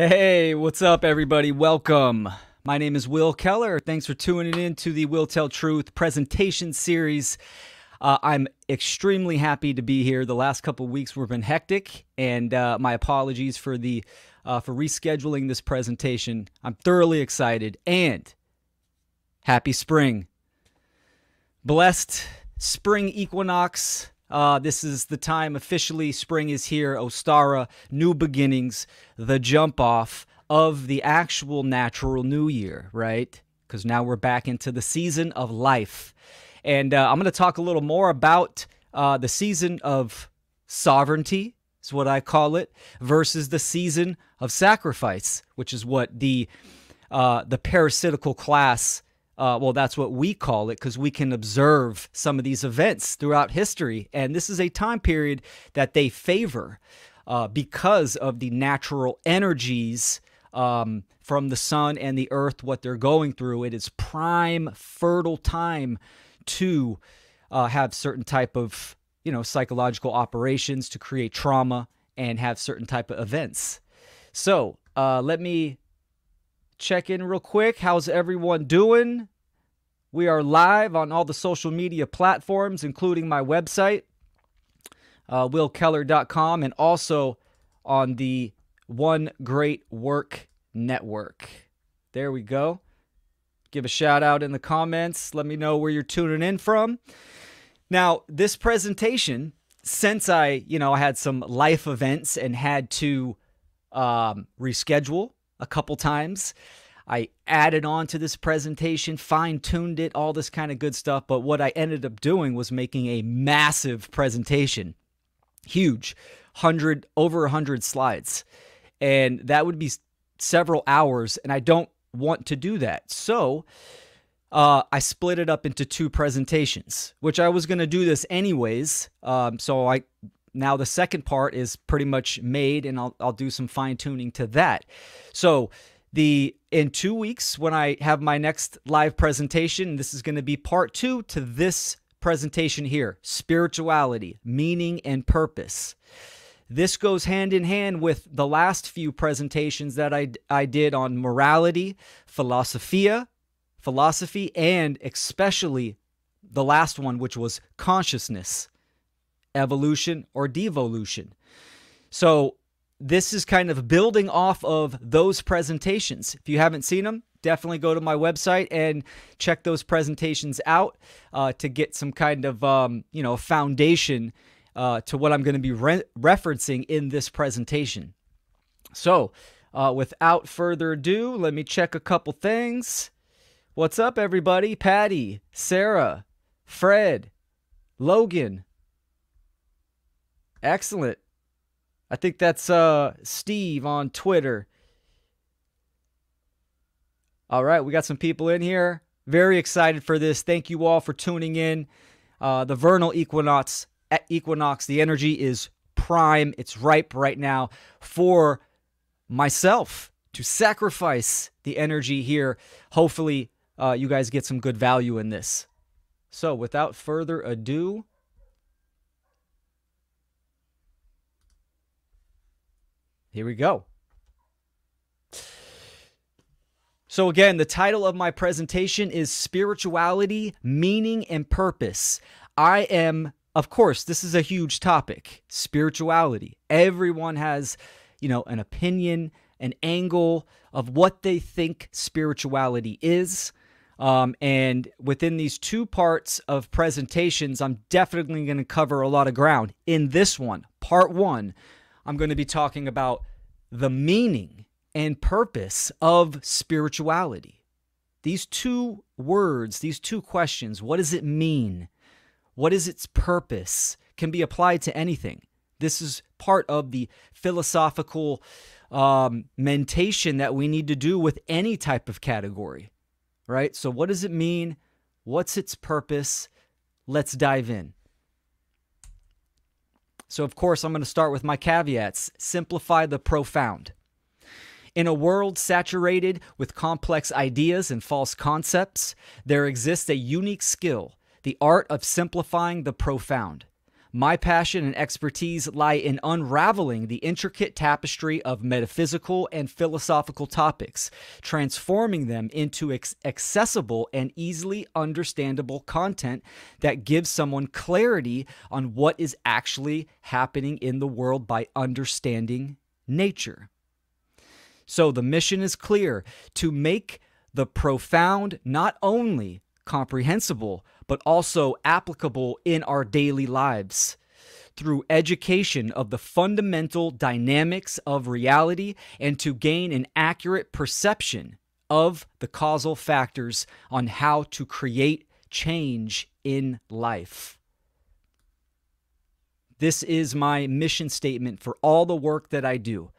Hey, what's up, everybody? Welcome. My name is Will Keller. Thanks for tuning in to the Will Tell Truth presentation series. Uh, I'm extremely happy to be here. The last couple weeks were been hectic, and uh, my apologies for the uh, for rescheduling this presentation. I'm thoroughly excited and happy spring. Blessed spring equinox. Uh, this is the time officially. Spring is here. Ostara, new beginnings, the jump off of the actual natural new year, right? Because now we're back into the season of life. And uh, I'm going to talk a little more about uh, the season of sovereignty, is what I call it, versus the season of sacrifice, which is what the uh, the parasitical class. Uh, well, that's what we call it because we can observe some of these events throughout history. And this is a time period that they favor uh, because of the natural energies um, from the sun and the earth, what they're going through. It is prime, fertile time to uh, have certain type of you know psychological operations to create trauma and have certain type of events. So uh, let me check in real quick. How's everyone doing? We are live on all the social media platforms, including my website, uh, willkeller.com, and also on the One Great Work Network. There we go. Give a shout out in the comments. Let me know where you're tuning in from. Now, this presentation, since I, you know, I had some life events and had to um, reschedule a couple times, I added on to this presentation, fine tuned it, all this kind of good stuff. But what I ended up doing was making a massive presentation, huge, hundred over a hundred slides, and that would be several hours. And I don't want to do that, so uh, I split it up into two presentations, which I was going to do this anyways. Um, so I now the second part is pretty much made, and I'll I'll do some fine tuning to that. So the in two weeks when I have my next live presentation, this is going to be part two to this presentation here: spirituality, meaning, and purpose. This goes hand in hand with the last few presentations that I, I did on morality, philosophia, philosophy, and especially the last one, which was consciousness, evolution, or devolution. So, this is kind of building off of those presentations. If you haven't seen them, definitely go to my website and check those presentations out uh, to get some kind of um, you know foundation uh, to what I'm going to be re- referencing in this presentation. So, uh, without further ado, let me check a couple things. What's up, everybody? Patty, Sarah, Fred, Logan. Excellent. I think that's uh, Steve on Twitter. All right, we got some people in here. Very excited for this. Thank you all for tuning in. Uh, the vernal equinox, at equinox, the energy is prime. It's ripe right now for myself to sacrifice the energy here. Hopefully, uh, you guys get some good value in this. So, without further ado, here we go. So, again, the title of my presentation is Spirituality, Meaning, and Purpose. I am, of course, this is a huge topic spirituality. Everyone has, you know, an opinion, an angle of what they think spirituality is. Um, and within these two parts of presentations, I'm definitely going to cover a lot of ground. In this one, part one, I'm going to be talking about the meaning and purpose of spirituality. These two words, these two questions, what does it mean? What is its purpose? Can be applied to anything. This is part of the philosophical um, mentation that we need to do with any type of category right? So, what does it mean? What's its purpose? Let's dive in. So, of course, I'm going to start with my caveats. Simplify the profound. In a world saturated with complex ideas and false concepts, there exists a unique skill the art of simplifying the profound. My passion and expertise lie in unraveling the intricate tapestry of metaphysical and philosophical topics, transforming them into accessible and easily understandable content that gives someone clarity on what is actually happening in the world by understanding nature. So the mission is clear to make the profound not only comprehensible, but also applicable in our daily lives through education of the fundamental dynamics of reality and to gain an accurate perception of the causal factors on how to create change in life. This is my mission statement for all the work that I do.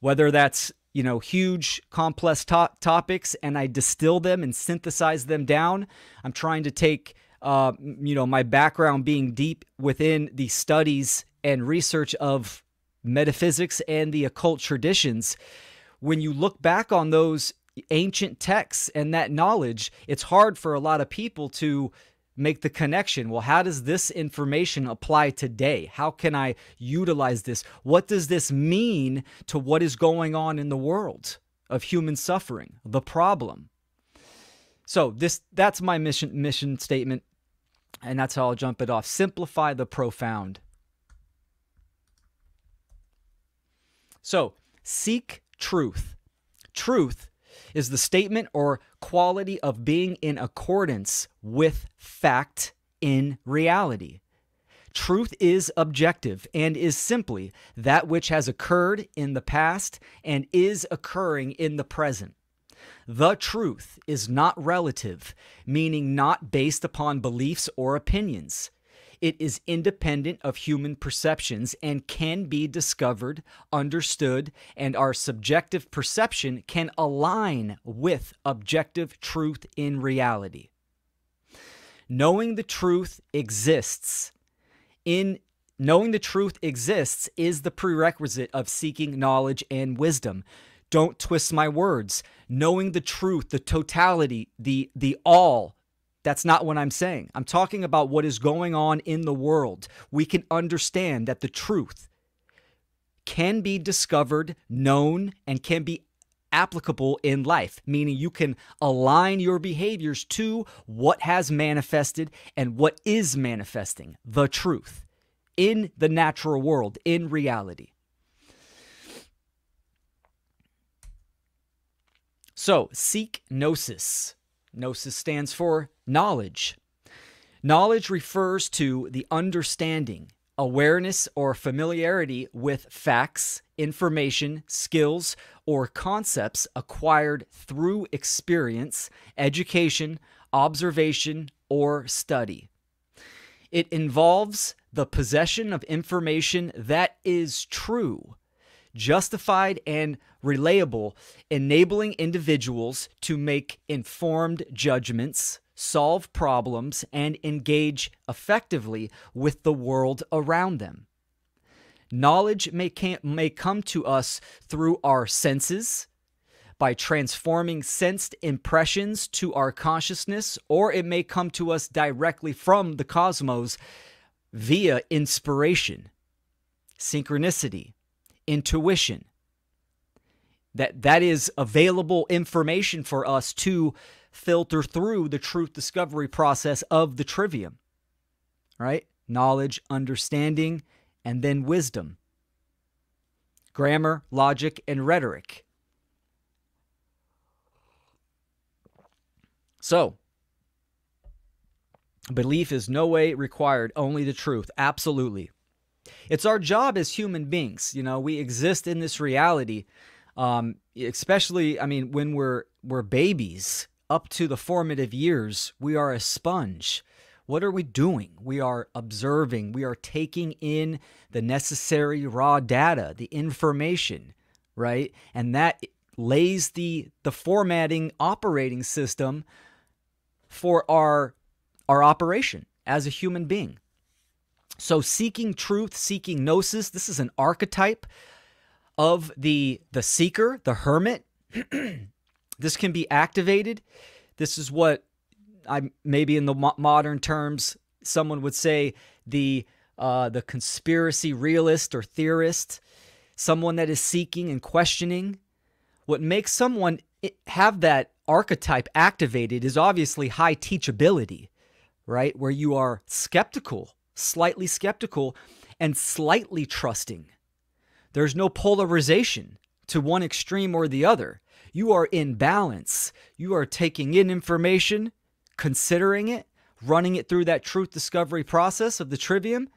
Whether that's you know, huge, complex to- topics, and I distill them and synthesize them down. I'm trying to take, uh, you know, my background being deep within the studies and research of metaphysics and the occult traditions. When you look back on those ancient texts and that knowledge, it's hard for a lot of people to make the connection. Well, how does this information apply today? How can I utilize this? What does this mean to what is going on in the world of human suffering, the problem? So, this that's my mission mission statement and that's how I'll jump it off. Simplify the profound. So, seek truth. Truth is the statement or quality of being in accordance with fact in reality. Truth is objective and is simply that which has occurred in the past and is occurring in the present. The truth is not relative, meaning not based upon beliefs or opinions. It is independent of human perceptions and can be discovered, understood, and our subjective perception can align with objective truth in reality. Knowing the truth exists in knowing the truth exists is the prerequisite of seeking knowledge and wisdom. Don't twist my words. Knowing the truth, the totality, the the all that's not what I'm saying. I'm talking about what is going on in the world. We can understand that the truth can be discovered, known, and can be applicable in life, meaning you can align your behaviors to what has manifested and what is manifesting the truth in the natural world, in reality. So, seek gnosis. Gnosis stands for knowledge. Knowledge refers to the understanding, awareness, or familiarity with facts, information, skills, or concepts acquired through experience, education, observation, or study. It involves the possession of information that is true, justified, and relayable, enabling individuals to make informed judgments, solve problems, and engage effectively with the world around them. Knowledge may, may come to us through our senses, by transforming sensed impressions to our consciousness, or it may come to us directly from the cosmos via inspiration, synchronicity, intuition, that that is available information for us to filter through the truth discovery process of the trivium right? Knowledge understanding and then wisdom. Grammar logic and rhetoric. So belief is no way required only the truth. Absolutely. It's our job as human beings you know we exist in this reality um, especially I mean when we're we're babies up to the formative years, we are a sponge. What are we doing? We are observing, we are taking in the necessary raw data, the information, right? And that lays the the formatting operating system for our our operation as a human being. So seeking truth, seeking gnosis, this is an archetype of the the seeker, the hermit. this can be activated. This is what I maybe in the mo- modern terms someone would say the uh, the conspiracy realist or theorist, someone that is seeking and questioning. What makes someone have that archetype activated is obviously high teachability, right? Where you are skeptical, slightly skeptical, and slightly trusting. There's no polarization to one extreme or the other. You are in balance. You are taking in information, considering it, running it through that truth discovery process of the trivium,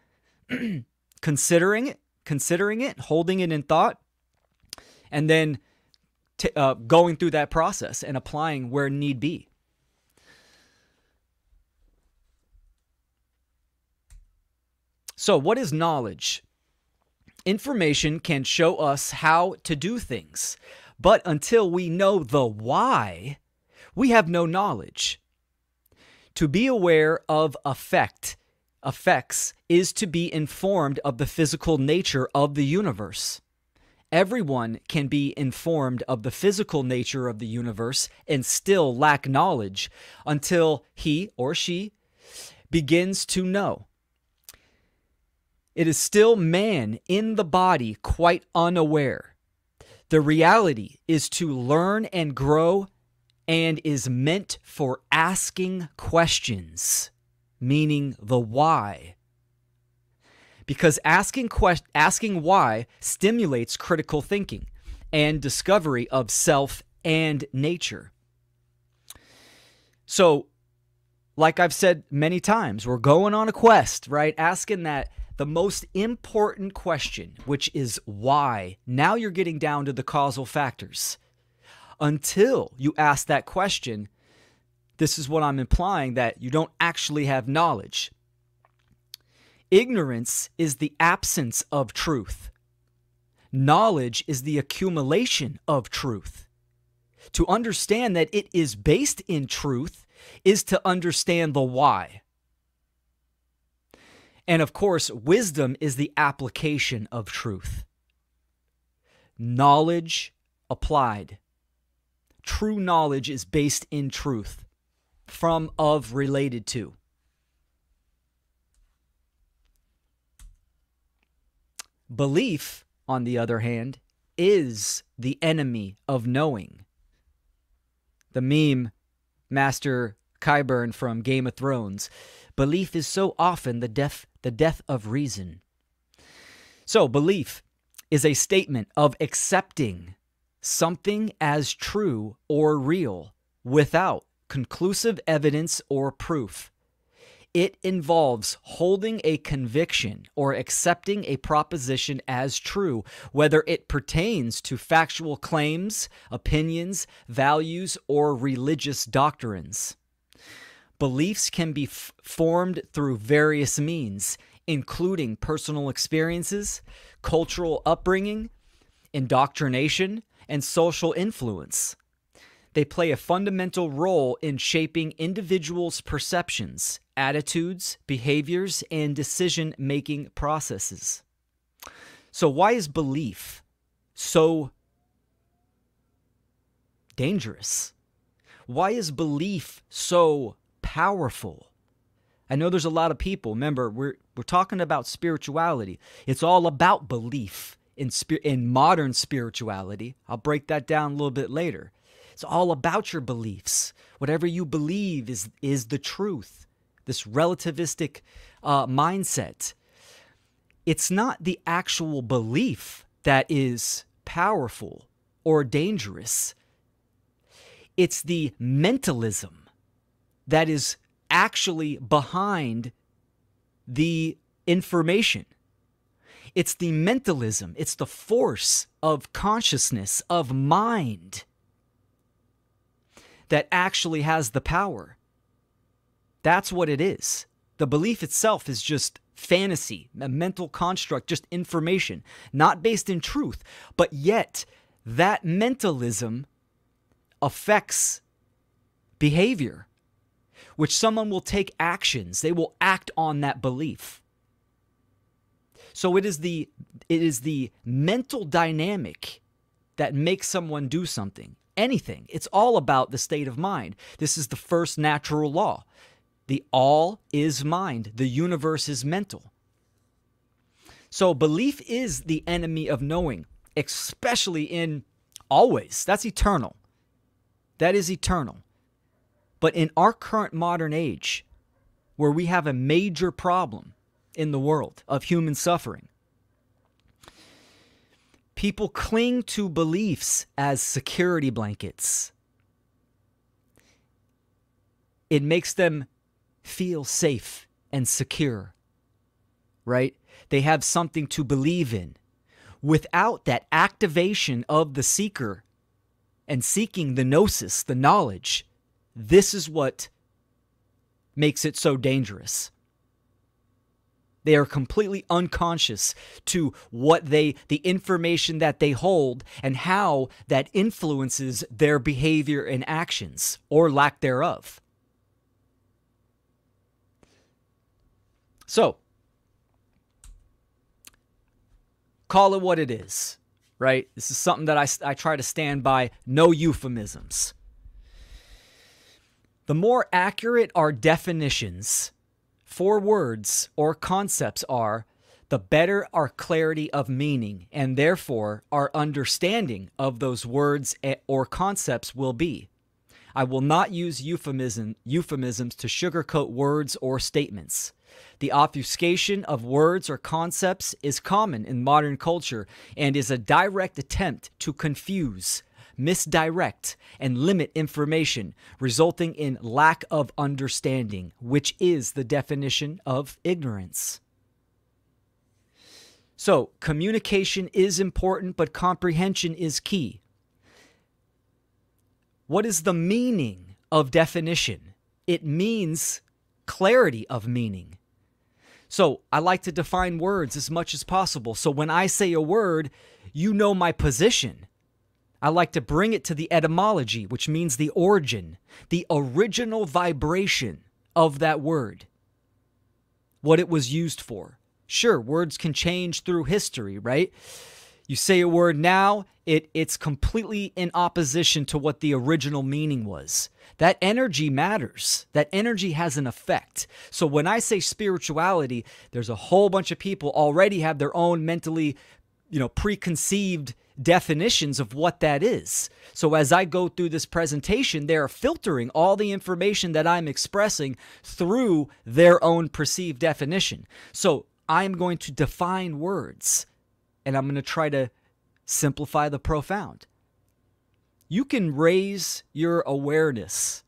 considering it, considering it, holding it in thought, and then uh, going through that process and applying where need be. So, what is knowledge? Information can show us how to do things, but until we know the why, we have no knowledge. To be aware of effect, effects is to be informed of the physical nature of the universe. Everyone can be informed of the physical nature of the universe and still lack knowledge until he or she begins to know. It is still man in the body quite unaware. The reality is to learn and grow and is meant for asking questions, meaning the why because asking quest- asking why stimulates critical thinking and discovery of self and nature. So, like I've said many times, we're going on a quest, right? Asking that the most important question, which is why. Now you're getting down to the causal factors. Until you ask that question, this is what I'm implying that you don't actually have knowledge. Ignorance is the absence of truth. Knowledge is the accumulation of truth. To understand that it is based in truth is to understand the why. And of course, wisdom is the application of truth. Knowledge applied. True knowledge is based in truth, from, of, related to. Belief, on the other hand, is the enemy of knowing. The meme Master Qyburn from Game of Thrones. Belief is so often the death the death of reason. So belief is a statement of accepting something as true or real without conclusive evidence or proof. It involves holding a conviction or accepting a proposition as true, whether it pertains to factual claims, opinions, values, or religious doctrines. Beliefs can be f- formed through various means, including personal experiences, cultural upbringing, indoctrination, and social influence. They play a fundamental role in shaping individuals' perceptions, attitudes, behaviors, and decision making processes. So, why is belief so dangerous? Why is belief so powerful? I know there's a lot of people. Remember, we're we're talking about spirituality. It's all about belief in spirit in modern spirituality. I'll break that down a little bit later. It's all about your beliefs. Whatever you believe is is the truth. This relativistic uh, mindset. It's not the actual belief that is powerful or dangerous. It's the mentalism that is actually behind the information. It's the mentalism, it's the force of consciousness, of mind that actually has the power. That's what it is. The belief itself is just fantasy, a mental construct, just information, not based in truth. But yet, that mentalism affects behavior, which someone will take actions. They will act on that belief. So it is the it is the mental dynamic that makes someone do something anything. It's all about the state of mind. This is the first natural law. The all is mind, the universe is mental. So belief is the enemy of knowing, especially in always. That's eternal. That is eternal. But in our current modern age, where we have a major problem in the world of human suffering, people cling to beliefs as security blankets. It makes them feel safe and secure, right? They have something to believe in. Without that activation of the seeker and seeking the gnosis, the knowledge, this is what makes it so dangerous. They are completely unconscious to what they, the information that they hold, and how that influences their behavior and actions or lack thereof. So, call it what it is, right? This is something that I, I try to stand by. No euphemisms. The more accurate our definitions for words or concepts are, the better our clarity of meaning and therefore our understanding of those words or concepts will be. I will not use euphemism, euphemisms to sugarcoat words or statements. The obfuscation of words or concepts is common in modern culture and is a direct attempt to confuse, misdirect, and limit information, resulting in lack of understanding, which is the definition of ignorance. So, communication is important, but comprehension is key. What is the meaning of definition? It means clarity of meaning. So I like to define words as much as possible. So when I say a word, you know my position. I like to bring it to the etymology, which means the origin, the original vibration of that word, what it was used for. Sure, words can change through history, right? You say a word now, it, it's completely in opposition to what the original meaning was. That energy matters. That energy has an effect. So when I say spirituality, there's a whole bunch of people already have their own mentally, you know, preconceived definitions of what that is. So as I go through this presentation, they're filtering all the information that I'm expressing through their own perceived definition. So I'm going to define words and I'm going to try to simplify the profound. You can raise your awareness.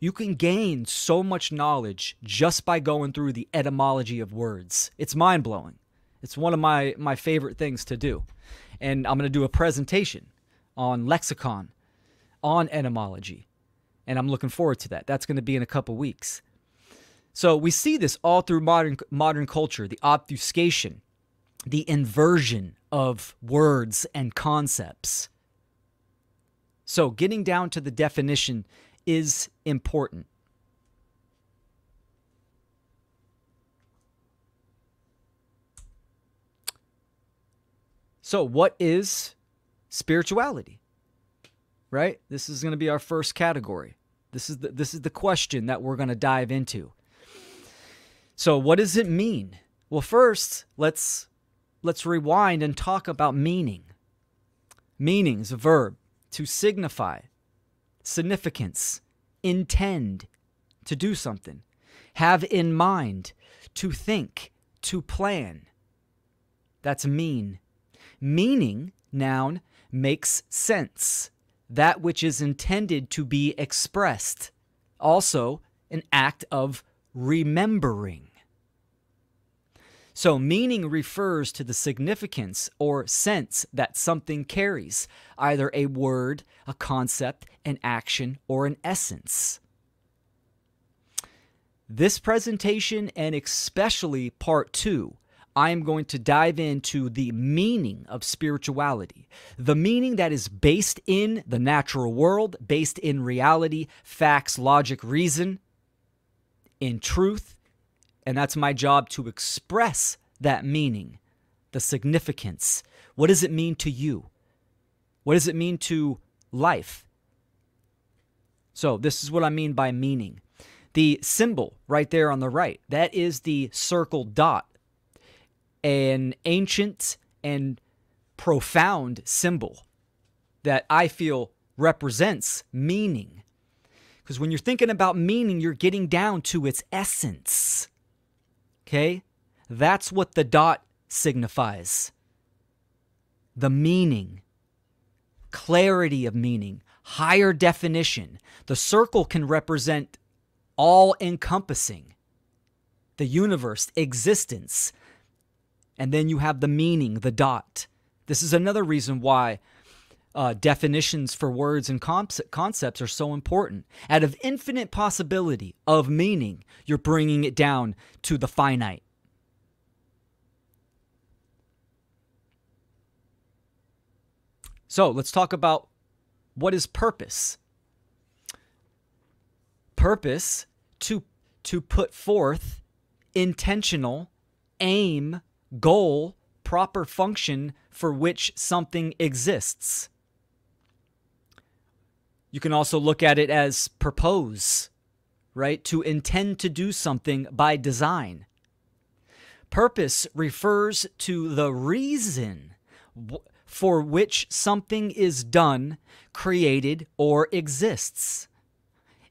You can gain so much knowledge just by going through the etymology of words. It's mind blowing. It's one of my, my favorite things to do. And I'm going to do a presentation on lexicon, on etymology. And I'm looking forward to that. That's going to be in a couple weeks. So we see this all through modern modern culture, the obfuscation the inversion of words and concepts. So, getting down to the definition is important. So, what is spirituality? Right? This is going to be our first category. This is the, this is the question that we're going to dive into. So, what does it mean? Well, first, let's let's rewind and talk about meaning. Meaning is a verb to signify, significance, intend, to do something, have in mind, to think, to plan. That's mean. Meaning, noun, makes sense, that which is intended to be expressed. Also, an act of remembering. So, meaning refers to the significance or sense that something carries, either a word, a concept, an action, or an essence. This presentation, and especially part two, I am going to dive into the meaning of spirituality, the meaning that is based in the natural world, based in reality, facts, logic, reason, in truth, and that's my job to express that meaning, the significance. What does it mean to you? What does it mean to life? So, this is what I mean by meaning. The symbol right there on the right, that is the circle dot. An ancient and profound symbol that I feel represents meaning. Because when you're thinking about meaning, you're getting down to its essence. Okay? That's what the dot signifies the meaning, clarity of meaning, higher definition. The circle can represent all encompassing, the universe, existence. And then you have the meaning, the dot. This is another reason why uh, definitions for words and concepts are so important. Out of infinite possibility of meaning, you're bringing it down to the finite. So let's talk about what is purpose. Purpose to to put forth intentional aim, goal, proper function for which something exists. You can also look at it as propose, right? To intend to do something by design. Purpose refers to the reason for which something is done, created, or exists.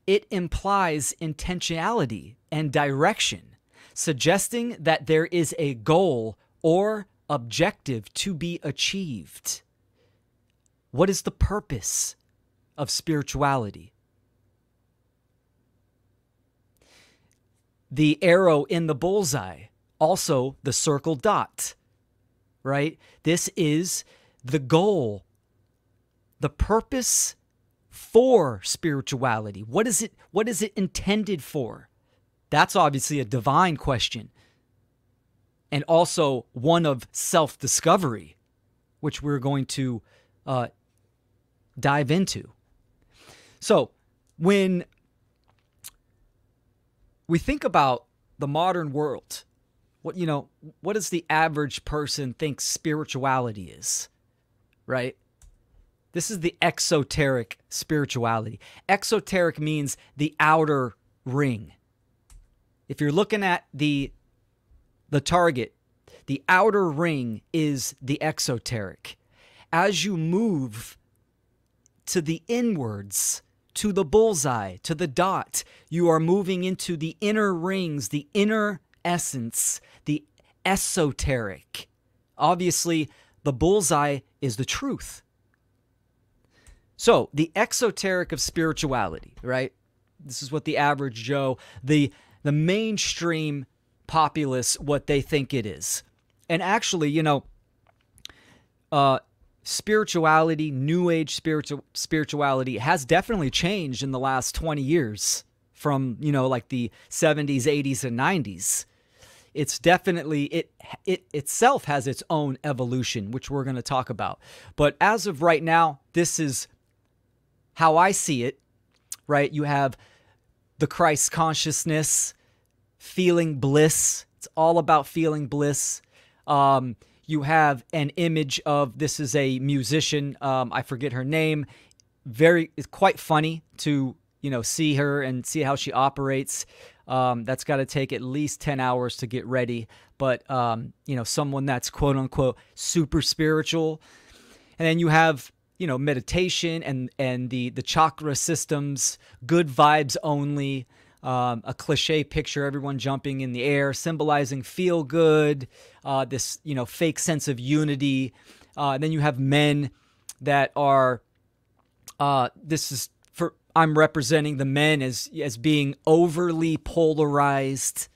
It implies intentionality and direction, suggesting that there is a goal or objective to be achieved. What is the purpose of spirituality? The arrow in the bullseye, also the circle dot, right? This is the goal, the purpose for spirituality. What is it what is it intended for? That's obviously a divine question. And also one of self-discovery, which we're going to uh, dive into. So, when we think about the modern world, what you know, what does the average person think spirituality is? right? This is the exoteric spirituality. Exoteric means the outer ring. If you're looking at the the target, the outer ring is the exoteric. As you move to the inwards, to the bullseye, to the dot, you are moving into the inner rings, the inner essence, the esoteric. Obviously, the bullseye is the truth. So, the exoteric of spirituality, right? This is what the average Joe, the the mainstream populace what they think it is. And actually, you know, uh spirituality, new age spiritual spirituality has definitely changed in the last 20 years from, you know, like the 70s, 80s and 90s it's definitely it it itself has its own evolution which we're going to talk about. But as of right now this is how i see it right? You have the christ consciousness feeling bliss it's all about feeling bliss um, you have an image of this is a musician um, i forget her name very it's quite funny to you know see her and see how she operates um, that's got to take at least 10 hours to get ready. But, um, you know, someone that's quote unquote super spiritual. And then you have, you know, meditation and, and the, the chakra systems, good vibes only. Um, a cliche picture, everyone jumping in the air, symbolizing feel good, uh, this you know fake sense of unity. Uh, then you have men that are, uh, this is for I'm representing the men as as being overly polarized,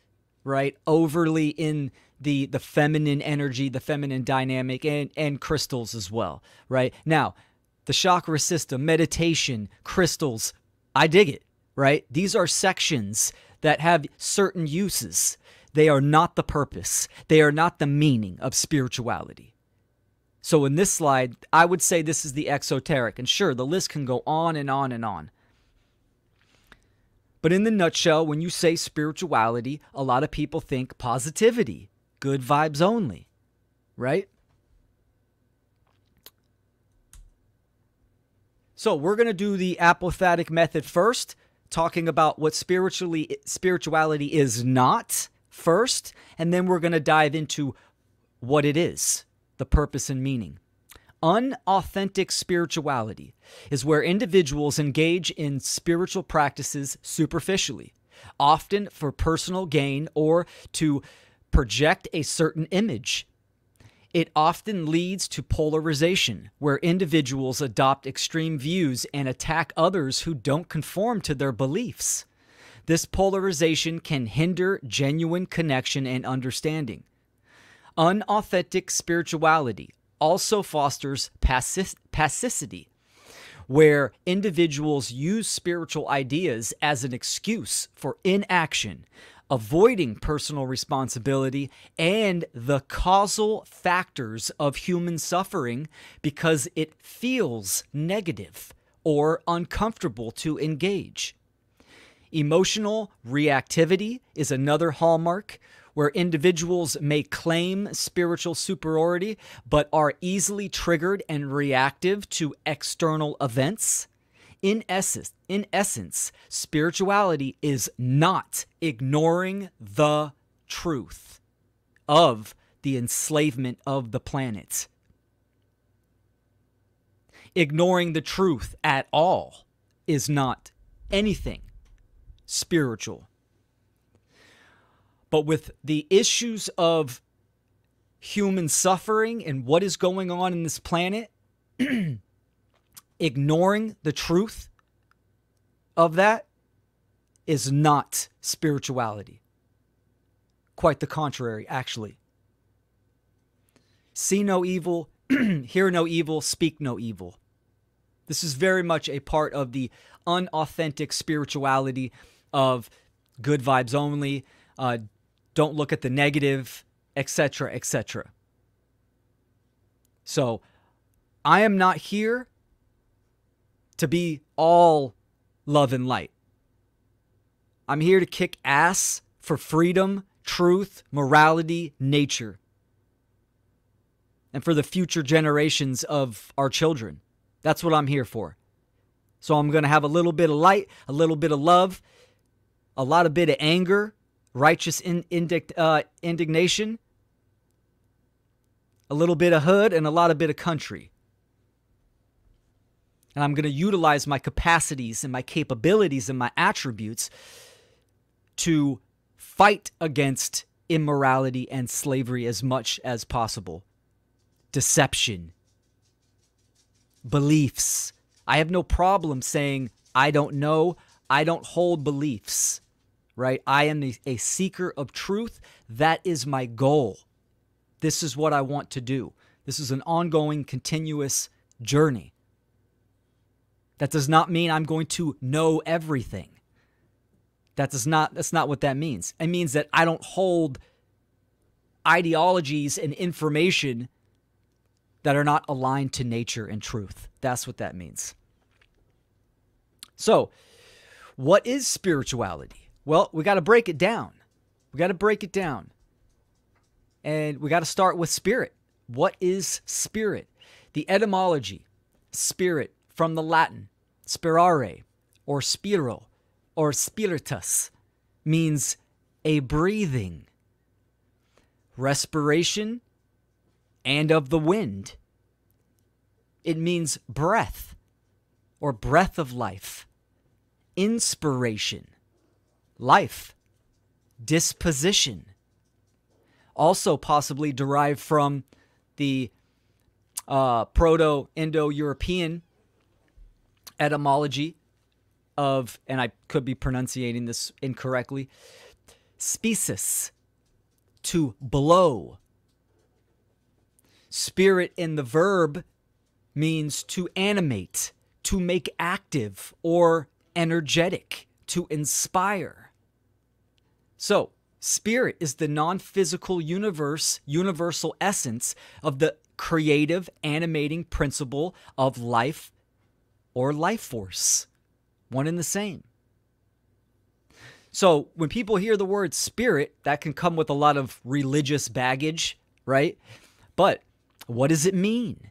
right? Overly in the the feminine energy, the feminine dynamic, and and crystals as well, right? Now, the chakra system, meditation, crystals, I dig it, right? These are sections that have certain uses. They are not the purpose. They are not the meaning of spirituality. So in this slide, I would say this is the exoteric. And sure, the list can go on and on and on. But in the nutshell, when you say spirituality, a lot of people think positivity, good vibes only, right? So we're going to do the apophatic method first, talking about what spiritually spirituality is not first, and then we're going to dive into what it is the purpose and meaning. Unauthentic spirituality is where individuals engage in spiritual practices superficially, often for personal gain or to project a certain image. It often leads to polarization, where individuals adopt extreme views and attack others who don't conform to their beliefs. This polarization can hinder genuine connection and understanding. Unauthentic spirituality also fosters passi- passivity, where individuals use spiritual ideas as an excuse for inaction, avoiding personal responsibility and the causal factors of human suffering because it feels negative or uncomfortable to engage. Emotional reactivity is another hallmark where individuals may claim spiritual superiority but are easily triggered and reactive to external events. In essence, in essence, spirituality is not ignoring the truth of the enslavement of the planet. Ignoring the truth at all is not anything spiritual. But with the issues of human suffering and what is going on in this planet, ignoring the truth of that is not spirituality. Quite the contrary, actually. See no evil, hear no evil, speak no evil. This is very much a part of the unauthentic spirituality of good vibes only, uh, don't look at the negative, etc., etc. So, I am not here to be all love and light. I'm here to kick ass for freedom, truth, morality, nature, and for the future generations of our children. That's what I'm here for. So I'm going to have a little bit of light, a little bit of love, a lot of bit of anger, righteous in, uh, indignation, a little bit of hood, and a lot of bit of country. And I'm going to utilize my capacities and my capabilities and my attributes to fight against immorality and slavery as much as possible. Deception, beliefs. I have no problem saying, I don't know, I don't hold beliefs, right? I am a, seeker of truth. That is my goal. This is what I want to do. This is an ongoing, continuous journey. That does not mean I'm going to know everything. That does not that's not what that means. It means that I don't hold ideologies and information that are not aligned to nature and truth. That's what that means. So, what is spirituality? Well, we got to break it down. We got to break it down. And we got to start with spirit. What is spirit? The etymology, spirit from the Latin, spirare, or spiro, or spiritus, means a breathing, respiration, and of the wind. It means breath, or breath of life inspiration, life, disposition. Also, possibly derived from the uh, Proto Indo European etymology of, and I could be pronouncing this incorrectly, species, to blow. Spirit in the verb means to animate, to make active, or energetic, to inspire. So, spirit is the non physical universe, universal essence of the creative, animating principle of life or life force. One and the same. So, when people hear the word spirit, that can come with a lot of religious baggage, right? But what does it mean?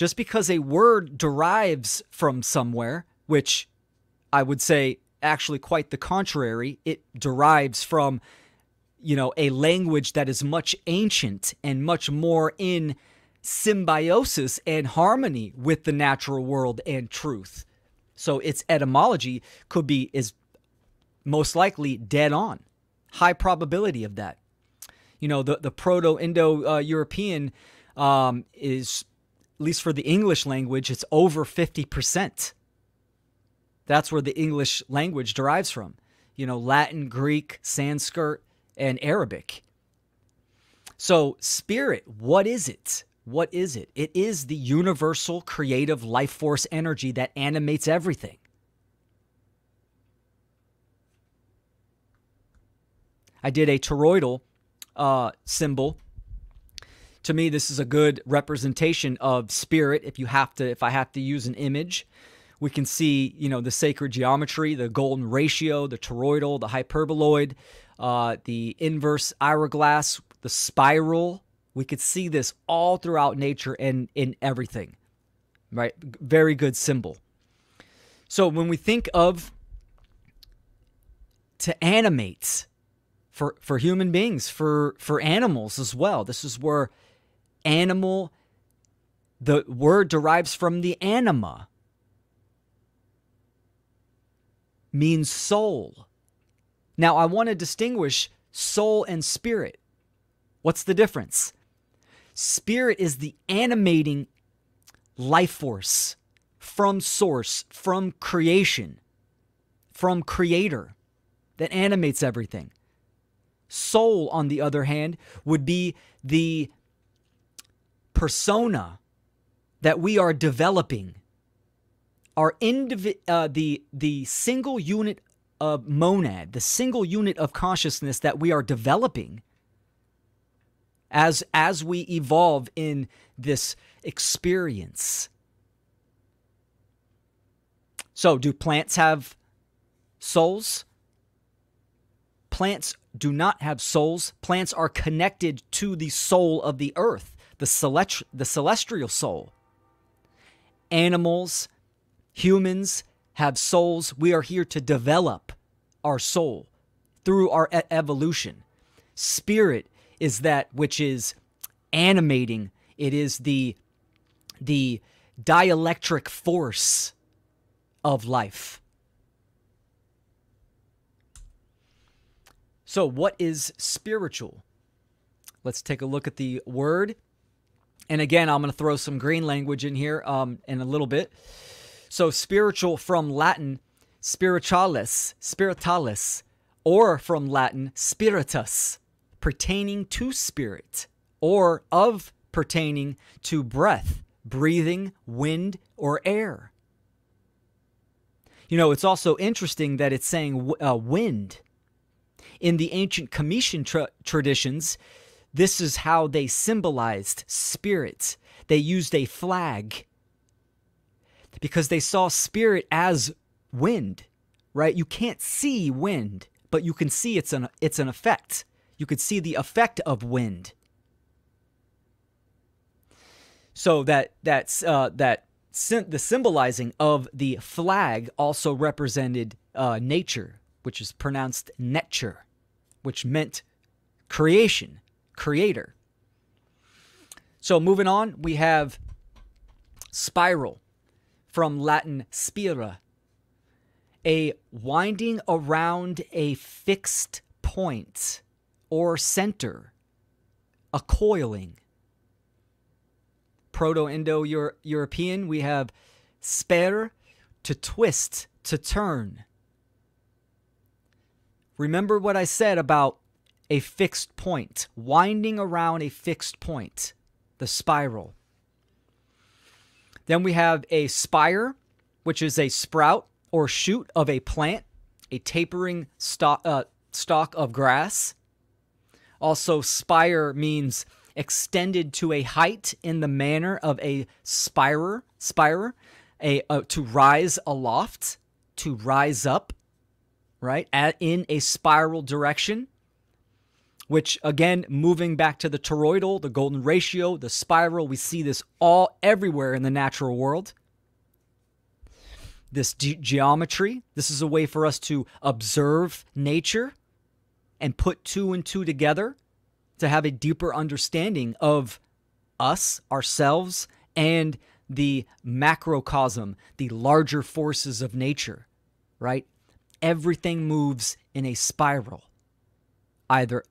just because a word derives from somewhere, which I would say actually quite the contrary, it derives from you know, a language that is much ancient and much more in symbiosis and harmony with the natural world and truth. So its etymology could be is most likely dead on. High probability of that. You know, the, the Proto Indo European um, is, at least for the English language, it's over 50%. That's where the English language derives from. You know, Latin, Greek, Sanskrit, and Arabic. So, spirit, what is it? What is it? It is the universal creative life force energy that animates everything. I did a toroidal uh, symbol. To me, this is a good representation of spirit. If you have to, if I have to use an image, we can see, you know, the sacred geometry, the golden ratio, the toroidal, the hyperboloid, uh, the inverse hourglass, the spiral. We could see this all throughout nature and in everything, right? Very good symbol. So when we think of to animate, for for human beings, for for animals as well. This is where animal the word derives from the anima means soul. Now I want to distinguish soul and spirit. What's the difference? Spirit is the animating life force from source, from creation, from creator that animates everything. Soul, on the other hand, would be the persona that we are developing. Our indivi- uh, the the single unit of monad, the single unit of consciousness that we are developing as as we evolve in this experience. So, do plants have souls? Plants do not have souls. Plants are connected to the soul of the earth, the, celest- the celestial soul. Animals, humans have souls. We are here to develop our soul through our e- evolution. Spirit is that which is animating. It is the the dielectric force of life. So, what is spiritual? Let's take a look at the word. And again, I'm going to throw some green language in here um, in a little bit. So, spiritual from Latin, spiritualis, spiritualis, or from Latin, spiritus, pertaining to spirit, or of pertaining to breath, breathing, wind, or air. You know, it's also interesting that it's saying uh, wind in the ancient Comitian tra- traditions, this is how they symbolized spirit. They used a flag because they saw spirit as wind, right? You can't see wind, but you can see it's an it's an effect. You could see the effect of wind. So that that's uh, that the symbolizing of the flag also represented uh, nature, which is pronounced neter which meant creation, creator. So moving on, we have spiral from Latin spira, a winding around a fixed point or center, a coiling. Proto Indo European, we have spare, to twist, to turn. Remember what I said about a fixed point, winding around a fixed point, the spiral. Then we have a spire, which is a sprout or shoot of a plant, a tapering stock, uh, stalk of grass. Also, spire means extended to a height in the manner of a spirer, spirer, a uh, to rise aloft, to rise up right, at, in a spiral direction, which again, moving back to the toroidal, the golden ratio, the spiral, we see this all everywhere in the natural world. This ge- geometry, this is a way for us to observe nature, and put two and two together to have a deeper understanding of us, ourselves, and the macrocosm, the larger forces of nature, right? Everything moves in a spiral, either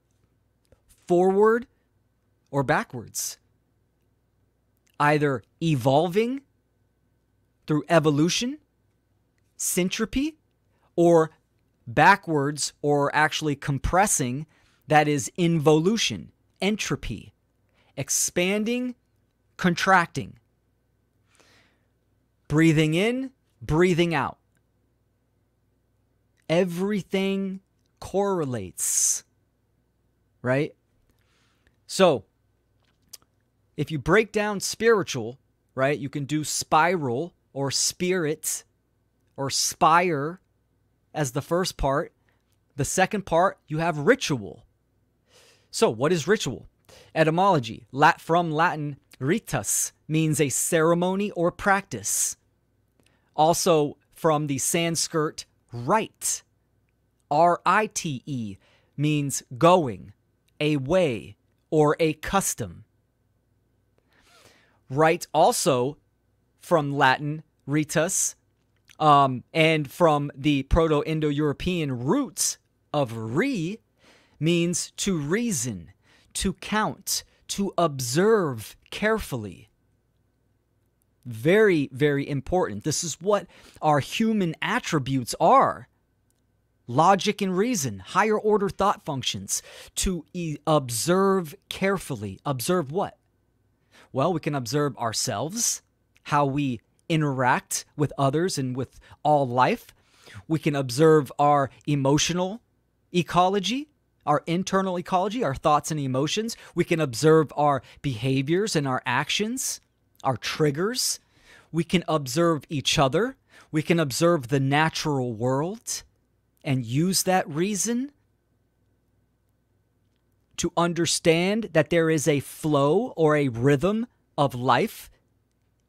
forward or backwards, either evolving through evolution, syntropy, or backwards or actually compressing, that is involution, entropy, expanding, contracting, breathing in, breathing out. Everything correlates, right? So, if you break down spiritual, right, you can do spiral or spirit or spire as the first part. The second part, you have ritual. So, what is ritual? Etymology lat- from Latin ritus means a ceremony or practice. Also from the Sanskrit rite. R I T E means going, a way, or a custom. Rite also from Latin ritus um, and from the Proto Indo European roots of re means to reason, to count, to observe carefully. Very, very important. This is what our human attributes are logic and reason, higher order thought functions, to e- observe carefully. Observe what? Well, we can observe ourselves, how we interact with others and with all life. We can observe our emotional ecology, our internal ecology, our thoughts and emotions. We can observe our behaviors and our actions, our triggers. We can observe each other. We can observe the natural world and use that reason to understand that there is a flow or a rhythm of life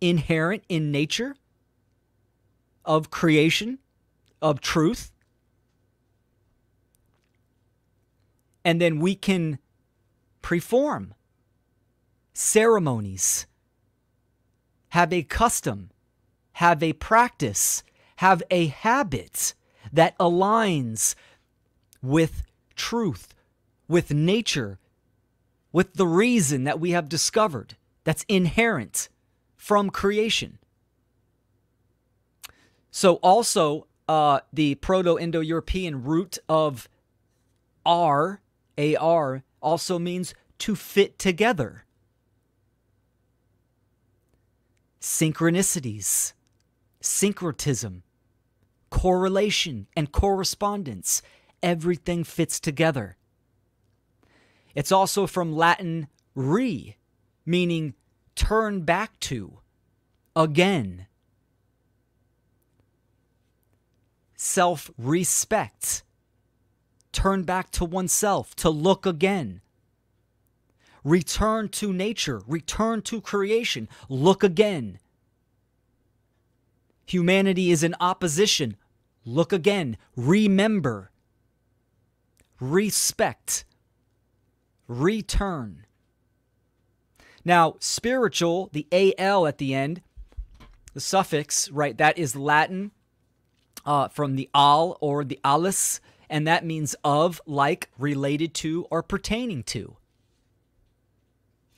inherent in nature, of creation, of truth. And then we can perform ceremonies, have a custom, have a practice, have a habit that aligns with truth, with nature, with the reason that we have discovered that's inherent from creation. So, also, uh, the Proto Indo European root of R, AR, also means to fit together. Synchronicities, syncretism, correlation, and correspondence. Everything fits together. It's also from Latin re, meaning turn back to again. Self respect. Turn back to oneself, to look again. Return to nature, return to creation, look again. Humanity is in opposition, look again. Remember, respect, return. Now, spiritual, the AL at the end, the suffix, right, that is Latin uh, from the al or the alis, and that means of, like, related to, or pertaining to.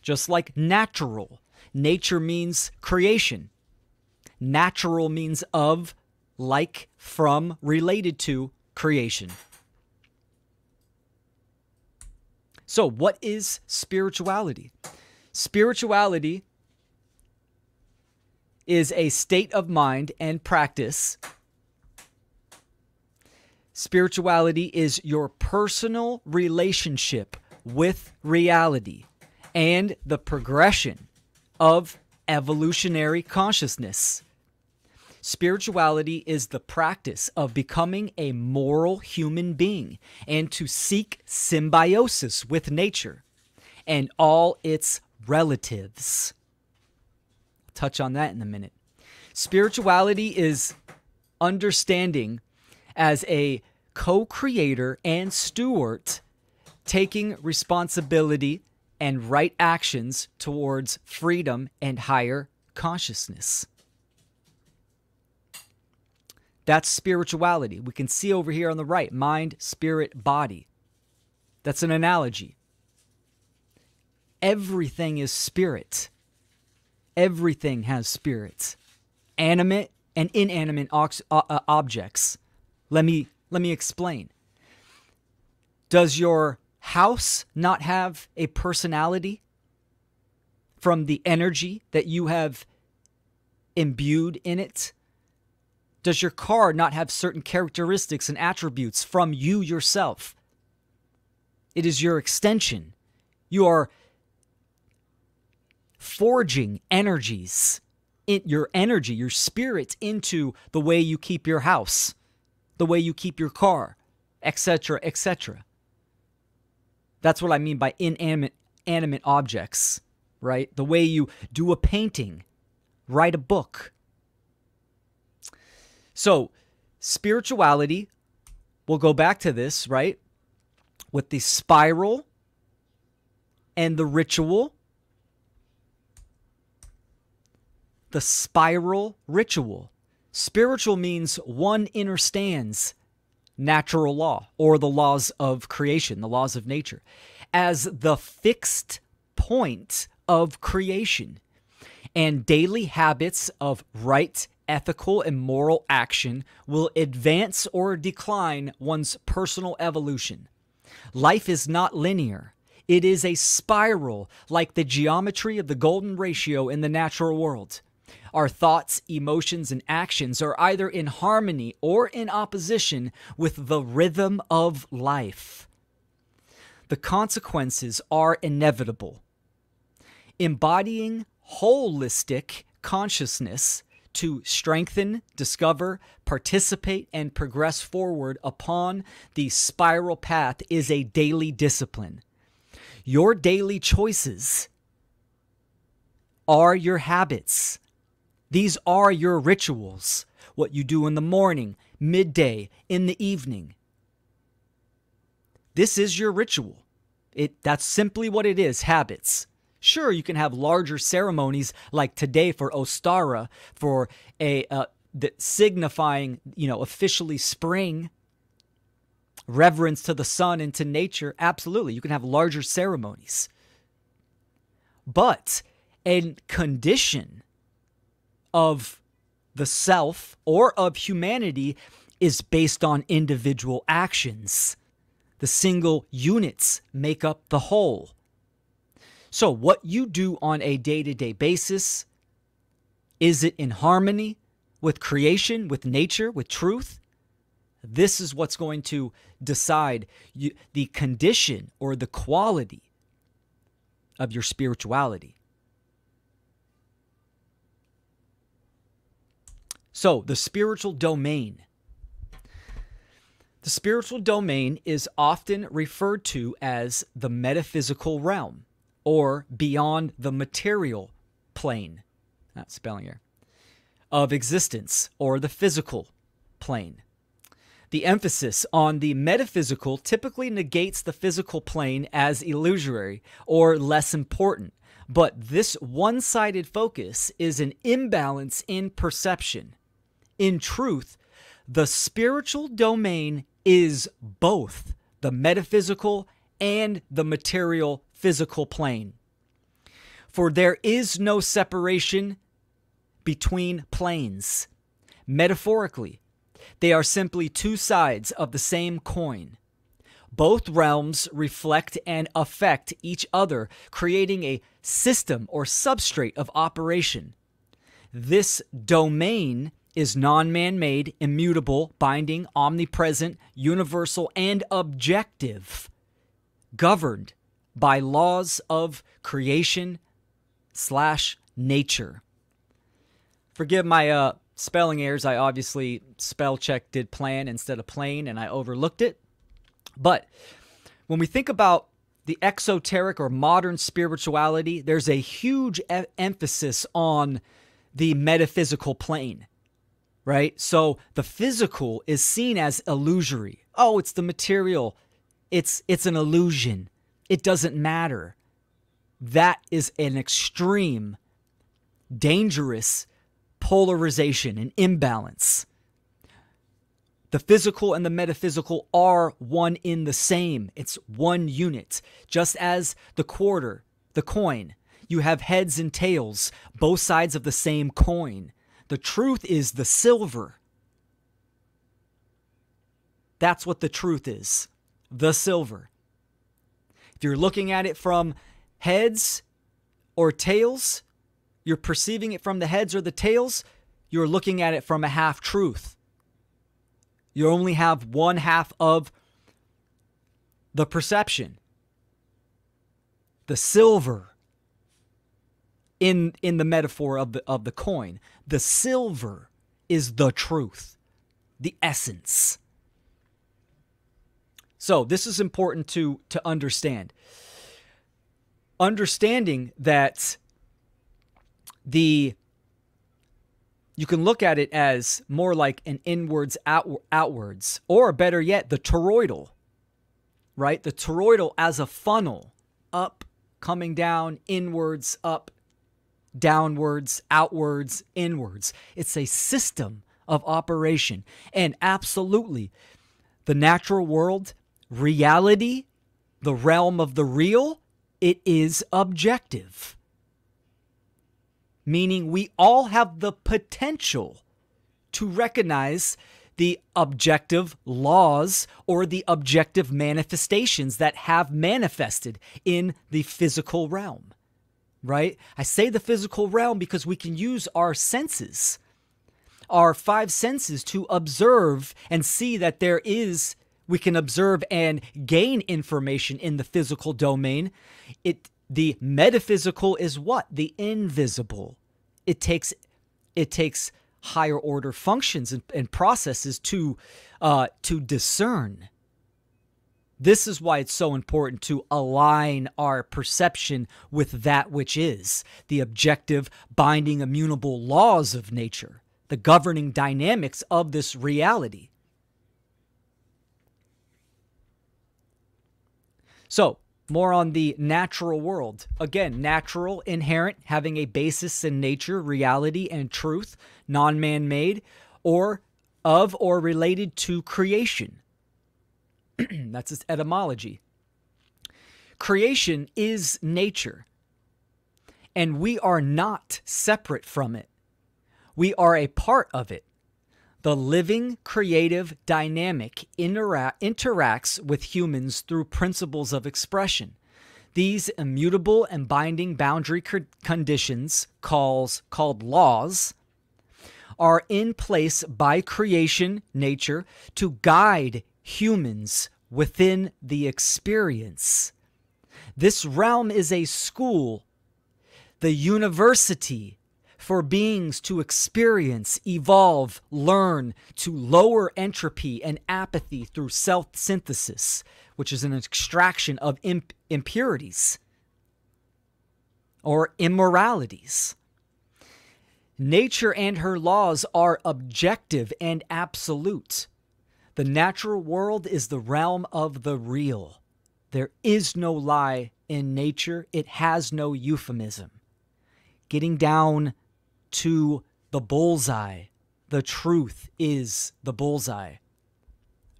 Just like natural. Nature means creation. Natural means of, like, from, related to creation. So, what is spirituality? Spirituality is a state of mind and practice. Spirituality is your personal relationship with reality and the progression of evolutionary consciousness. Spirituality is the practice of becoming a moral human being and to seek symbiosis with nature and all its relatives. Touch on that in a minute. Spirituality is understanding as a co creator and steward taking responsibility and right actions towards freedom and higher consciousness. That's spirituality. We can see over here on the right mind, spirit, body. That's an analogy. Everything is spirit. Everything has spirits, animate and inanimate ox- uh, uh, objects. Let me let me explain. Does your house not have a personality from the energy that you have imbued in it? Does your car not have certain characteristics and attributes from you yourself? It is your extension. You are forging energies, in your energy, your spirit into the way you keep your house, the way you keep your car, etc., etc. That's what I mean by inanimate animate objects, right? The way you do a painting, write a book, so, spirituality, we'll go back to this, right? With the spiral and the ritual. The spiral ritual. Spiritual means one understands natural law or the laws of creation, the laws of nature, as the fixed point of creation and daily habits of right ethical and moral action will advance or decline one's personal evolution. Life is not linear. It is a spiral like the geometry of the golden ratio in the natural world. Our thoughts, emotions, and actions are either in harmony or in opposition with the rhythm of life. The consequences are inevitable. Embodying holistic consciousness to strengthen, discover, participate, and progress forward upon the spiral path is a daily discipline. Your daily choices are your habits. These are your rituals, what you do in the morning, midday, in the evening. This is your ritual. It that's simply what it is, habits. Sure, you can have larger ceremonies like today for Ostara, for a uh, the, signifying, you know, officially spring, reverence to the sun and to nature. Absolutely, you can have larger ceremonies. But a condition of the self or of humanity is based on individual actions. The single units make up the whole. So, what you do on a day to day basis, is it in harmony with creation, with nature, with truth? This is what's going to decide you, the condition or the quality of your spirituality. So, the spiritual domain. The spiritual domain is often referred to as the metaphysical realm or beyond the material plane, not spelling here, of existence or the physical plane. The emphasis on the metaphysical typically negates the physical plane as illusory or less important, but this one sided focus is an imbalance in perception. In truth, the spiritual domain is both the metaphysical and the material physical plane. For there is no separation between planes. Metaphorically, they are simply two sides of the same coin. Both realms reflect and affect each other, creating a system or substrate of operation. This domain is non man made, immutable, binding, omnipresent, universal, and objective, governed by laws of creation slash nature. Forgive my uh, spelling errors. I obviously spell check did plan instead of plane and I overlooked it. But when we think about the exoteric or modern spirituality, there's a huge e- emphasis on the metaphysical plane, right? So the physical is seen as illusory. Oh, it's the material It's it's an illusion. It doesn't matter. That is an extreme dangerous polarization and imbalance. The physical and the metaphysical are one in the same. It's one unit. Just as the quarter, the coin, you have heads and tails, both sides of the same coin. The truth is the silver. That's what the truth is the silver. If you're looking at it from heads or tails, you're perceiving it from the heads or the tails, you're looking at it from a half truth. You only have one half of the perception. The silver in in the metaphor of the of the coin, the silver is the truth, the essence. So, this is important to to understand. Understanding that the you can look at it as more like an inwards out, outwards or better yet the toroidal right the toroidal as a funnel up coming down inwards up downwards outwards inwards. It's a system of operation. And absolutely the natural world reality the realm of the real it is objective. Meaning we all have the potential to recognize the objective laws or the objective manifestations that have manifested in the physical realm. Right? I say the physical realm because we can use our senses, our five senses, to observe and see that there is, we can observe and gain information in the physical domain. It the metaphysical is what? The invisible. It takes it takes higher order functions and, and processes to uh, to discern. This is why it's so important to align our perception with that which is the objective, binding, immutable laws of nature, the governing dynamics of this reality. So, more on the natural world. Again, natural, inherent, having a basis in nature, reality, and truth, non man made, or of or related to creation. That's its etymology. Creation is nature, and we are not separate from it. We are a part of it. The living creative dynamic intera- interacts with humans through principles of expression. These immutable and binding boundary conditions, calls, called laws, are in place by creation, nature, to guide humans within the experience. This realm is a school, the university for beings to experience, evolve, learn, to lower entropy and apathy through self synthesis, which is an extraction of imp- impurities or immoralities. Nature and her laws are objective and absolute. The natural world is the realm of the real. There is no lie in nature, it has no euphemism. Getting down to the bullseye. The truth is the bullseye,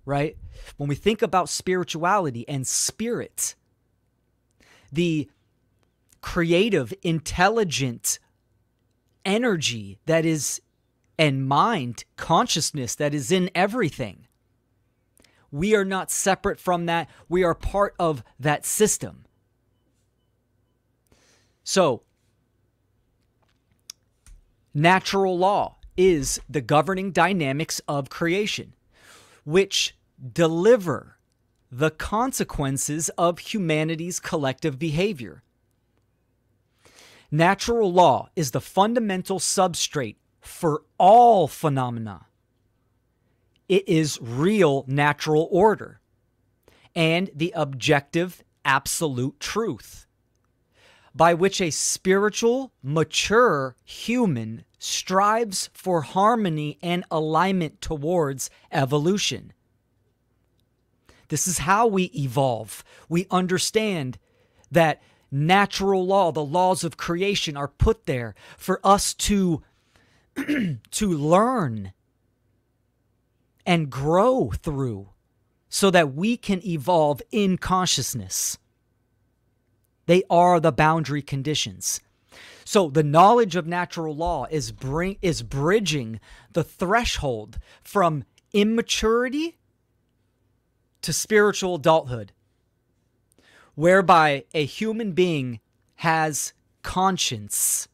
right? When we think about spirituality and spirit, the creative, intelligent energy that is, and mind, consciousness that is in everything. We are not separate from that. We are part of that system. So, Natural law is the governing dynamics of creation, which deliver the consequences of humanity's collective behavior. Natural law is the fundamental substrate for all phenomena. It is real natural order and the objective absolute truth by which a spiritual, mature human strives for harmony and alignment towards evolution. This is how we evolve. We understand that natural law, the laws of creation are put there for us to to learn and grow through so that we can evolve in consciousness. They are the boundary conditions. So the knowledge of natural law is bring is bridging the threshold from immaturity to spiritual adulthood whereby a human being has conscience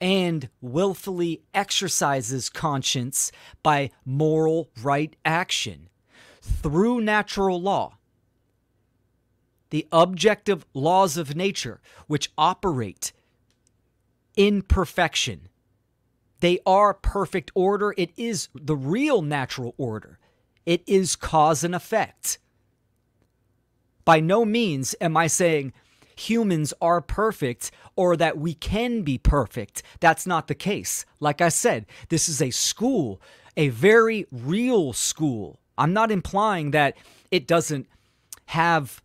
and willfully exercises conscience by moral right action through natural law. The objective laws of nature, which operate in perfection. They are perfect order. It is the real natural order. It is cause and effect. By no means am I saying humans are perfect or that we can be perfect. That's not the case. Like I said, this is a school, a very real school. I'm not implying that it doesn't have,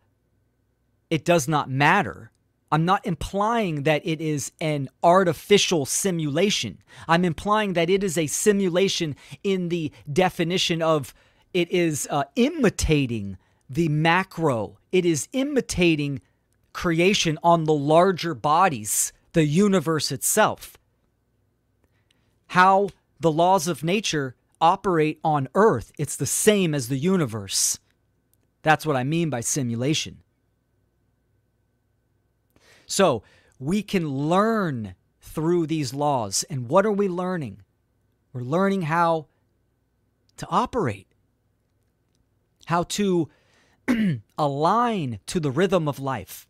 it does not matter. I'm not implying that it is an artificial simulation. I'm implying that it is a simulation in the definition of it is uh, imitating the macro, it is imitating creation on the larger bodies, the universe itself. How the laws of nature operate on Earth, it's the same as the universe. That's what I mean by simulation. So we can learn through these laws. And what are we learning? We're learning how to operate, how to align to the rhythm of life,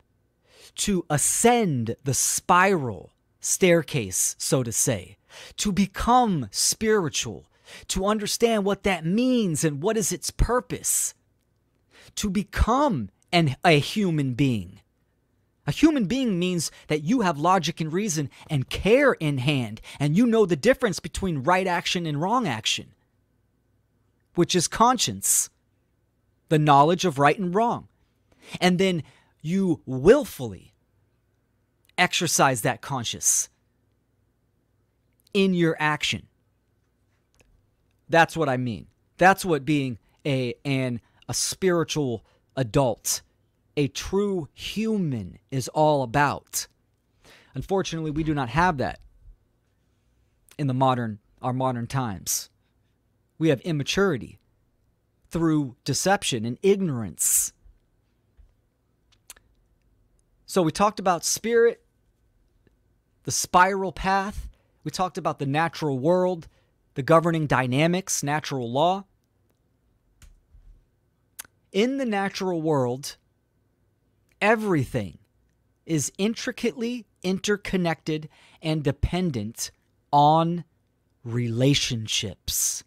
to ascend the spiral staircase, so to say, to become spiritual, to understand what that means and what is its purpose, to become an, a human being. A human being means that you have logic and reason and care in hand, and you know the difference between right action and wrong action, which is conscience the knowledge of right and wrong. And then you willfully exercise that conscious in your action. That's what I mean. That's what being a an a spiritual adult, a true human is all about. Unfortunately, we do not have that in the modern our modern times. We have immaturity through deception and ignorance. So we talked about spirit, the spiral path. We talked about the natural world, the governing dynamics, natural law. In the natural world, everything is intricately interconnected and dependent on relationships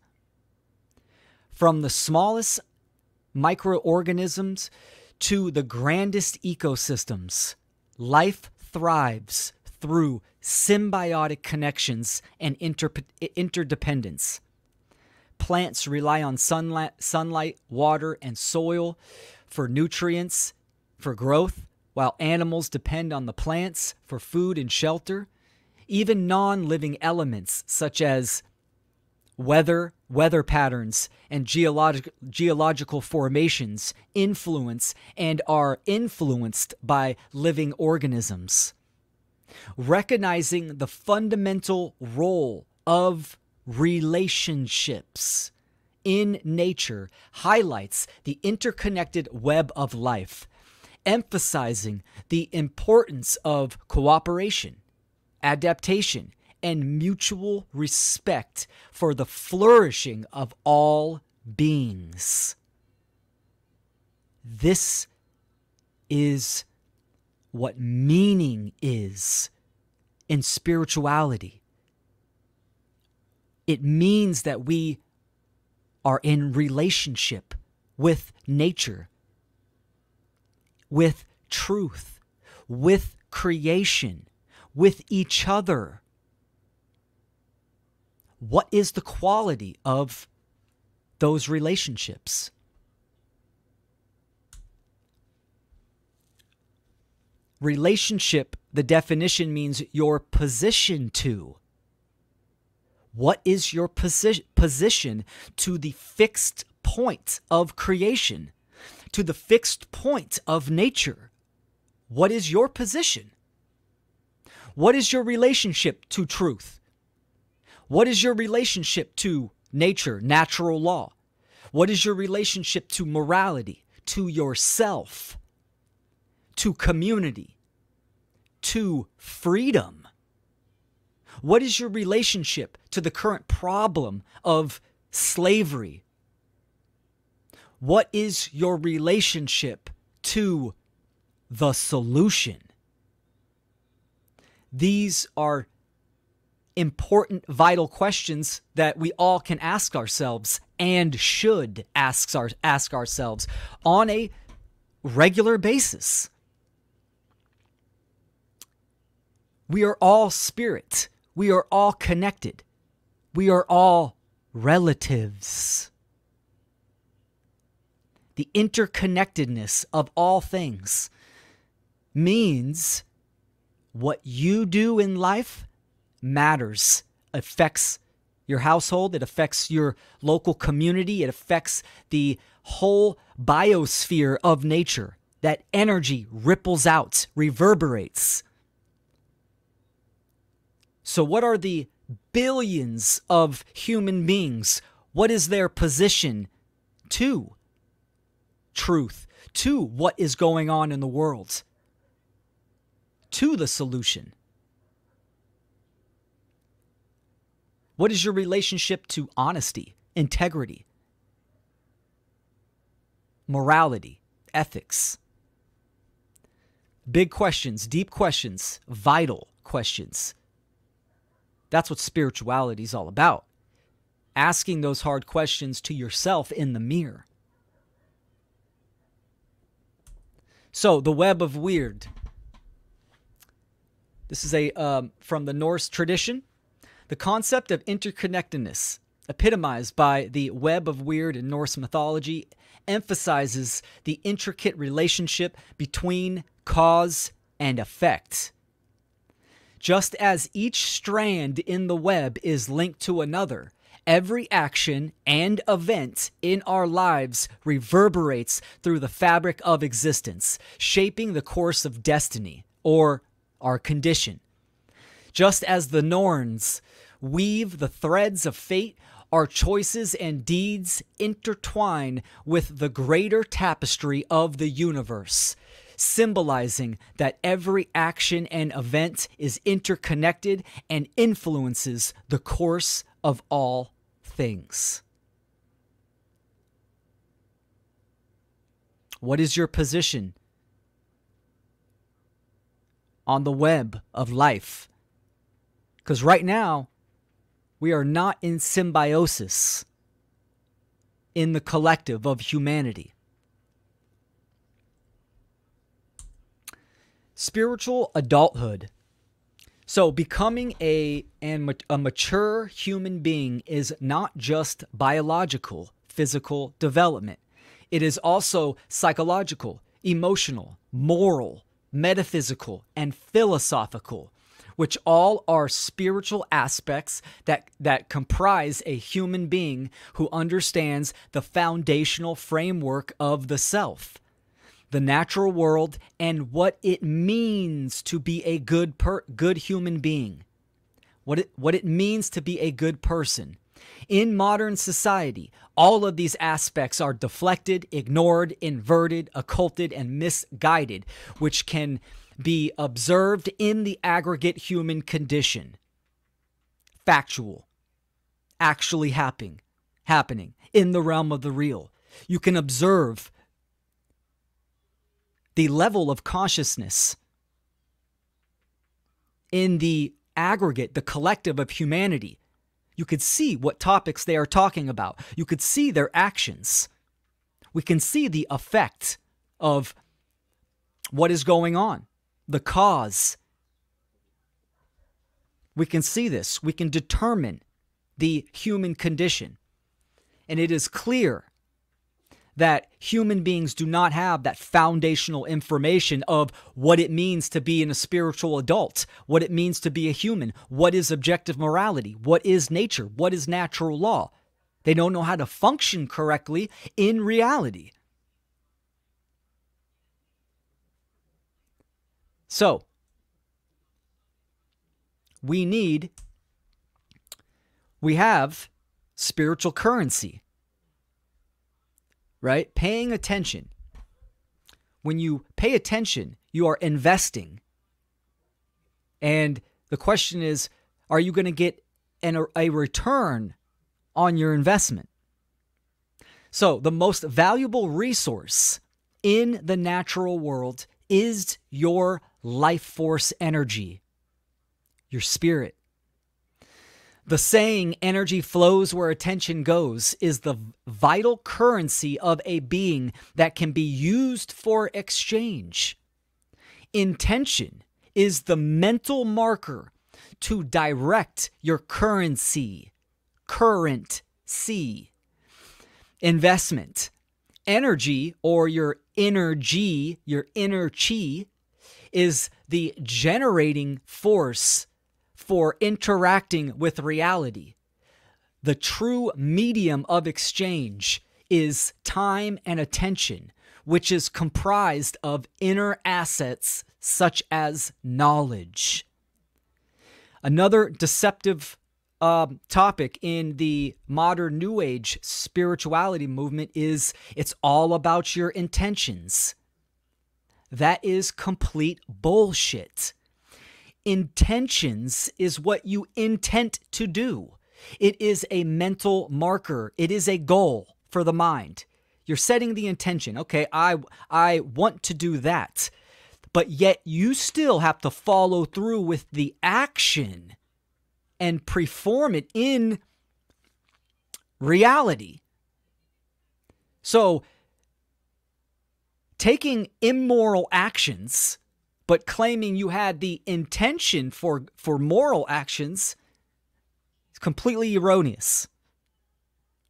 from the smallest microorganisms to the grandest ecosystems. Life thrives through symbiotic connections and inter- interdependence. Plants rely on sunlight, sunlight, water, and soil for nutrients, for growth, while animals depend on the plants for food and shelter. Even non living elements such as weather, weather patterns, and geologic, geological formations influence and are influenced by living organisms. Recognizing the fundamental role of relationships in nature highlights the interconnected web of life, emphasizing the importance of cooperation, adaptation, and mutual respect for the flourishing of all beings. This is what meaning is in spirituality. It means that we are in relationship with nature, with truth, with creation, with each other what is the quality of those relationships? Relationship, the definition means your position to. What is your posi- position to the fixed point of creation, to the fixed point of nature? What is your position? What is your relationship to truth? What is your relationship to nature, natural law? What is your relationship to morality, to yourself, to community, to freedom? What is your relationship to the current problem of slavery? What is your relationship to the solution? These are important, vital questions that we all can ask ourselves and should ask, our, ask ourselves on a regular basis. We are all spirit. We are all connected. We are all relatives. The interconnectedness of all things means what you do in life matters, affects your household, it affects your local community, it affects the whole biosphere of nature. That energy ripples out, reverberates. So, what are the billions of human beings? What is their position to truth, to what is going on in the world, to the solution? What is your relationship to honesty, integrity, morality, ethics? Big questions, deep questions, vital questions. That's what spirituality is all about. Asking those hard questions to yourself in the mirror. So, the web of wyrd. This is a um, from the Norse tradition. The concept of interconnectedness, epitomized by the web of wyrd in Norse mythology, emphasizes the intricate relationship between cause and effect. Just as each strand in the web is linked to another, every action and event in our lives reverberates through the fabric of existence, shaping the course of destiny or our condition. Just as the Norns weave the threads of fate, our choices and deeds intertwine with the greater tapestry of the universe, symbolizing that every action and event is interconnected and influences the course of all things. What is your position on the web of life? Because right now, we are not in symbiosis in the collective of humanity. Spiritual adulthood. So, becoming a, and a mature human being is not just biological, physical development, it is also psychological, emotional, moral, metaphysical, and philosophical which all are spiritual aspects that, that comprise a human being who understands the foundational framework of the self, the natural world, and what it means to be a good, per, good human being, what it, what it means to be a good person. In modern society, all of these aspects are deflected, ignored, inverted, occulted, and misguided, which can be observed in the aggregate human condition. Factual. Actually happening. Happening in the realm of the real. You can observe the level of consciousness in the aggregate, the collective of humanity. You could see what topics they are talking about. You could see their actions. We can see the effect of what is going on the cause. We can see this. We can determine the human condition. And it is clear that human beings do not have that foundational information of what it means to be in a spiritual adult, what it means to be a human, what is objective morality, what is nature, what is natural law. They don't know how to function correctly in reality. So, we need, we have spiritual currency, right? Paying attention. When you pay attention, you are investing. And the question is are you going to get an, a return on your investment? So, the most valuable resource in the natural world is your life force energy, your spirit. The saying, energy flows where attention goes, is the vital currency of a being that can be used for exchange. Intention is the mental marker to direct your currency, current C. Investment, energy or your inner G, your inner chi, is the generating force for interacting with reality. The true medium of exchange is time and attention, which is comprised of inner assets such as knowledge. Another deceptive uh, topic in the modern New Age spirituality movement is it's all about your intentions. That is complete bullshit. Intentions is what you intend to do. It is a mental marker. It is a goal for the mind. You're setting the intention. Okay, I I want to do that. But yet you still have to follow through with the action and perform it in reality. So taking immoral actions but claiming you had the intention for for moral actions is completely erroneous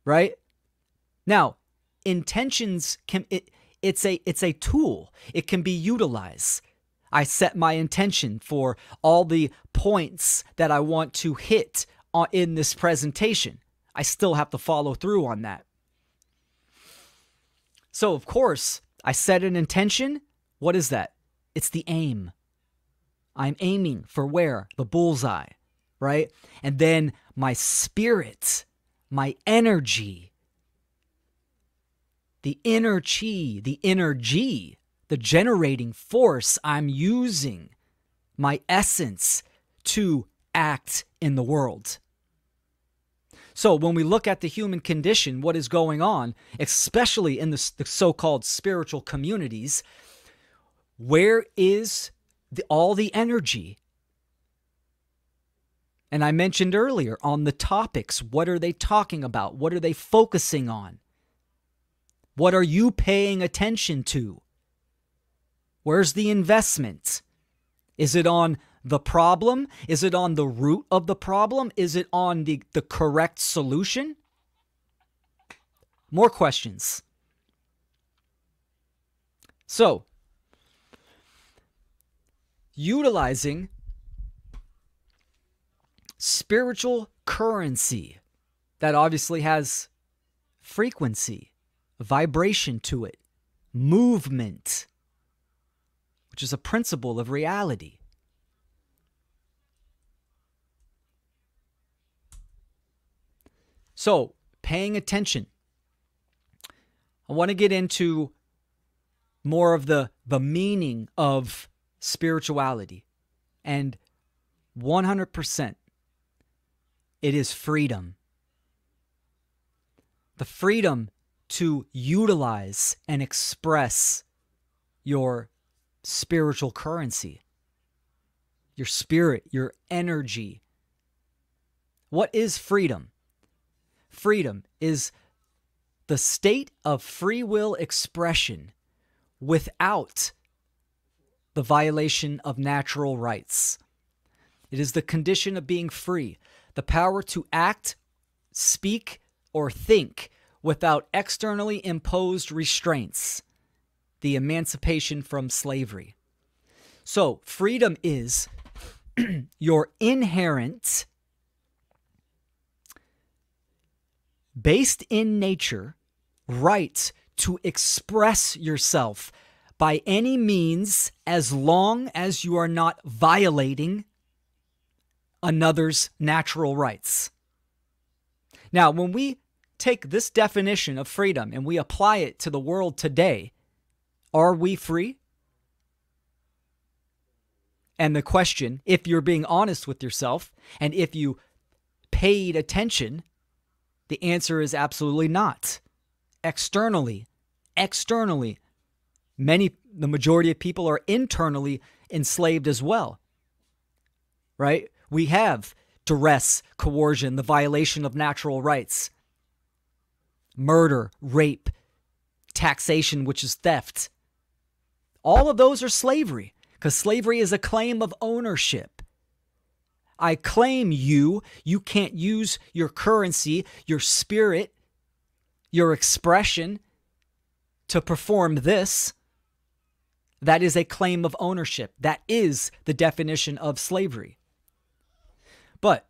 right? Now intentions can it, it's a it's a tool. It can be utilized. I set my intention for all the points that i want to hit on, in this presentation. I still have to follow through on that. So of course I set an intention. What is that? It's the aim. I'm aiming for where? The bullseye, right? And then my spirit, my energy, the inner chi, the inner G, the generating force I'm using, my essence to act in the world. So when we look at the human condition, what is going on, especially in the, the so-called spiritual communities, where is the, all the energy? And I mentioned earlier on the topics, what are they talking about? What are they focusing on? What are you paying attention to? Where's the investment? Is it on the problem? Is it on the root of the problem? Is it on the, the correct solution? More questions. So, utilizing spiritual currency that obviously has frequency, vibration to it, movement, which is a principle of reality. So, paying attention. I want to get into more of the the meaning of spirituality. And 100% it is freedom. The freedom to utilize and express your spiritual currency, your spirit, your energy. What is freedom? Freedom is the state of free will expression without the violation of natural rights. It is the condition of being free, the power to act, speak, or think without externally imposed restraints, the emancipation from slavery. So, freedom is your inherent, based in nature, right to express yourself by any means as long as you are not violating another's natural rights. Now, when we take this definition of freedom and we apply it to the world today, are we free? And the question, if you're being honest with yourself and if you paid attention, the answer is absolutely not. Externally, externally, many, the majority of people are internally enslaved as well. Right? We have duress, coercion, the violation of natural rights, murder, rape, taxation, which is theft. All of those are slavery because slavery is a claim of ownership. I claim you. You can't use your currency, your spirit, your expression to perform this. That is a claim of ownership. That is the definition of slavery. But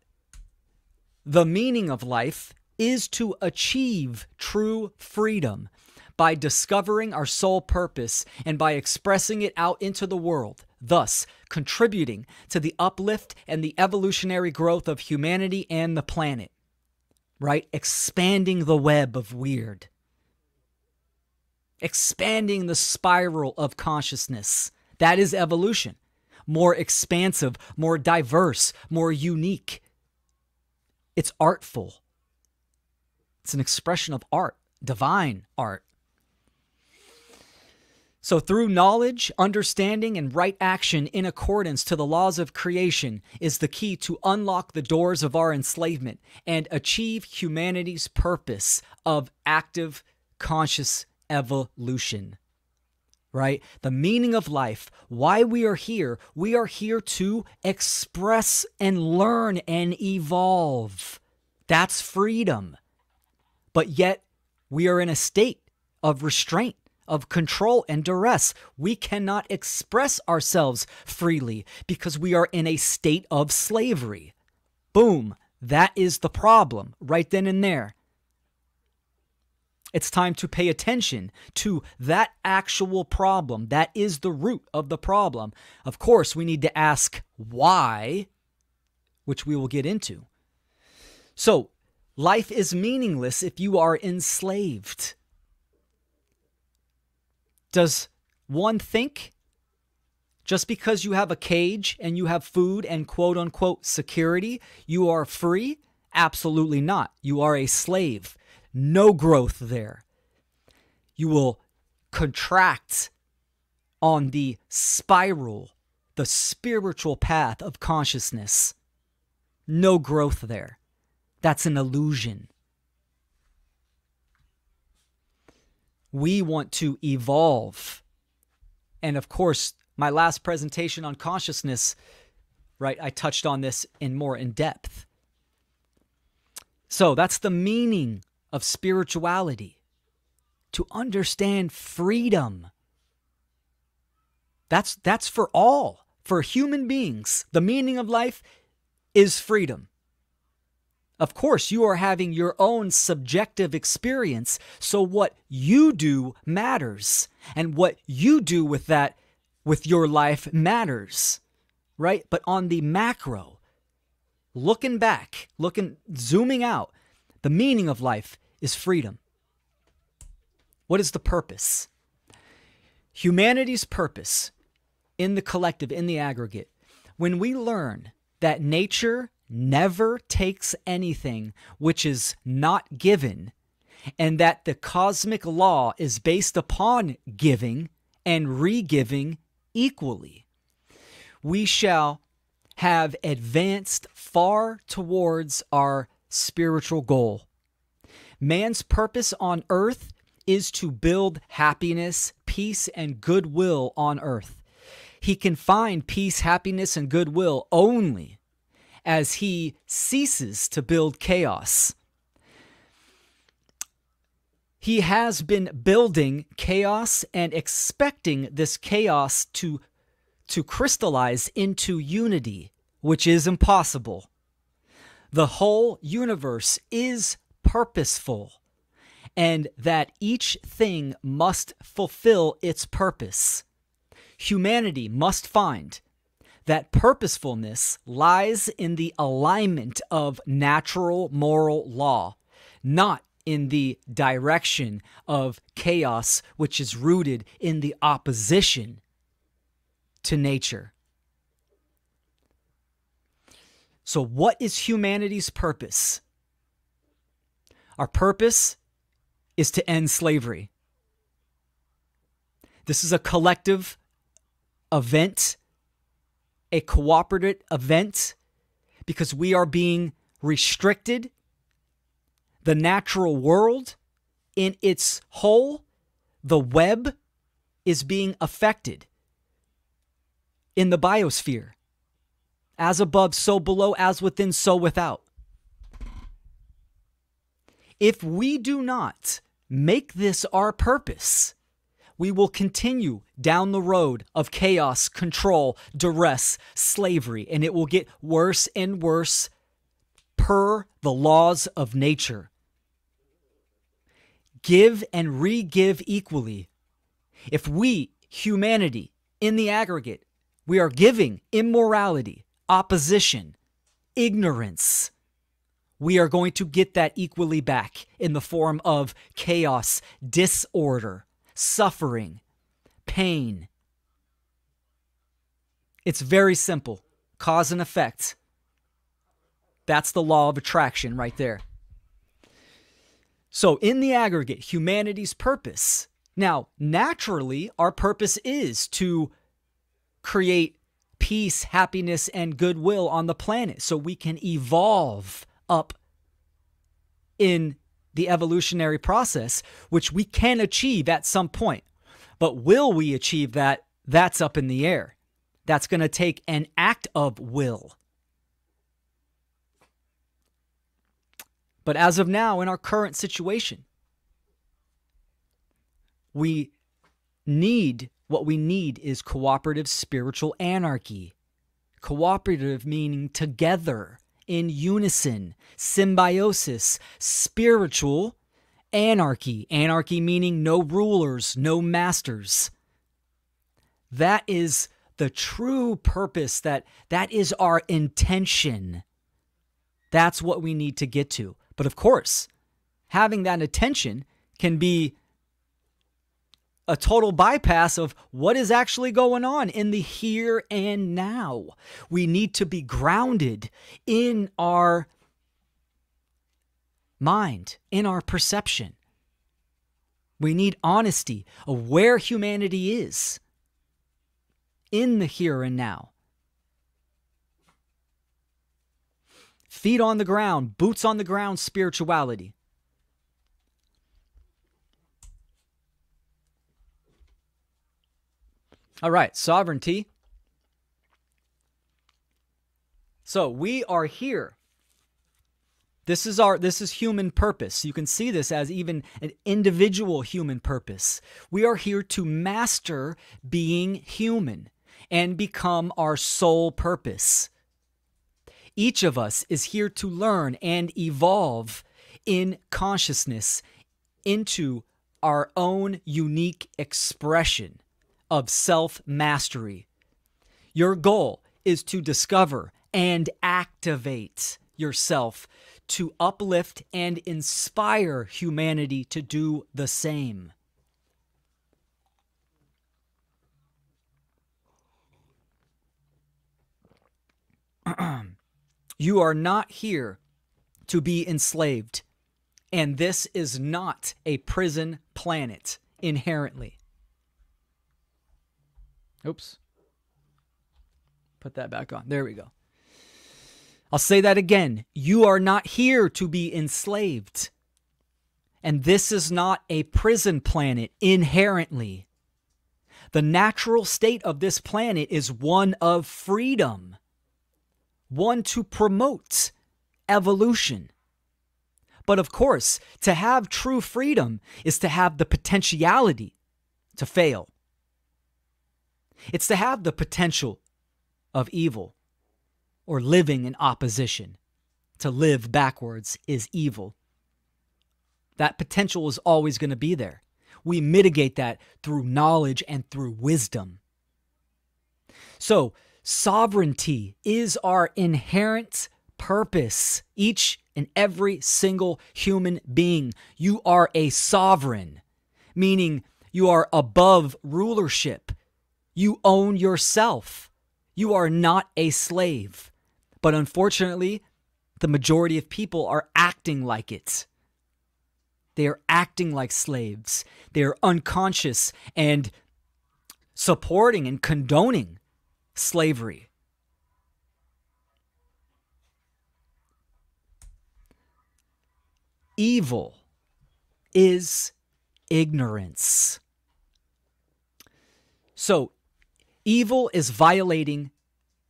the meaning of life is to achieve true freedom by discovering our sole purpose and by expressing it out into the world, thus contributing to the uplift and the evolutionary growth of humanity and the planet. Right? Expanding the web of wyrd. Expanding the spiral of consciousness. That is evolution more expansive, more diverse, more unique. It's artful. It's an expression of art, divine art. So, through knowledge, understanding, and right action in accordance to the laws of creation is the key to unlock the doors of our enslavement and achieve humanity's purpose of active, conscious evolution right? The meaning of life, why we are here. We are here to express and learn and evolve. That's freedom. But yet, we are in a state of restraint, of control and duress. We cannot express ourselves freely because we are in a state of slavery. Boom. That is the problem right then and there. It's time to pay attention to that actual problem. That is the root of the problem. Of course, we need to ask why, which we will get into. So, life is meaningless if you are enslaved. Does one think just because you have a cage and you have food and quote unquote security, you are free? Absolutely not. You are a slave no growth there. You will contract on the spiral, the spiritual path of consciousness. No growth there. That's an illusion. We want to evolve. And of course, my last presentation on consciousness, right, I touched on this in more in depth. So that's the meaning of spirituality, to understand freedom. That's, that's for all, for human beings. The meaning of life is freedom. Of course, you are having your own subjective experience, so what you do matters. And what you do with that, with your life, matters, right? But on the macro, looking back, looking, zooming out, the meaning of life is freedom. What is the purpose? Humanity's purpose in the collective, in the aggregate, when we learn that nature never takes anything which is not given, and that the cosmic law is based upon giving and re giving equally, we shall have advanced far towards our spiritual goal Man's purpose on earth is to build happiness, peace, and goodwill on earth. He can find peace, happiness, and goodwill only as he ceases to build chaos. he has been building chaos and expecting this chaos to to crystallize into unity, which is impossible. The whole universe is purposeful, and that each thing must fulfill its purpose. Humanity must find that purposefulness lies in the alignment of natural moral law, not in the direction of chaos, which is rooted in the opposition to nature. So, what is humanity's purpose? Our purpose is to end slavery. This is a collective event, a cooperative event, because we are being restricted. The natural world in its whole, the web, is being affected in the biosphere. As above, so below, as within, so without. If we do not make this our purpose, we will continue down the road of chaos, control, duress, slavery, and it will get worse and worse per the laws of nature. Give and re give equally. If we, humanity, in the aggregate, we are giving immorality, opposition, ignorance. We are going to get that equally back in the form of chaos, disorder, suffering, pain. It's very simple cause and effect. That's the law of attraction right there. So, in the aggregate, humanity's purpose. Now, naturally, our purpose is to create peace, happiness, and goodwill on the planet so we can evolve up in the evolutionary process, which we can achieve at some point. But will we achieve that? That's up in the air. That's going to take an act of will. But as of now, in our current situation, we need what we need is cooperative spiritual anarchy. Cooperative meaning together, in unison, symbiosis, spiritual anarchy. Anarchy meaning no rulers, no masters. That is the true purpose that that is our intention. That's what we need to get to. But of course, having that intention can be a total bypass of what is actually going on in the here and now. We need to be grounded in our mind, in our perception. We need honesty of where humanity is in the here and now. Feet on the ground, boots on the ground spirituality. All right, sovereignty. So we are here. This is our this is human purpose. You can see this as even an individual human purpose. We are here to master being human and become our sole purpose. Each of us is here to learn and evolve in consciousness into our own unique expression of self mastery. Your goal is to discover and activate yourself to uplift and inspire humanity to do the same. you are not here to be enslaved, and this is not a prison planet inherently. Oops. Put that back on. There we go. I'll say that again. You are not here to be enslaved. And this is not a prison planet inherently. The natural state of this planet is one of freedom, one to promote evolution. But of course, to have true freedom is to have the potentiality to fail. It's to have the potential of evil or living in opposition. To live backwards is evil. That potential is always going to be there. We mitigate that through knowledge and through wisdom. So, sovereignty is our inherent purpose. Each and every single human being, you are a sovereign, meaning you are above rulership. You own yourself. You are not a slave. But unfortunately, the majority of people are acting like it. They are acting like slaves. They are unconscious and supporting and condoning slavery. Evil is ignorance. So, evil is violating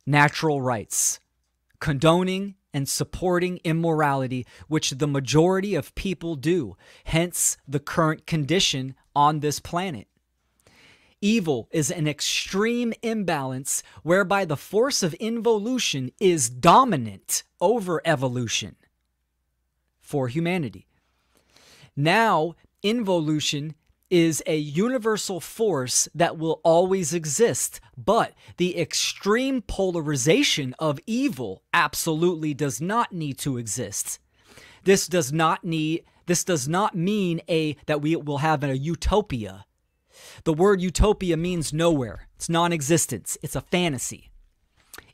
natural rights, condoning and supporting immorality, which the majority of people do, hence the current condition on this planet. Evil is an extreme imbalance whereby the force of involution is dominant over evolution for humanity. Now, involution is a universal force that will always exist, but the extreme polarization of evil absolutely does not need to exist. This does not need this does not mean a that we will have a utopia. The word utopia means nowhere. It's non-existence. It's a fantasy.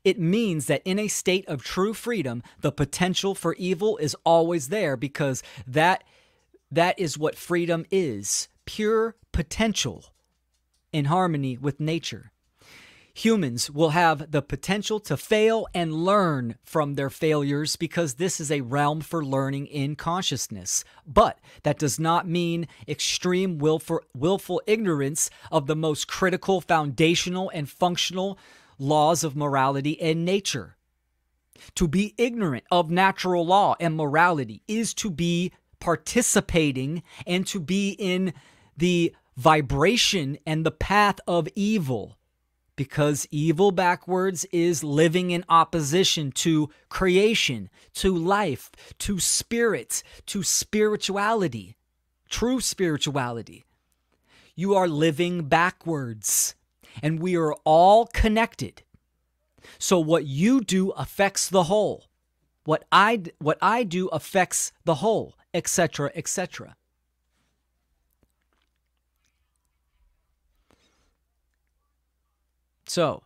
It means that in a state of true freedom, the potential for evil is always there because that that is what freedom is pure potential in harmony with nature. Humans will have the potential to fail and learn from their failures because this is a realm for learning in consciousness. But that does not mean extreme willful, willful ignorance of the most critical, foundational, and functional laws of morality and nature. To be ignorant of natural law and morality is to be participating and to be in the vibration and the path of evil because evil backwards is living in opposition to creation, to life, to spirit, to spirituality, true spirituality. You are living backwards, and we are all connected. So what you do affects the whole. What I what I do affects the whole, etc., etc. So,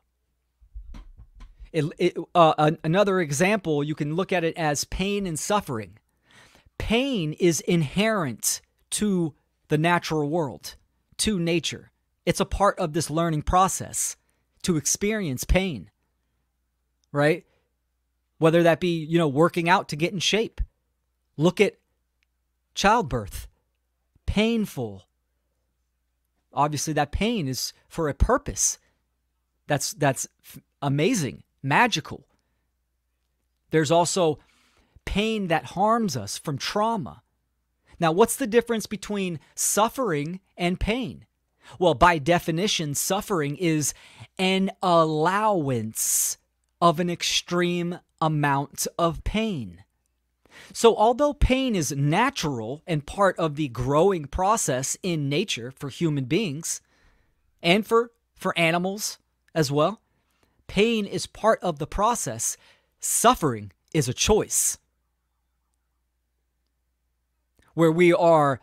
it, it, uh, another example, you can look at it as pain and suffering. Pain is inherent to the natural world, to nature. It's a part of this learning process to experience pain, right? Whether that be, you know, working out to get in shape. Look at childbirth. Painful. Obviously, that pain is for a purpose. That's that's amazing, magical. There's also pain that harms us from trauma. Now, what's the difference between suffering and pain? Well, by definition, suffering is an allowance of an extreme amount of pain. So, although pain is natural and part of the growing process in nature for human beings and for, for animals as well. Pain is part of the process, suffering is a choice. Where we are,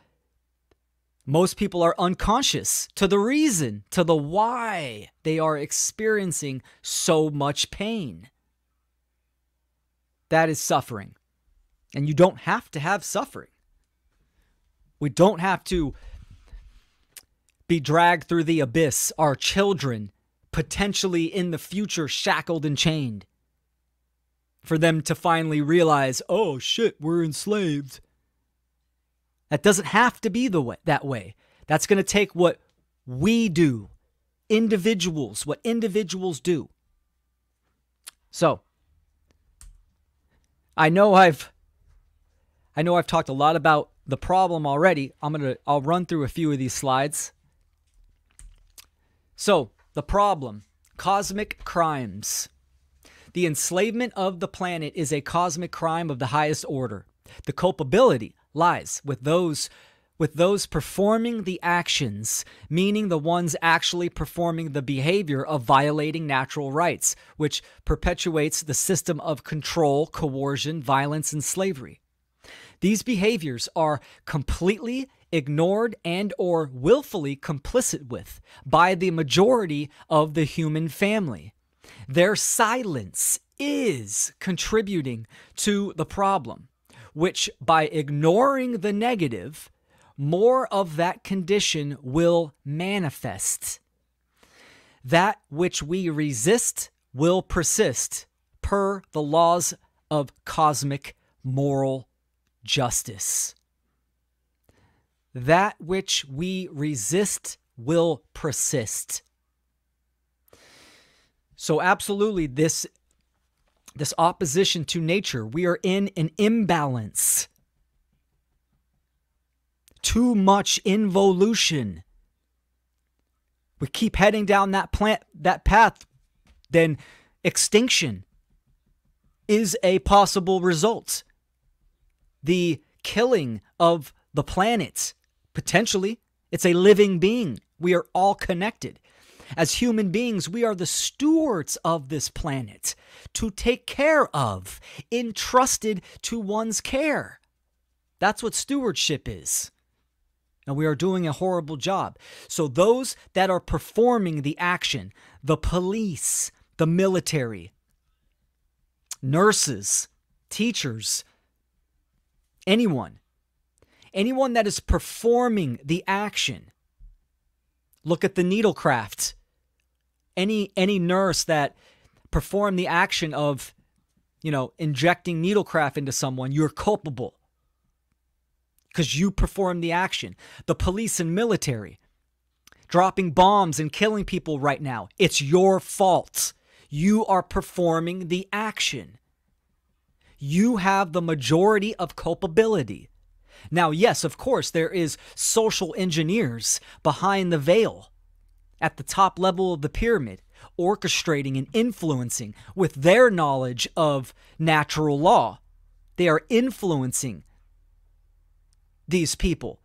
most people are unconscious to the reason, to the why they are experiencing so much pain. That is suffering. And you don't have to have suffering. We don't have to be dragged through the abyss. Our children potentially in the future shackled and chained. For them to finally realize, oh shit, we're enslaved. That doesn't have to be the way that way. That's going to take what we do, individuals, what individuals do. So, I know I've I know I've talked a lot about the problem already. I'm going to I'll run through a few of these slides. So, the problem, cosmic crimes. The enslavement of the planet is a cosmic crime of the highest order. The culpability lies with those with those performing the actions, meaning the ones actually performing the behavior of violating natural rights, which perpetuates the system of control, coercion, violence, and slavery. These behaviors are completely ignored and or willfully complicit with by the majority of the human family. Their silence is contributing to the problem, which by ignoring the negative more of that condition will manifest. That which we resist will persist per the laws of cosmic moral justice. That which we resist will persist. So absolutely this this opposition to nature, we are in an imbalance too much involution. We keep heading down that plant that path, then extinction is a possible result. The killing of the planet, potentially, it's a living being. We are all connected. As human beings, we are the stewards of this planet to take care of, entrusted to one's care. That's what stewardship is and we are doing a horrible job. So, those that are performing the action, the police, the military, nurses, teachers, anyone, anyone that is performing the action, look at the needlecraft. Any any nurse that performed the action of, you know, injecting needlecraft into someone, you're culpable because you performed the action. The police and military dropping bombs and killing people right now. It's your fault. You are performing the action. You have the majority of culpability. Now, yes, of course, there is social engineers behind the veil at the top level of the pyramid, orchestrating and influencing with their knowledge of natural law. They are influencing these people.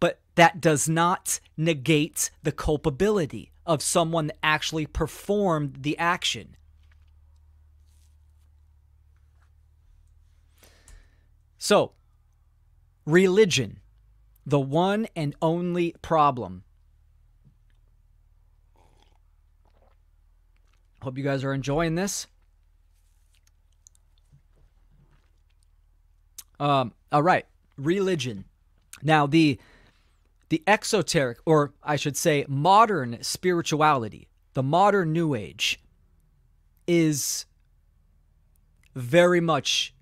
But that does not negate the culpability of someone that actually performed the action. So, religion, the one and only problem. Hope you guys are enjoying this. Um, all right, religion. Now, the the exoteric, or I should say, modern spirituality, the modern New Age, is very much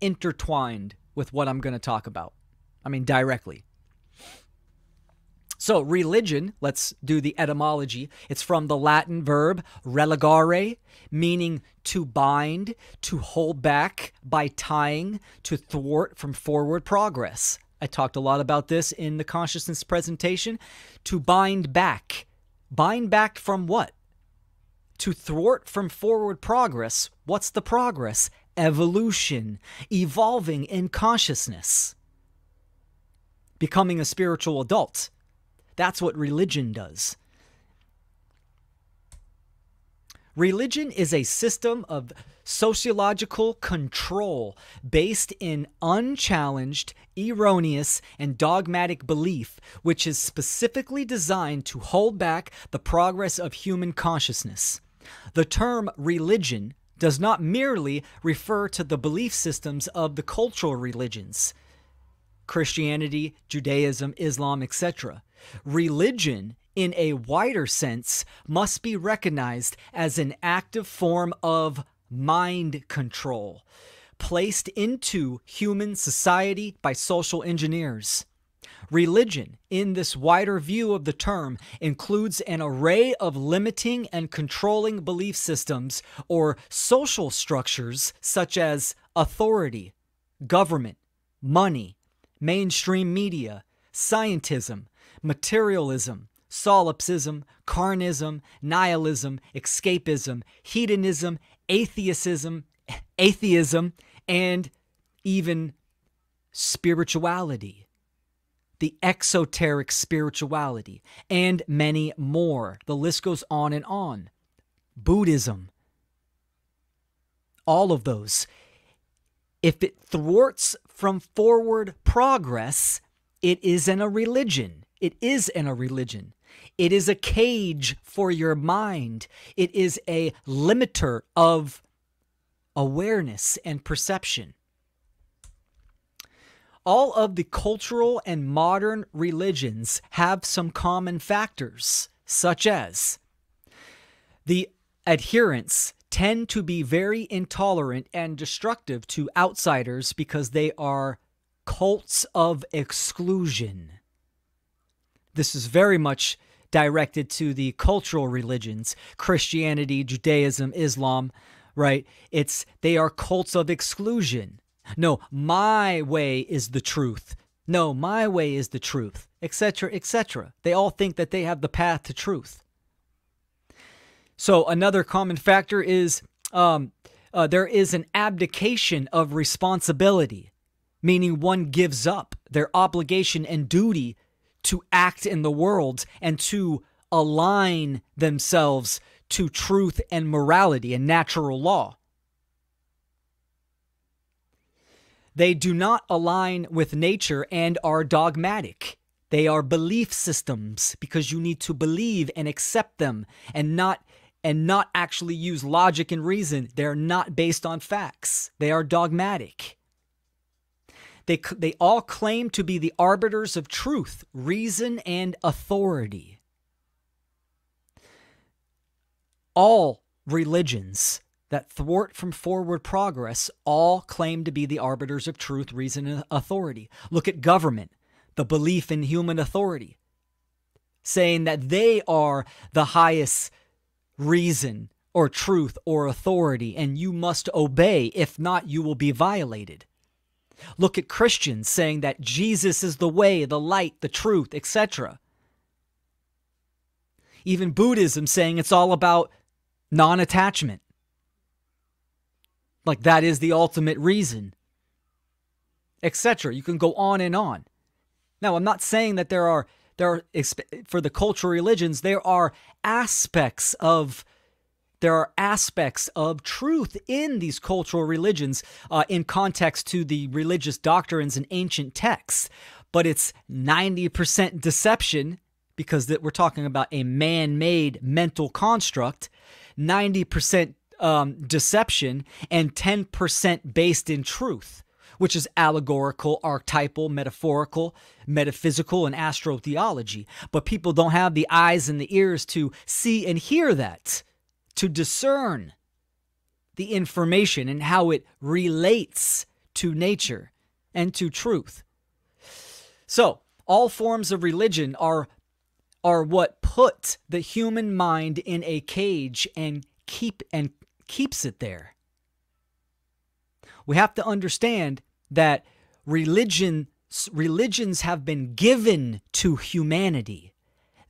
intertwined with what I'm going to talk about. I mean, directly. So, religion, let's do the etymology. It's from the Latin verb religare, meaning to bind, to hold back by tying, to thwart from forward progress. I talked a lot about this in the consciousness presentation. To bind back. Bind back from what? To thwart from forward progress. What's the progress? Evolution, evolving in consciousness, becoming a spiritual adult that's what religion does. Religion is a system of sociological control based in unchallenged, erroneous, and dogmatic belief, which is specifically designed to hold back the progress of human consciousness. The term religion does not merely refer to the belief systems of the cultural religions Christianity, Judaism, Islam, etc. Religion, in a wider sense, must be recognized as an active form of mind control placed into human society by social engineers. Religion, in this wider view of the term, includes an array of limiting and controlling belief systems or social structures such as authority, government, money, mainstream media, scientism, materialism, solipsism, carnism, nihilism, escapism, hedonism, atheism, atheism, and even spirituality, the exoteric spirituality, and many more. The list goes on and on. Buddhism, all of those. If it thwarts from forward progress, it is in a religion. It is in a religion. It is a cage for your mind. It is a limiter of awareness and perception. All of the cultural and modern religions have some common factors, such as the adherents tend to be very intolerant and destructive to outsiders because they are cults of exclusion. This is very much directed to the cultural religions Christianity, Judaism, Islam, right? It's they are cults of exclusion. No, my way is the truth. No, my way is the truth, etc., etc. They all think that they have the path to truth. So another common factor is um, uh, there is an abdication of responsibility, meaning one gives up their obligation and duty to act in the world and to align themselves to truth and morality and natural law. They do not align with nature and are dogmatic. They are belief systems because you need to believe and accept them and not and not actually use logic and reason. They're not based on facts. They are dogmatic. They, they all claim to be the arbiters of truth, reason, and authority. All religions that thwart from forward progress all claim to be the arbiters of truth, reason, and authority. Look at government, the belief in human authority, saying that they are the highest reason or truth or authority, and you must obey. If not, you will be violated. Look at Christians saying that Jesus is the way, the light, the truth, etc. Even Buddhism saying it's all about non attachment. Like that is the ultimate reason, etc. You can go on and on. Now, I'm not saying that there are there are for the cultural religions there are aspects of there are aspects of truth in these cultural religions uh, in context to the religious doctrines and ancient texts, but it's 90% deception because that we're talking about a man-made mental construct, 90% um, deception, and 10% based in truth which is allegorical, archetypal, metaphorical, metaphysical, and astrotheology. But people don't have the eyes and the ears to see and hear that to discern the information and how it relates to nature and to truth. So, all forms of religion are are what put the human mind in a cage and keep and keeps it there. We have to understand that religion religions have been given to humanity.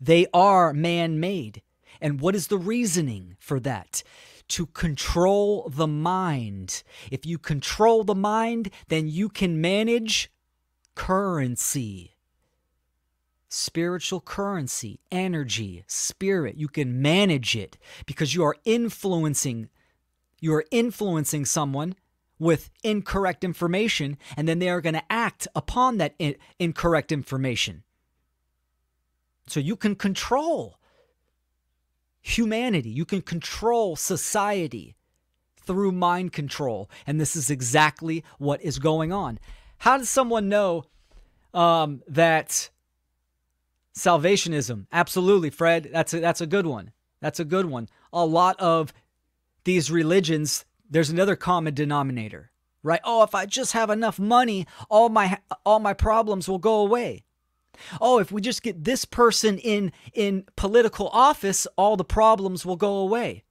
They are man-made. And what is the reasoning for that? To control the mind. If you control the mind, then you can manage currency. Spiritual currency, energy, spirit. You can manage it because you are influencing you are influencing someone with incorrect information and then they are going to act upon that in- incorrect information. So you can control humanity. You can control society through mind control. And this is exactly what is going on. How does someone know um, that salvationism? Absolutely, Fred. That's a, that's a good one. That's a good one. A lot of these religions, there's another common denominator, right? Oh, if I just have enough money, all my all my problems will go away oh, if we just get this person in in political office, all the problems will go away.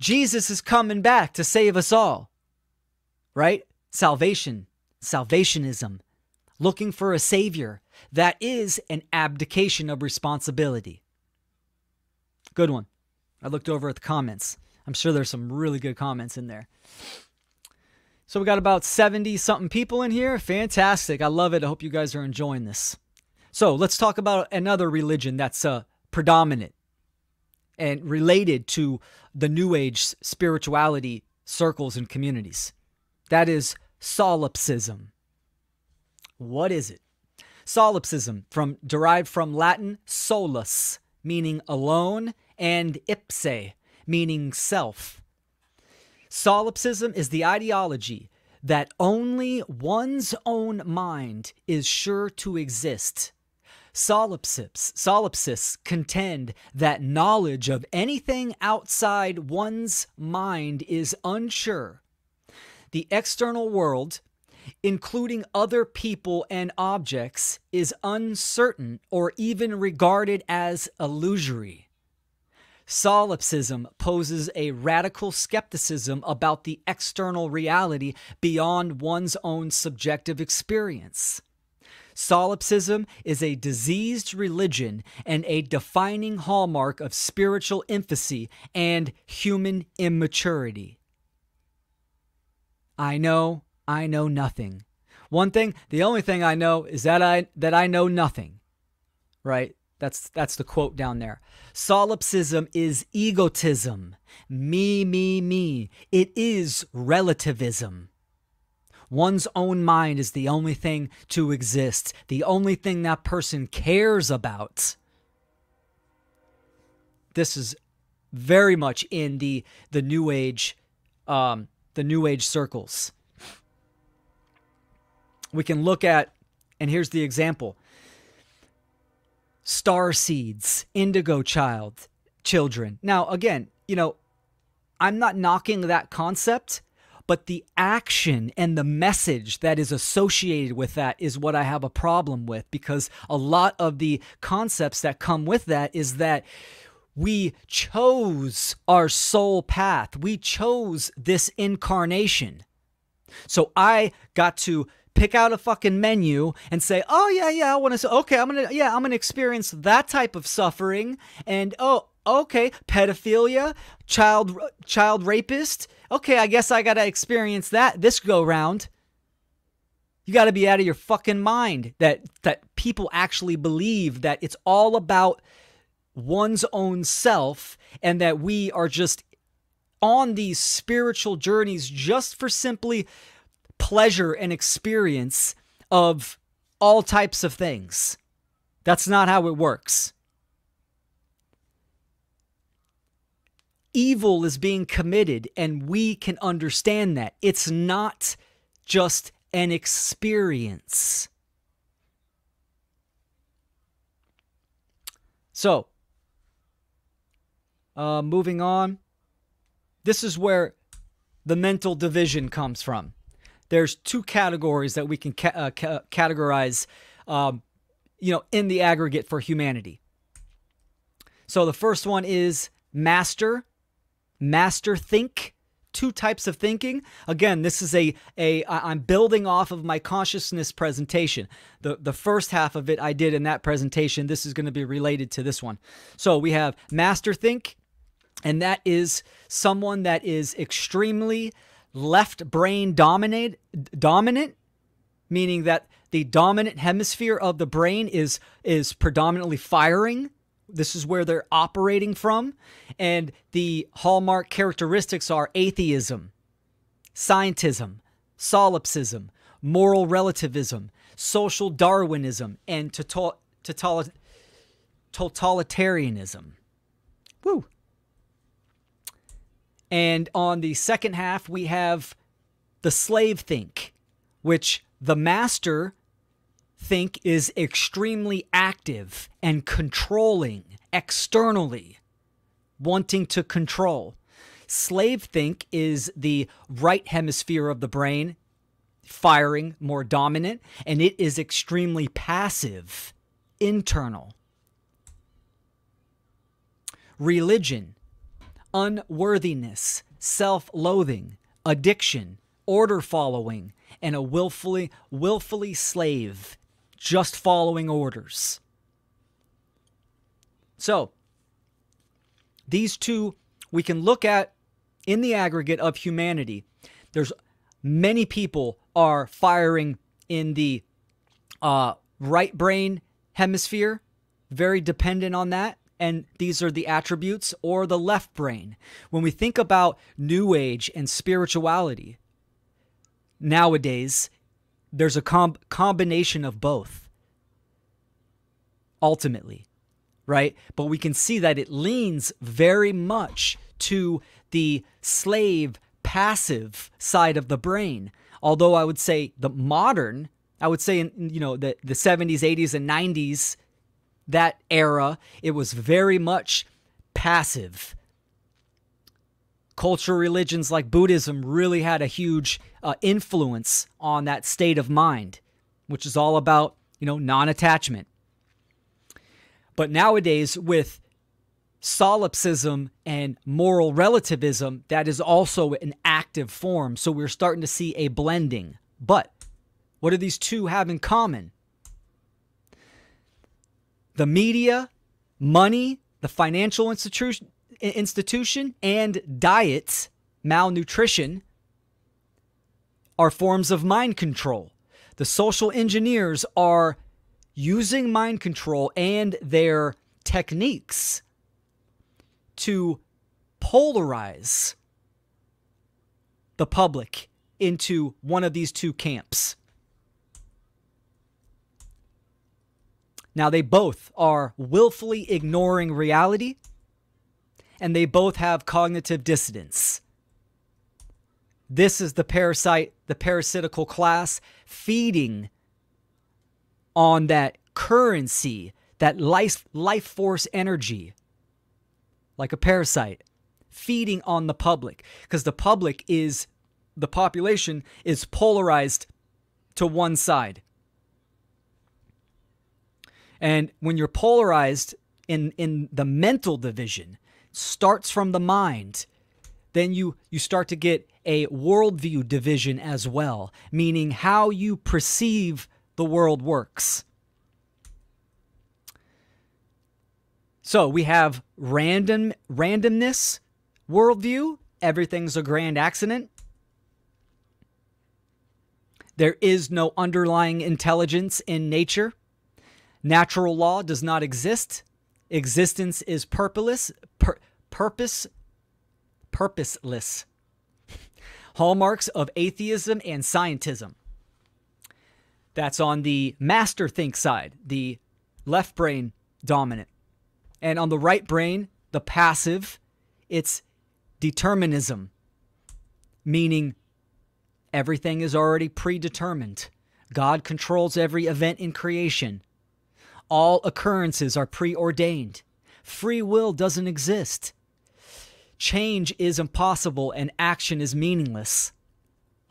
Jesus is coming back to save us all. Right? salvation, salvationism, looking for a savior. That is an abdication of responsibility. Good one. I looked over at the comments. I'm sure there's some really good comments in there. So we got about 70 something people in here. Fantastic. I love it. I hope you guys are enjoying this. So let's talk about another religion that's uh, predominant and related to the New Age spirituality circles and communities. That is solipsism. What is it? Solipsism, from derived from Latin solus, meaning alone, and ipse, meaning self. Solipsism is the ideology that only one's own mind is sure to exist. Solipsists, solipsists contend that knowledge of anything outside one's mind is unsure. The external world, including other people and objects, is uncertain or even regarded as illusory. Solipsism poses a radical skepticism about the external reality beyond one's own subjective experience. Solipsism is a diseased religion and a defining hallmark of spiritual infancy and human immaturity. I know, I know nothing. One thing, the only thing I know is that I that I know nothing. Right? That's that's the quote down there. Solipsism is egotism. Me, me, me. It is relativism. One's own mind is the only thing to exist, the only thing that person cares about. This is very much in the the new age um, the new age circles. We can look at and here's the example star seeds, indigo child, children. Now, again, you know, I'm not knocking that concept, but the action and the message that is associated with that is what I have a problem with because a lot of the concepts that come with that is that we chose our soul path. We chose this incarnation. So I got to pick out a fucking menu and say, "Oh yeah, yeah, I want to say, okay, I'm going to yeah, I'm going to experience that type of suffering and oh, okay, pedophilia, child child rapist. Okay, I guess I got to experience that this go round." You got to be out of your fucking mind that that people actually believe that it's all about one's own self and that we are just on these spiritual journeys just for simply pleasure and experience of all types of things. That's not how it works. Evil is being committed, and we can understand that. It's not just an experience. So, uh, moving on. This is where the mental division comes from there's two categories that we can ca- uh, ca- categorize, um, you know, in the aggregate for humanity. So the first one is master, master think. Two types of thinking. Again, this is a a I'm building off of my consciousness presentation. The the first half of it I did in that presentation. This is going to be related to this one. So we have master think, and that is someone that is extremely left brain dominate dominant meaning that the dominant hemisphere of the brain is is predominantly firing. This is where they're operating from. And the hallmark characteristics are atheism scientism solipsism moral relativism social darwinism and total, total, totalitarianism. Woo and on the second half, we have the slave think, which the master think is extremely active and controlling externally, wanting to control. Slave think is the right hemisphere of the brain, firing more dominant, and it is extremely passive, internal. Religion unworthiness, self loathing, addiction, order following, and a willfully willfully slave just following orders. So, these two we can look at in the aggregate of humanity. There's many people are firing in the uh, right brain hemisphere, very dependent on that. And these are the attributes, or the left brain. When we think about New Age and spirituality, nowadays, there's a com- combination of both, ultimately, right? But we can see that it leans very much to the slave passive side of the brain. Although I would say the modern, I would say in you know the the 70s, 80s and 90s that era, it was very much passive. Culture religions like Buddhism really had a huge uh, influence on that state of mind, which is all about, you know, non-attachment. But nowadays with solipsism and moral relativism, that is also an active form. So we're starting to see a blending. But what do these two have in common? The media, money, the financial institution, institution and diets, malnutrition, are forms of mind control. The social engineers are using mind control and their techniques to polarize the public into one of these two camps. Now, they both are willfully ignoring reality, and they both have cognitive dissonance. This is the parasite, the parasitical class, feeding on that currency, that life, life force energy like a parasite, feeding on the public because the public is the population is polarized to one side. And when you're polarized in in the mental division, starts from the mind, then you you start to get a worldview division as well, meaning how you perceive the world works. So we have random randomness worldview. Everything's a grand accident. There is no underlying intelligence in nature. Natural law does not exist. Existence is purposeless, pur- purpose, purposeless. Hallmarks of atheism and scientism. That's on the master think side, the left brain dominant. And on the right brain, the passive, it's determinism, meaning everything is already predetermined. God controls every event in creation. All occurrences are preordained. Free will doesn't exist. Change is impossible and action is meaningless.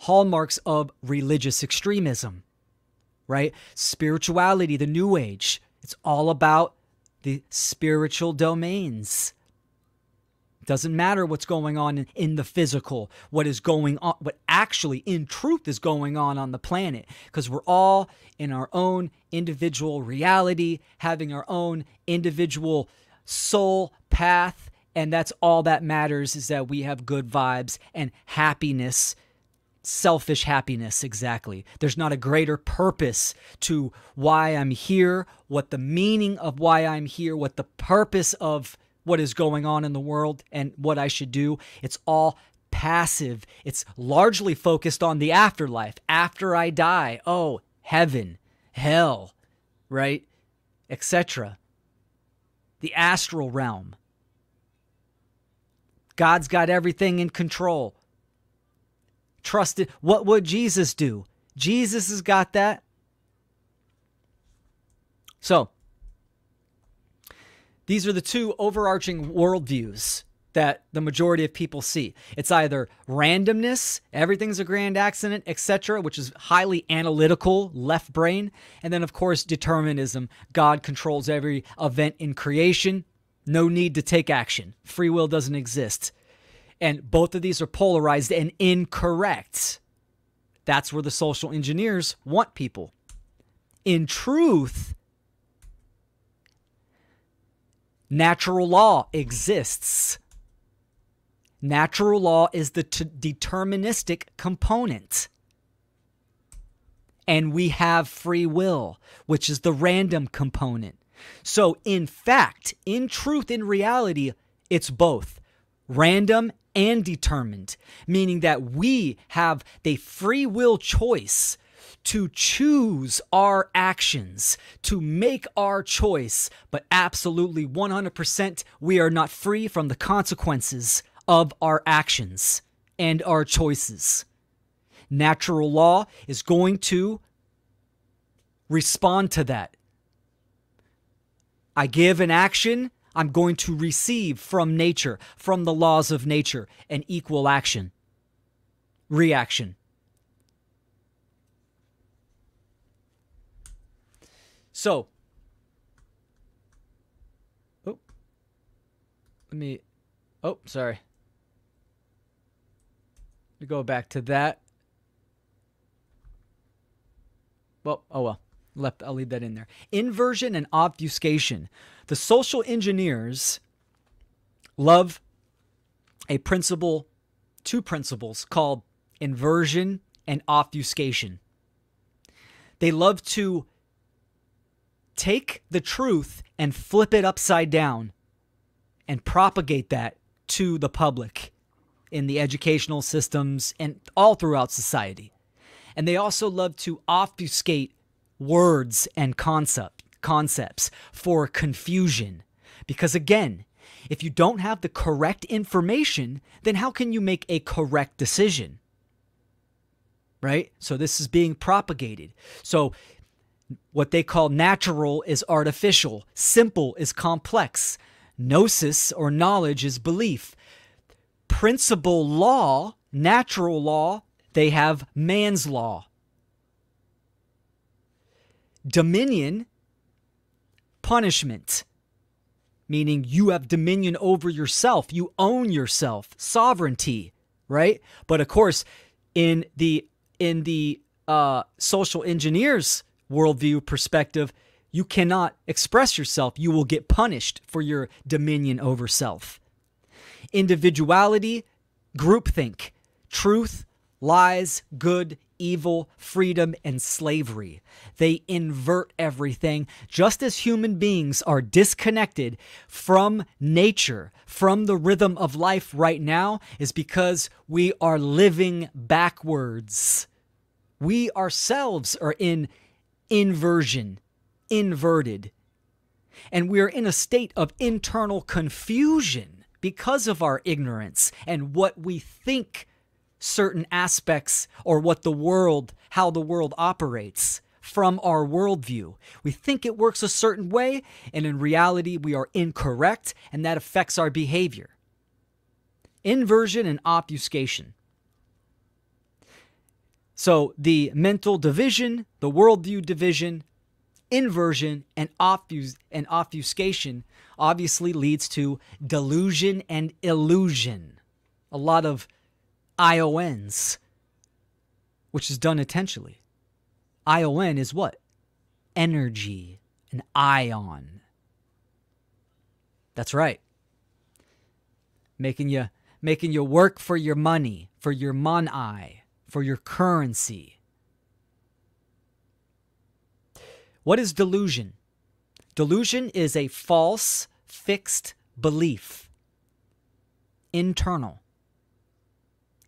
Hallmarks of religious extremism, right? Spirituality, the New Age, it's all about the spiritual domains. Doesn't matter what's going on in the physical, what is going on, what actually in truth is going on on the planet, because we're all in our own individual reality, having our own individual soul path. And that's all that matters is that we have good vibes and happiness selfish happiness exactly. There's not a greater purpose to why I'm here, what the meaning of why I'm here, what the purpose of what is going on in the world and what I should do. It's all passive. It's largely focused on the afterlife. After I die, oh, heaven, hell, right? Etc. The astral realm. God's got everything in control trusted. What would Jesus do? Jesus has got that. So, these are the two overarching worldviews that the majority of people see. It's either randomness, everything's a grand accident, etc., which is highly analytical, left brain, and then of course determinism. God controls every event in creation. No need to take action. Free will doesn't exist. And both of these are polarized and incorrect. That's where the social engineers want people. In truth, natural law exists. Natural law is the deterministic component. And we have free will, which is the random component. So, in fact, in truth, in reality, it's both random and determined, meaning that we have the free will choice to choose our actions, to make our choice, but absolutely 100% we are not free from the consequences of our actions and our choices. Natural law is going to respond to that. I give an action, I'm going to receive from nature, from the laws of nature, an equal action, reaction. So, oh, let me, oh, sorry. Let me go back to that. Well, oh well. Left I'll leave that in there. Inversion and obfuscation. The social engineers love a principle, two principles called inversion and obfuscation. They love to take the truth and flip it upside down and propagate that to the public in the educational systems and all throughout society. And they also love to obfuscate words and concept concepts for confusion. Because again, if you don't have the correct information, then how can you make a correct decision? Right? So this is being propagated. So what they call natural is artificial, simple is complex, gnosis or knowledge is belief. Principle law, natural law, they have man's law. Dominion, punishment, meaning you have dominion over yourself, you own yourself, sovereignty, right? But of course, in the in the uh, social engineers worldview perspective, you cannot express yourself. You will get punished for your dominion over self. Individuality, groupthink, truth, lies, good, evil, freedom, and slavery. They invert everything, just as human beings are disconnected from nature, from the rhythm of life right now, is because we are living backwards. We ourselves are in inversion, inverted. And we are in a state of internal confusion because of our ignorance and what we think certain aspects or what the world, how the world operates from our worldview. We think it works a certain way, and in reality, we are incorrect, and that affects our behavior. Inversion and obfuscation. So, the mental division, the worldview division, inversion, and, obfus- and obfuscation obviously leads to delusion and illusion. A lot of IONs, which is done intentionally. ION is what? Energy, an ion. That's right. Making you making you work for your money, for your monai, for your currency. What is delusion? Delusion is a false, fixed belief, internal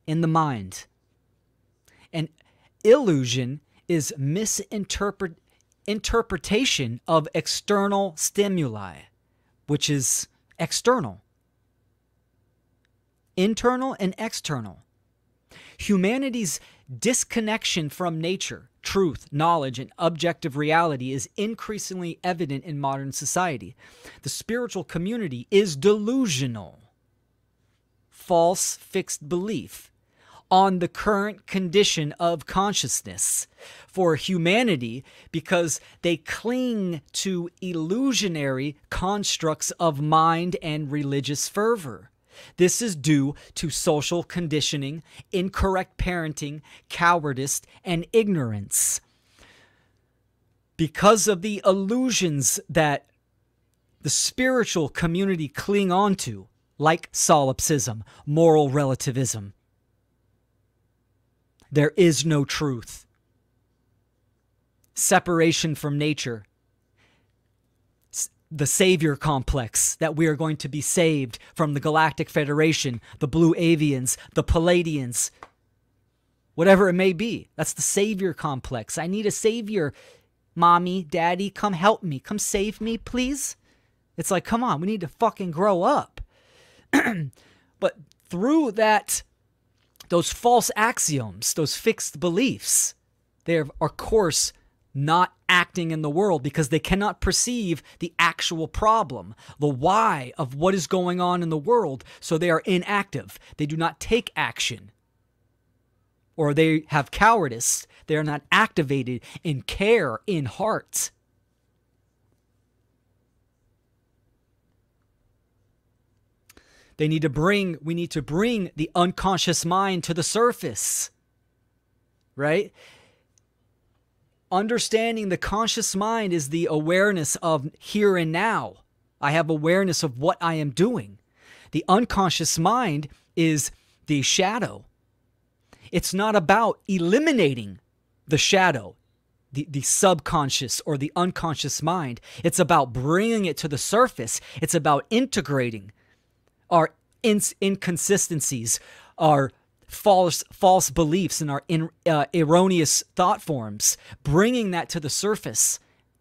in the mind. And illusion is misinterpret interpretation of external stimuli, which is external. Internal and external. Humanity's disconnection from nature, truth, knowledge, and objective reality is increasingly evident in modern society. The spiritual community is delusional, false, fixed belief on the current condition of consciousness for humanity because they cling to illusionary constructs of mind and religious fervor. This is due to social conditioning, incorrect parenting, cowardice, and ignorance. Because of the illusions that the spiritual community cling onto, like solipsism, moral relativism, there is no truth. Separation from nature, the savior complex that we are going to be saved from the Galactic Federation, the Blue Avians, the Pleiadians, whatever it may be. That's the savior complex. I need a savior. Mommy, daddy, come help me. Come save me, please. It's like, come on, we need to fucking grow up. but through that, those false axioms, those fixed beliefs, they are, of course, not acting in the world because they cannot perceive the actual problem, the why of what is going on in the world. So they are inactive. They do not take action. Or they have cowardice. They are not activated in care, in heart. They need to bring, we need to bring the unconscious mind to the surface, right? Understanding the conscious mind is the awareness of here and now. I have awareness of what I am doing. The unconscious mind is the shadow. It's not about eliminating the shadow, the, the subconscious or the unconscious mind. It's about bringing it to the surface. It's about integrating our ins- inconsistencies, our false false beliefs and our in, uh, erroneous thought forms, bringing that to the surface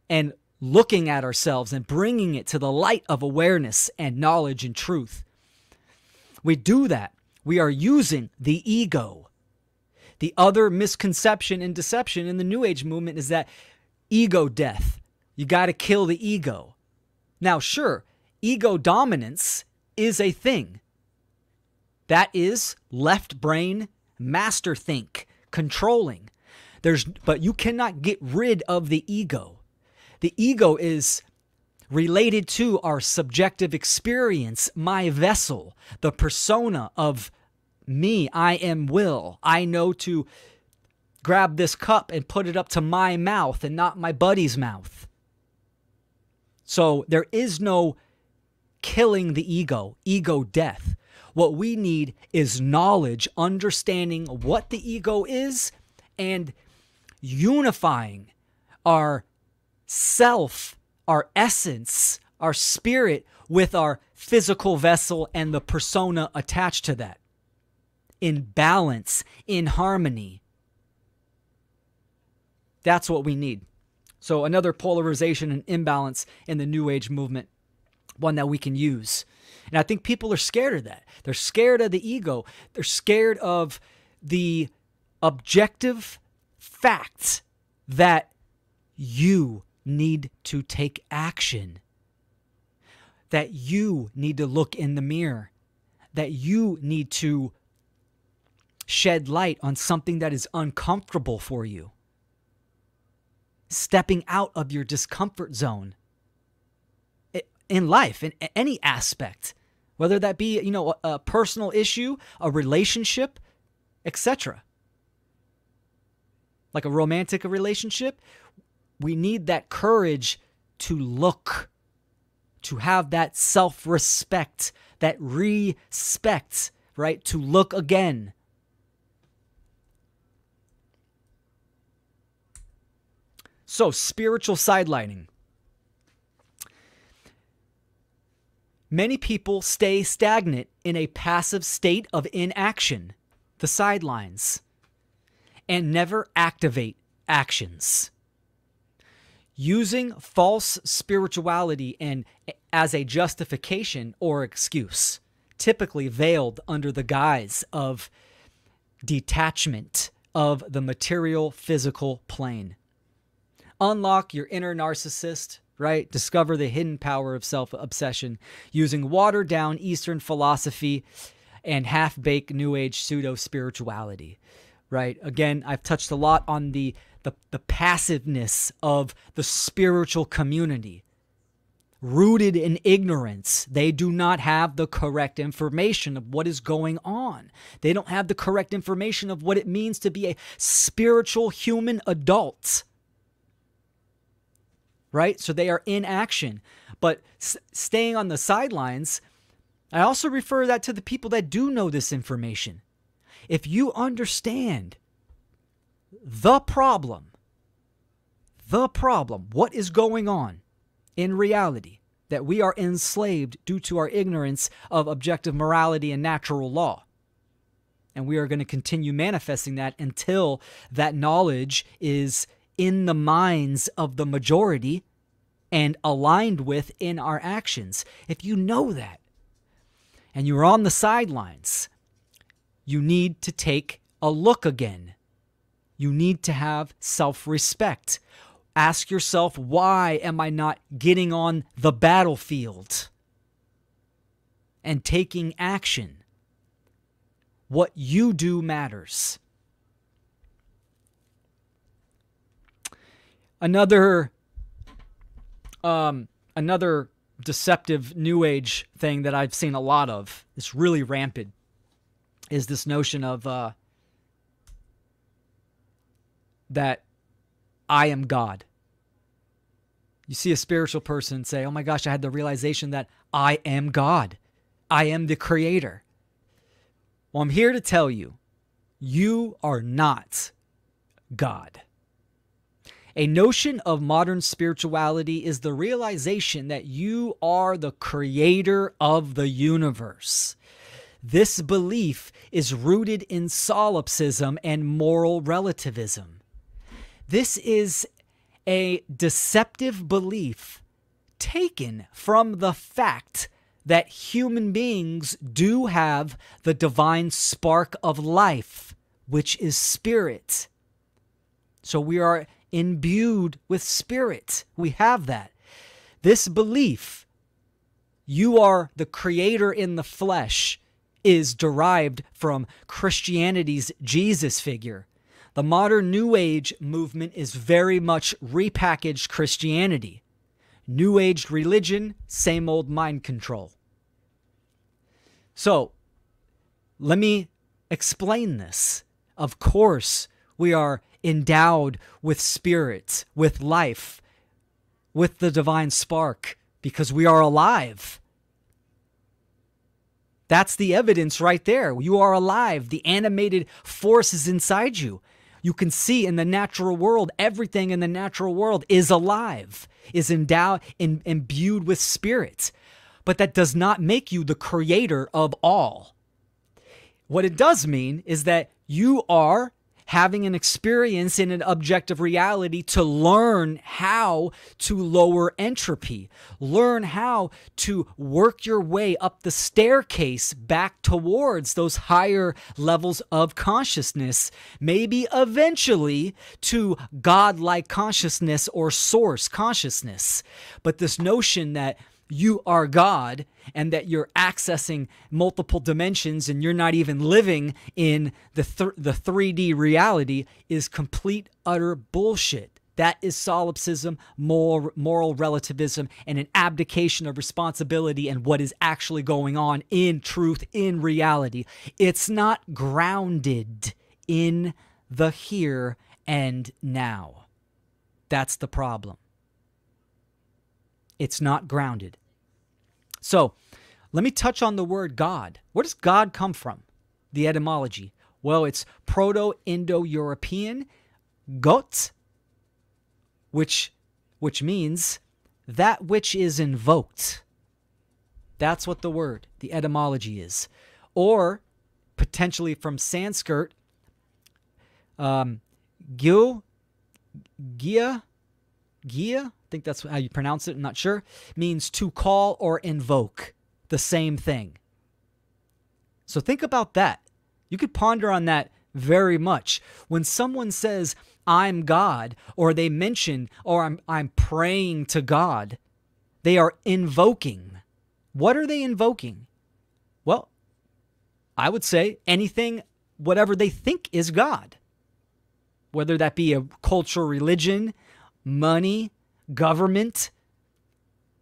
and looking at ourselves and bringing it to the light of awareness and knowledge and truth. We do that. We are using the ego. The other misconception and deception in the New Age movement is that ego death. You got to kill the ego. Now, sure, ego dominance is a thing. That is left brain master think, controlling. There's but you cannot get rid of the ego. The ego is related to our subjective experience, my vessel, the persona of me, I am will. I know to grab this cup and put it up to my mouth and not my buddy's mouth. So there is no killing the ego, ego death. What we need is knowledge, understanding what the ego is, and unifying our self, our essence, our spirit with our physical vessel and the persona attached to that. In balance, in harmony. That's what we need. So, another polarization and imbalance in the New Age movement, one that we can use. And I think people are scared of that. They're scared of the ego. They're scared of the objective facts that you need to take action, that you need to look in the mirror, that you need to shed light on something that is uncomfortable for you. Stepping out of your discomfort zone eh, in life, in any aspect whether that be, you know, a, a personal issue, a relationship, etc. Like a romantic relationship, we need that courage to look, to have that self respect, that respect, right? To look again. So, spiritual sidelining. Many people stay stagnant in a passive state of inaction, the sidelines, and never activate actions. Using false spirituality and as a justification or excuse, typically veiled under the guise of detachment of the material physical plane. Unlock your inner narcissist right? Discover the hidden power of self obsession using watered down Eastern philosophy and half baked New Age pseudo spirituality, right? Again, I've touched a lot on the, the, the passiveness of the spiritual community, rooted in ignorance. They do not have the correct information of what is going on. They don't have the correct information of what it means to be a spiritual human adult. Right? So they are in action. But s- staying on the sidelines, I also refer that to the people that do know this information. If you understand the problem, the problem, what is going on in reality, that we are enslaved due to our ignorance of objective morality and natural law. And we are going to continue manifesting that until that knowledge is in the minds of the majority and aligned with in our actions. If you know that and you're on the sidelines, you need to take a look again. You need to have self respect. Ask yourself, why am I not getting on the battlefield and taking action? What you do matters. Another um, another deceptive new age thing that I've seen a lot of, it's really rampant, is this notion of uh, that I am God. You see a spiritual person say, Oh my gosh, I had the realization that I am God. I am the creator. Well, I'm here to tell you, you are not God. A notion of modern spirituality is the realization that you are the creator of the universe. This belief is rooted in solipsism and moral relativism. This is a deceptive belief taken from the fact that human beings do have the divine spark of life, which is spirit. So we are imbued with spirit. We have that. This belief, you are the creator in the flesh, is derived from Christianity's Jesus figure. The modern New Age movement is very much repackaged Christianity. New Age religion, same old mind control. So, let me explain this. Of course, we are endowed with spirit, with life, with the divine spark, because we are alive. That's the evidence right there. You are alive. The animated force is inside you. You can see in the natural world, everything in the natural world is alive, is endowed, in, imbued with spirit. But that does not make you the creator of all. What it does mean is that you are having an experience in an objective reality to learn how to lower entropy, learn how to work your way up the staircase back towards those higher levels of consciousness, maybe eventually to godlike consciousness or source consciousness. But this notion that you are God and that you're accessing multiple dimensions and you're not even living in the th- the 3D reality is complete utter bullshit. That is solipsism, moral, moral relativism, and an abdication of responsibility and what is actually going on in truth, in reality. It's not grounded in the here and now. That's the problem. It's not grounded. So, let me touch on the word God. Where does God come from? The etymology. Well, it's Proto Indo European got, which, which means that which is invoked. That's what the word, the etymology is. Or potentially from Sanskrit, um, gyu, gia, gia, think that's how you pronounce it, I'm not sure, means to call or invoke the same thing. So think about that. You could ponder on that very much. When someone says, I'm God, or they mention, or I'm, I'm praying to God, they are invoking. What are they invoking? Well, I would say anything, whatever they think is God. Whether that be a cultural religion, money, government,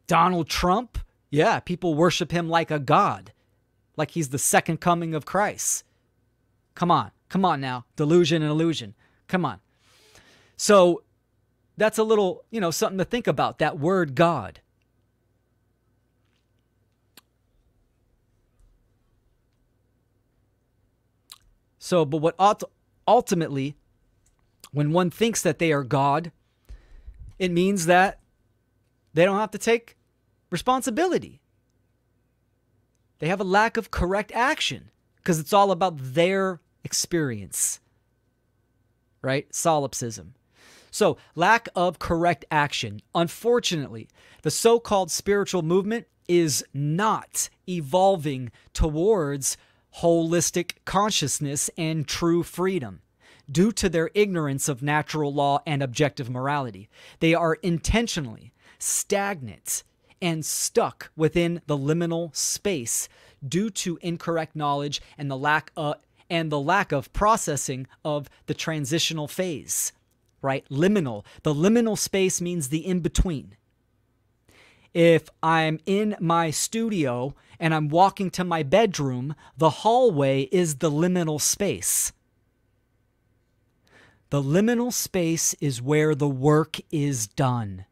Donald Trump, yeah, people worship him like a god, like he's the second coming of Christ. Come on, come on now. Delusion and illusion. Come on. So that's a little, you know, something to think about that word God. So, but what ultimately, when one thinks that they are God, it means that they don't have to take responsibility. They have a lack of correct action because it's all about their experience. Right? Solipsism. So, lack of correct action. Unfortunately, the so called spiritual movement is not evolving towards holistic consciousness and true freedom due to their ignorance of natural law and objective morality. They are intentionally stagnant and stuck within the liminal space due to incorrect knowledge and the lack of and the lack of processing of the transitional phase. Right? Liminal. The liminal space means the in between. If I'm in my studio and I'm walking to my bedroom, the hallway is the liminal space. The liminal space is where the work is done.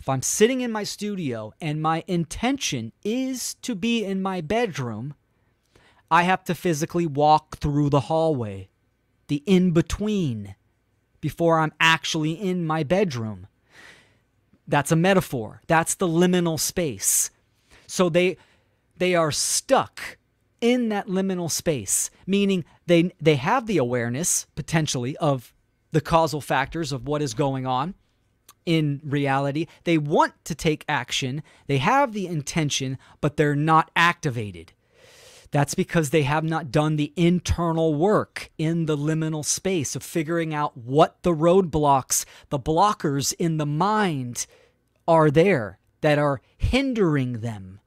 If I'm sitting in my studio and my intention is to be in my bedroom, I have to physically walk through the hallway, the in between, before I'm actually in my bedroom. That's a metaphor. That's the liminal space. So they they are stuck in that liminal space, meaning they they have the awareness potentially of the causal factors of what is going on in reality. They want to take action, they have the intention, but they're not activated. That's because they have not done the internal work in the liminal space of figuring out what the roadblocks, the blockers in the mind are there that are hindering them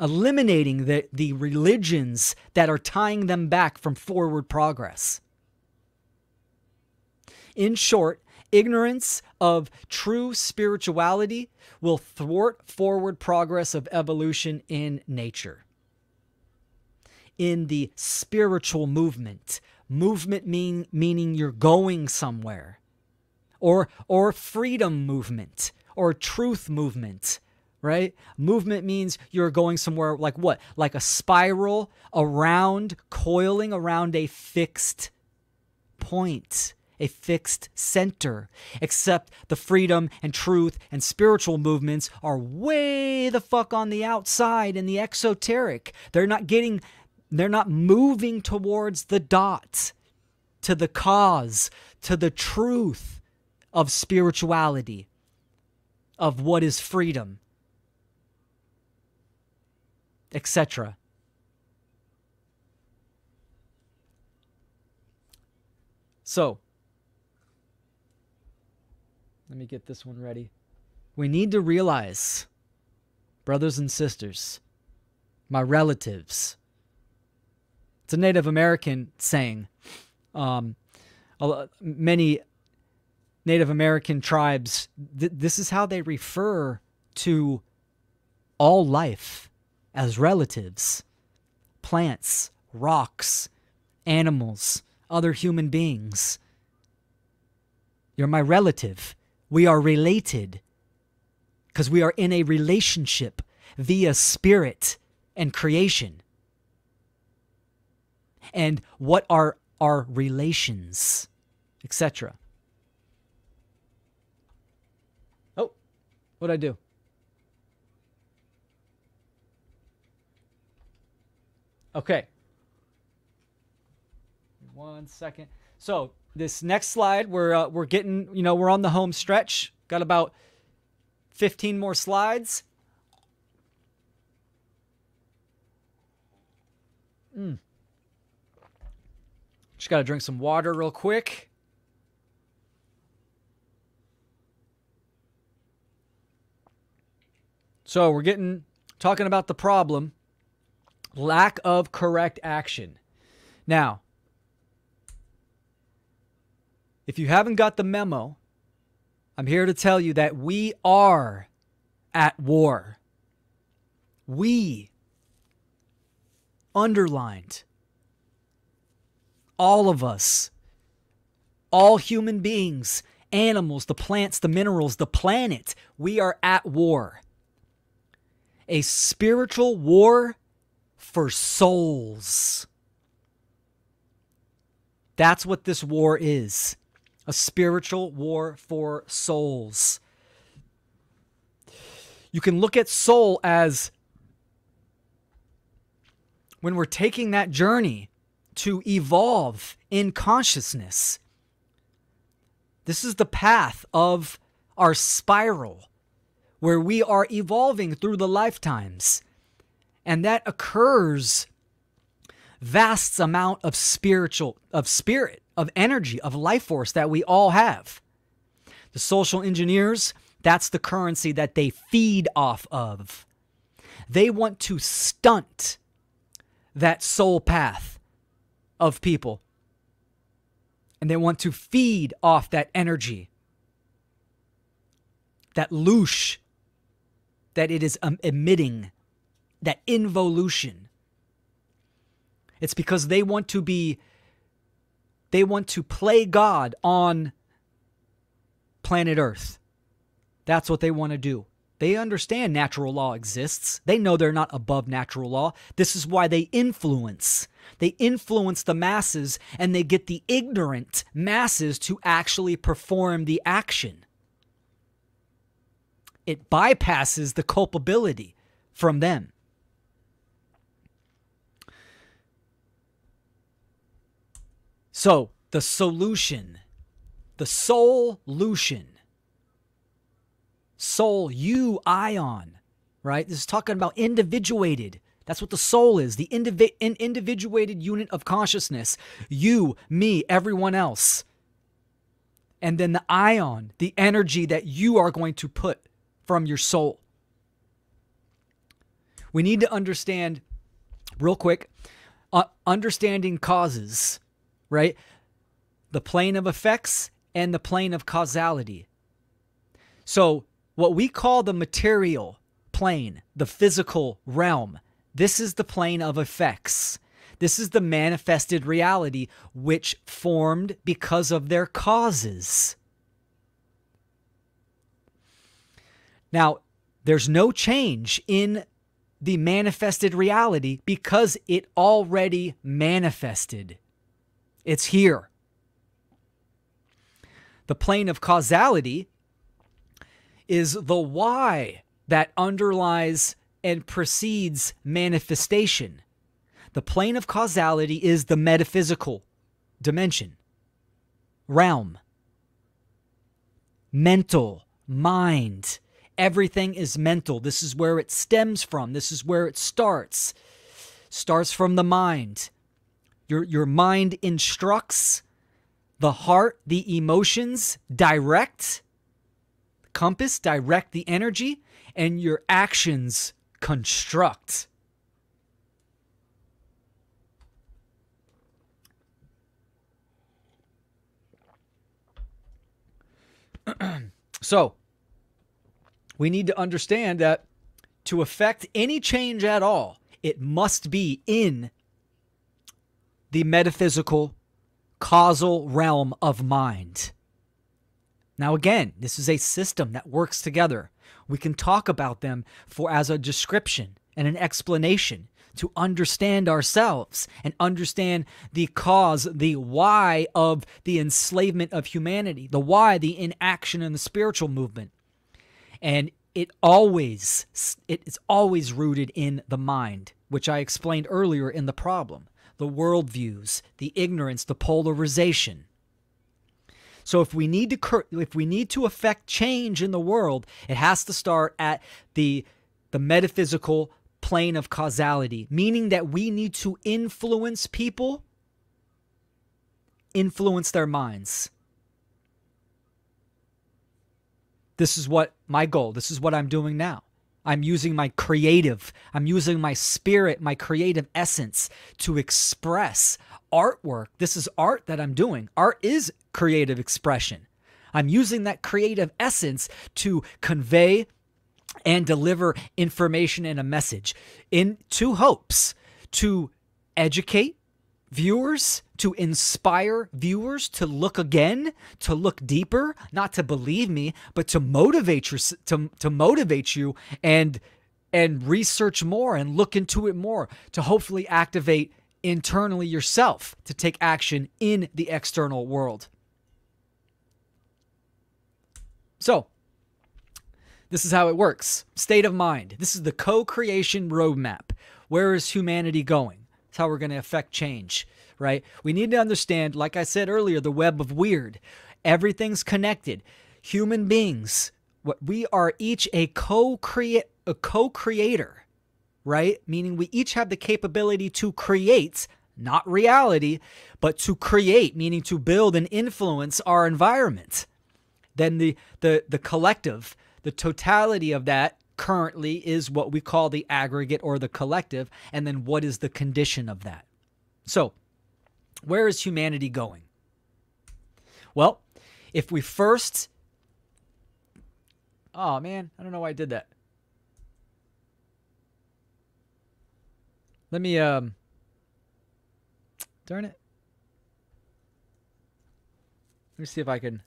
eliminating the, the religions that are tying them back from forward progress. In short, ignorance of true spirituality will thwart forward progress of evolution in nature. In the spiritual movement, movement mean, meaning you're going somewhere, or, or freedom movement, or truth movement, right? Movement means you're going somewhere like what? Like a spiral around, coiling around a fixed point, a fixed center. Except the freedom and truth and spiritual movements are way the fuck on the outside in the exoteric. They're not getting, they're not moving towards the dot, to the cause, to the truth of spirituality, of what is freedom etc. So, let me get this one ready. We need to realize, brothers and sisters, my relatives, it's a Native American saying. Um, many Native American tribes, th- this is how they refer to all life as relatives plants, rocks, animals, other human beings. You're my relative. We are related because we are in a relationship via spirit and creation. And what are our relations, etc. Oh, what'd I do? Okay. One second. So this next slide, we're uh, we're getting, you know, we're on the home stretch. Got about 15 more slides. Mm. Just got to drink some water real quick. So we're getting talking about the problem lack of correct action. Now, if you haven't got the memo, I'm here to tell you that we are at war. We underlined all of us, all human beings, animals, the plants, the minerals, the planet, we are at war. A spiritual war for souls. That's what this war is a spiritual war for souls. You can look at soul as when we're taking that journey to evolve in consciousness. This is the path of our spiral where we are evolving through the lifetimes. And that occurs vast amount of spiritual of spirit, of energy, of life force that we all have. The social engineers, that's the currency that they feed off of. They want to stunt that soul path of people. And they want to feed off that energy, that loosh that it is um, emitting, that involution. It's because they want to be, they want to play God on planet Earth. That's what they want to do. They understand natural law exists. They know they're not above natural law. This is why they influence. They influence the masses and they get the ignorant masses to actually perform the action. It bypasses the culpability from them. So, the solution, the soul, solution soul, you, ion, right? This is talking about individuated. That's what the soul is the indivi- individuated unit of consciousness. You, me, everyone else. And then the ion, the energy that you are going to put from your soul. We need to understand, real quick, uh, understanding causes, right? The plane of effects and the plane of causality. So what we call the material plane, the physical realm. This is the plane of effects. This is the manifested reality which formed because of their causes. Now, there's no change in the manifested reality because it already manifested. It's here. The plane of causality is the why that underlies and precedes manifestation. The plane of causality is the metaphysical dimension, realm, mental, mind. Everything is mental. This is where it stems from. This is where it starts. Starts from the mind. Your, your mind instructs, the heart, the emotions direct, compass direct the energy, and your actions construct. so, we need to understand that to affect any change at all, it must be in the metaphysical, causal realm of mind. Now, again, this is a system that works together. We can talk about them for as a description and an explanation to understand ourselves and understand the cause, the why of the enslavement of humanity, the why, the inaction in the spiritual movement. And it always it is always rooted in the mind, which I explained earlier in the problem. The worldviews, the ignorance, the polarization. So if we need to if we need to affect change in the world, it has to start at the the metaphysical plane of causality, meaning that we need to influence people, influence their minds. This is what my goal, this is what I'm doing now. I'm using my creative, I'm using my spirit, my creative essence to express artwork. This is art that I'm doing. Art is creative expression. I'm using that creative essence to convey and deliver information and a message in two hopes to educate viewers, to inspire viewers to look again, to look deeper, not to believe me, but to motivate you to, to motivate you and and research more and look into it more to hopefully activate internally yourself to take action in the external world. So, this is how it works. State of mind. This is the co creation roadmap. Where is humanity going? That's how we're going to affect change, right? We need to understand, like I said earlier, the web of wyrd. Everything's connected. Human beings, what we are each a co-create a co-creator, right? Meaning we each have the capability to create, not reality, but to create, meaning to build and influence our environment. Then the the the collective, the totality of that currently is what we call the aggregate or the collective, and then what is the condition of that? So, where is humanity going? Well, if we first. Oh, man, I don't know why I did that. Let me, um. Darn it. Let me see if I can.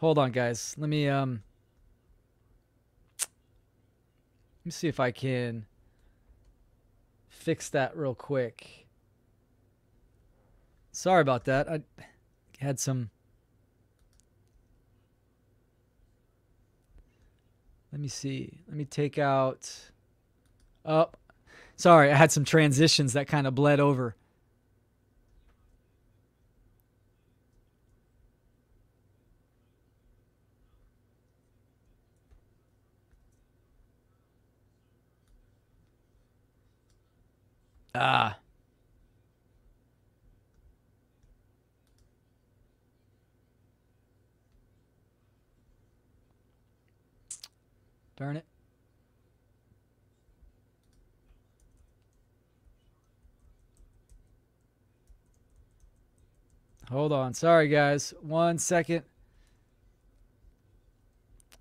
Hold on, guys. Let me um. Let me see if I can fix that real quick. Sorry about that. I had some. Let me see. Let me take out. Oh, sorry. I had some transitions that kind of bled over. Ah. Darn it. Hold on. Sorry, guys. One second.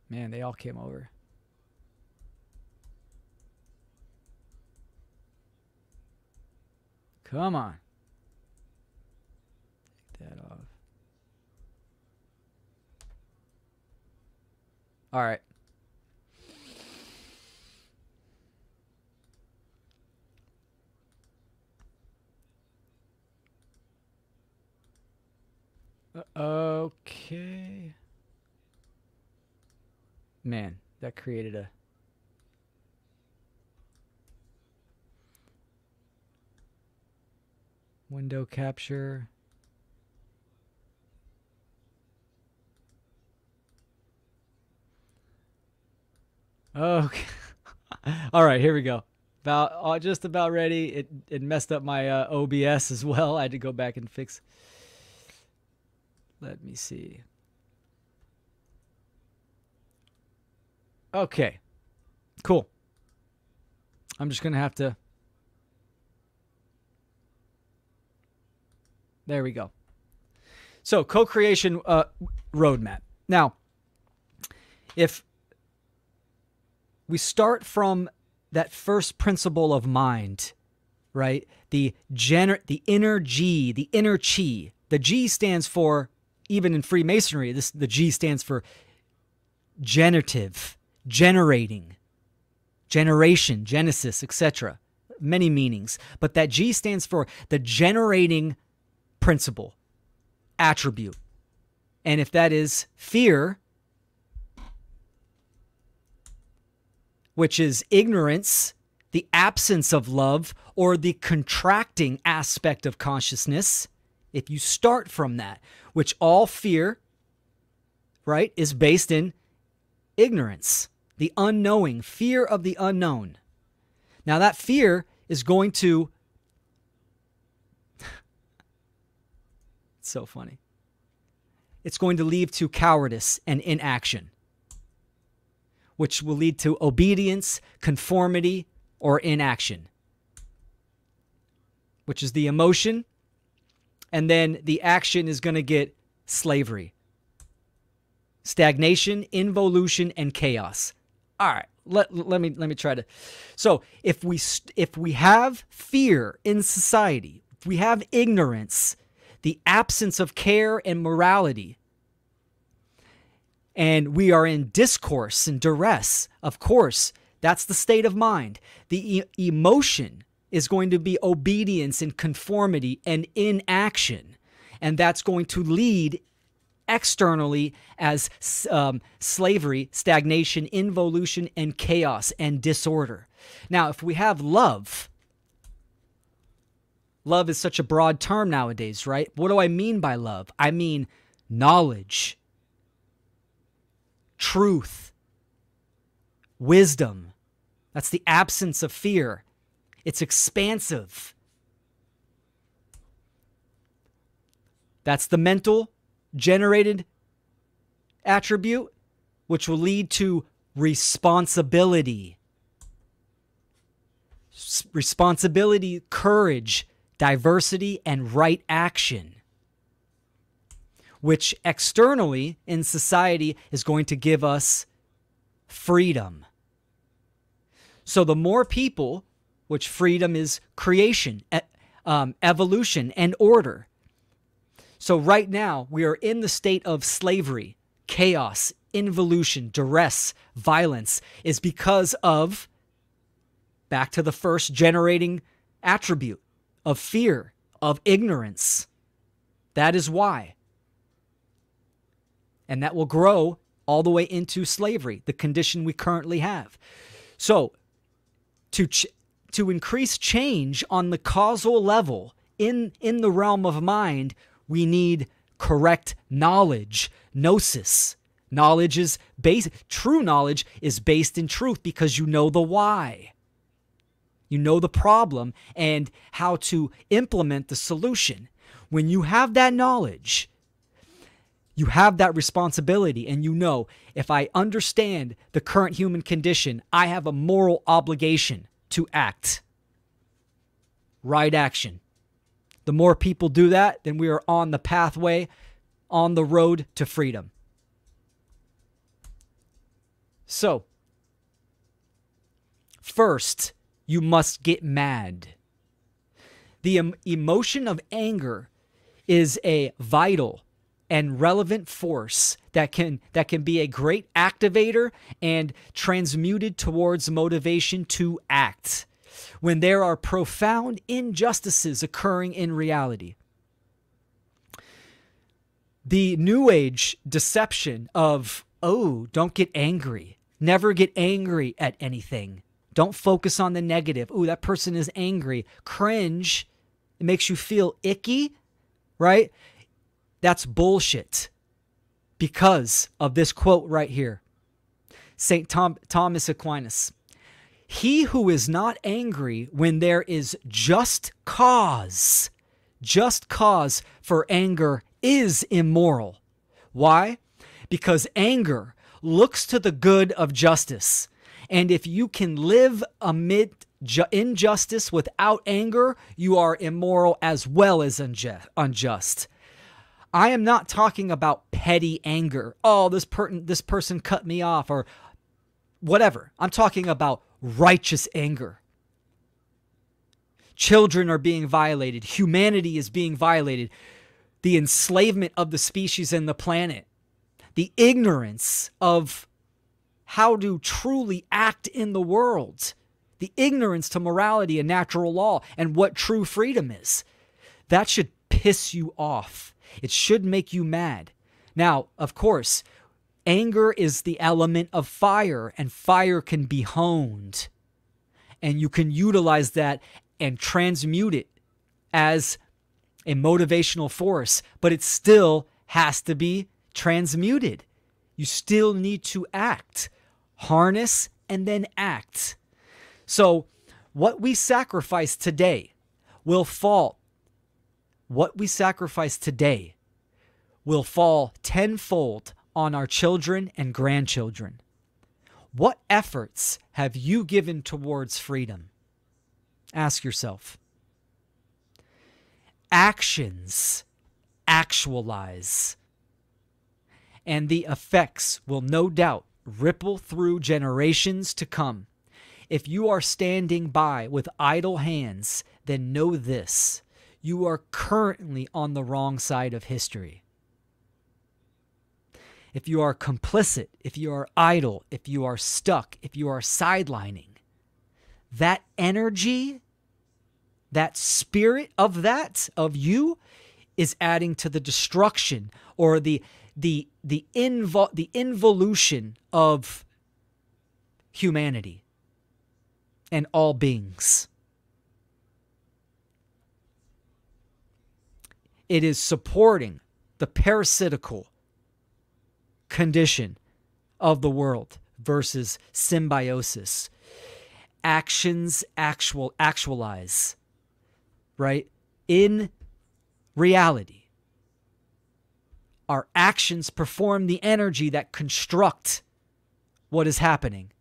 Man, they all came over. Come on. Take that off. All right. Uh, okay. Man, that created a window capture. Okay. All right, here we go. About uh, just about ready. It it messed up my uh, OBS as well. I had to go back and fix. Let me see. Okay. Cool. I'm just going to have to There we go. So, co creation uh, roadmap. Now, if we start from that first principle of mind, right? The gener- the inner G, the inner chi. The G stands for even in Freemasonry, this the G stands for generative, generating, generation, genesis, etc. Many meanings, but that G stands for the generating principle, attribute. And if that is fear, which is ignorance, the absence of love, or the contracting aspect of consciousness, if you start from that, which all fear, right, is based in ignorance, the unknowing, fear of the unknown. Now, that fear is going to so funny. It's going to lead to cowardice and inaction, which will lead to obedience, conformity, or inaction, which is the emotion And then the action is going to get slavery, stagnation, involution, and chaos. All right, let, let me let me try to. So if we if we have fear in society, if we have ignorance, the absence of care and morality, and we are in discourse and duress, of course, that's the state of mind. The e- emotion is going to be obedience and conformity and inaction. And that's going to lead externally as um, slavery, stagnation, involution, and chaos and disorder. Now, if we have love, love is such a broad term nowadays, right? What do I mean by love? I mean knowledge, truth, wisdom. That's the absence of fear. It's expansive. That's the mental generated attribute, which will lead to responsibility. S- responsibility, courage, diversity, and right action, which externally in society is going to give us freedom. So the more people, which freedom is creation, um, evolution, and order. So right now, we are in the state of slavery, chaos, involution, duress, violence, is because of, back to the first generating attribute of fear, of ignorance. That is why. And that will grow all the way into slavery, the condition we currently have. So, to ch- to increase change on the causal level in in the realm of mind, we need correct knowledge, gnosis. Knowledge is based true knowledge is based in truth because you know the why. You know the problem and how to implement the solution. When you have that knowledge, you have that responsibility and you know if I understand the current human condition, I have a moral obligation to act. Right action. The more people do that, then we are on the pathway, on the road to freedom. So, first, you must get mad. The emotion of anger is a vital and relevant force that can that can be a great activator and transmuted towards motivation to act when there are profound injustices occurring in reality. The new age deception of oh don't get angry. Never get angry at anything don't focus on the negative oh that person is angry cringe it makes you feel icky right that's bullshit because of this quote right here. St. Tom, Thomas Aquinas. He who is not angry when there is just cause, just cause for anger is immoral. Why? Because anger looks to the good of justice. And if you can live amid ju- injustice without anger, you are immoral as well as unjust. I am not talking about petty anger. Oh, this per- this person cut me off or whatever. I'm talking about righteous anger. Children are being violated. Humanity is being violated. The enslavement of the species and the planet. The ignorance of how to truly act in the world. The ignorance to morality and natural law and what true freedom is. That should piss you off it should make you mad. Now, of course, anger is the element of fire, and fire can be honed. And you can utilize that and transmute it as a motivational force, but it still has to be transmuted. You still need to act, harness, and then act. So, what we sacrifice today will fall what we sacrifice today will fall tenfold on our children and grandchildren. What efforts have you given towards freedom? Ask yourself. actions actualize. And the effects will no doubt ripple through generations to come. If you are standing by with idle hands, then know this you are currently on the wrong side of history. If you are complicit, if you are idle, if you are stuck, if you are sidelining, that energy, that spirit of that, of you, is adding to the destruction or the the the invo- the involution of humanity and all beings. It is supporting the parasitical condition of the world versus symbiosis. Actions actual actualize, right? In reality, our actions perform the energy that construct what is happening.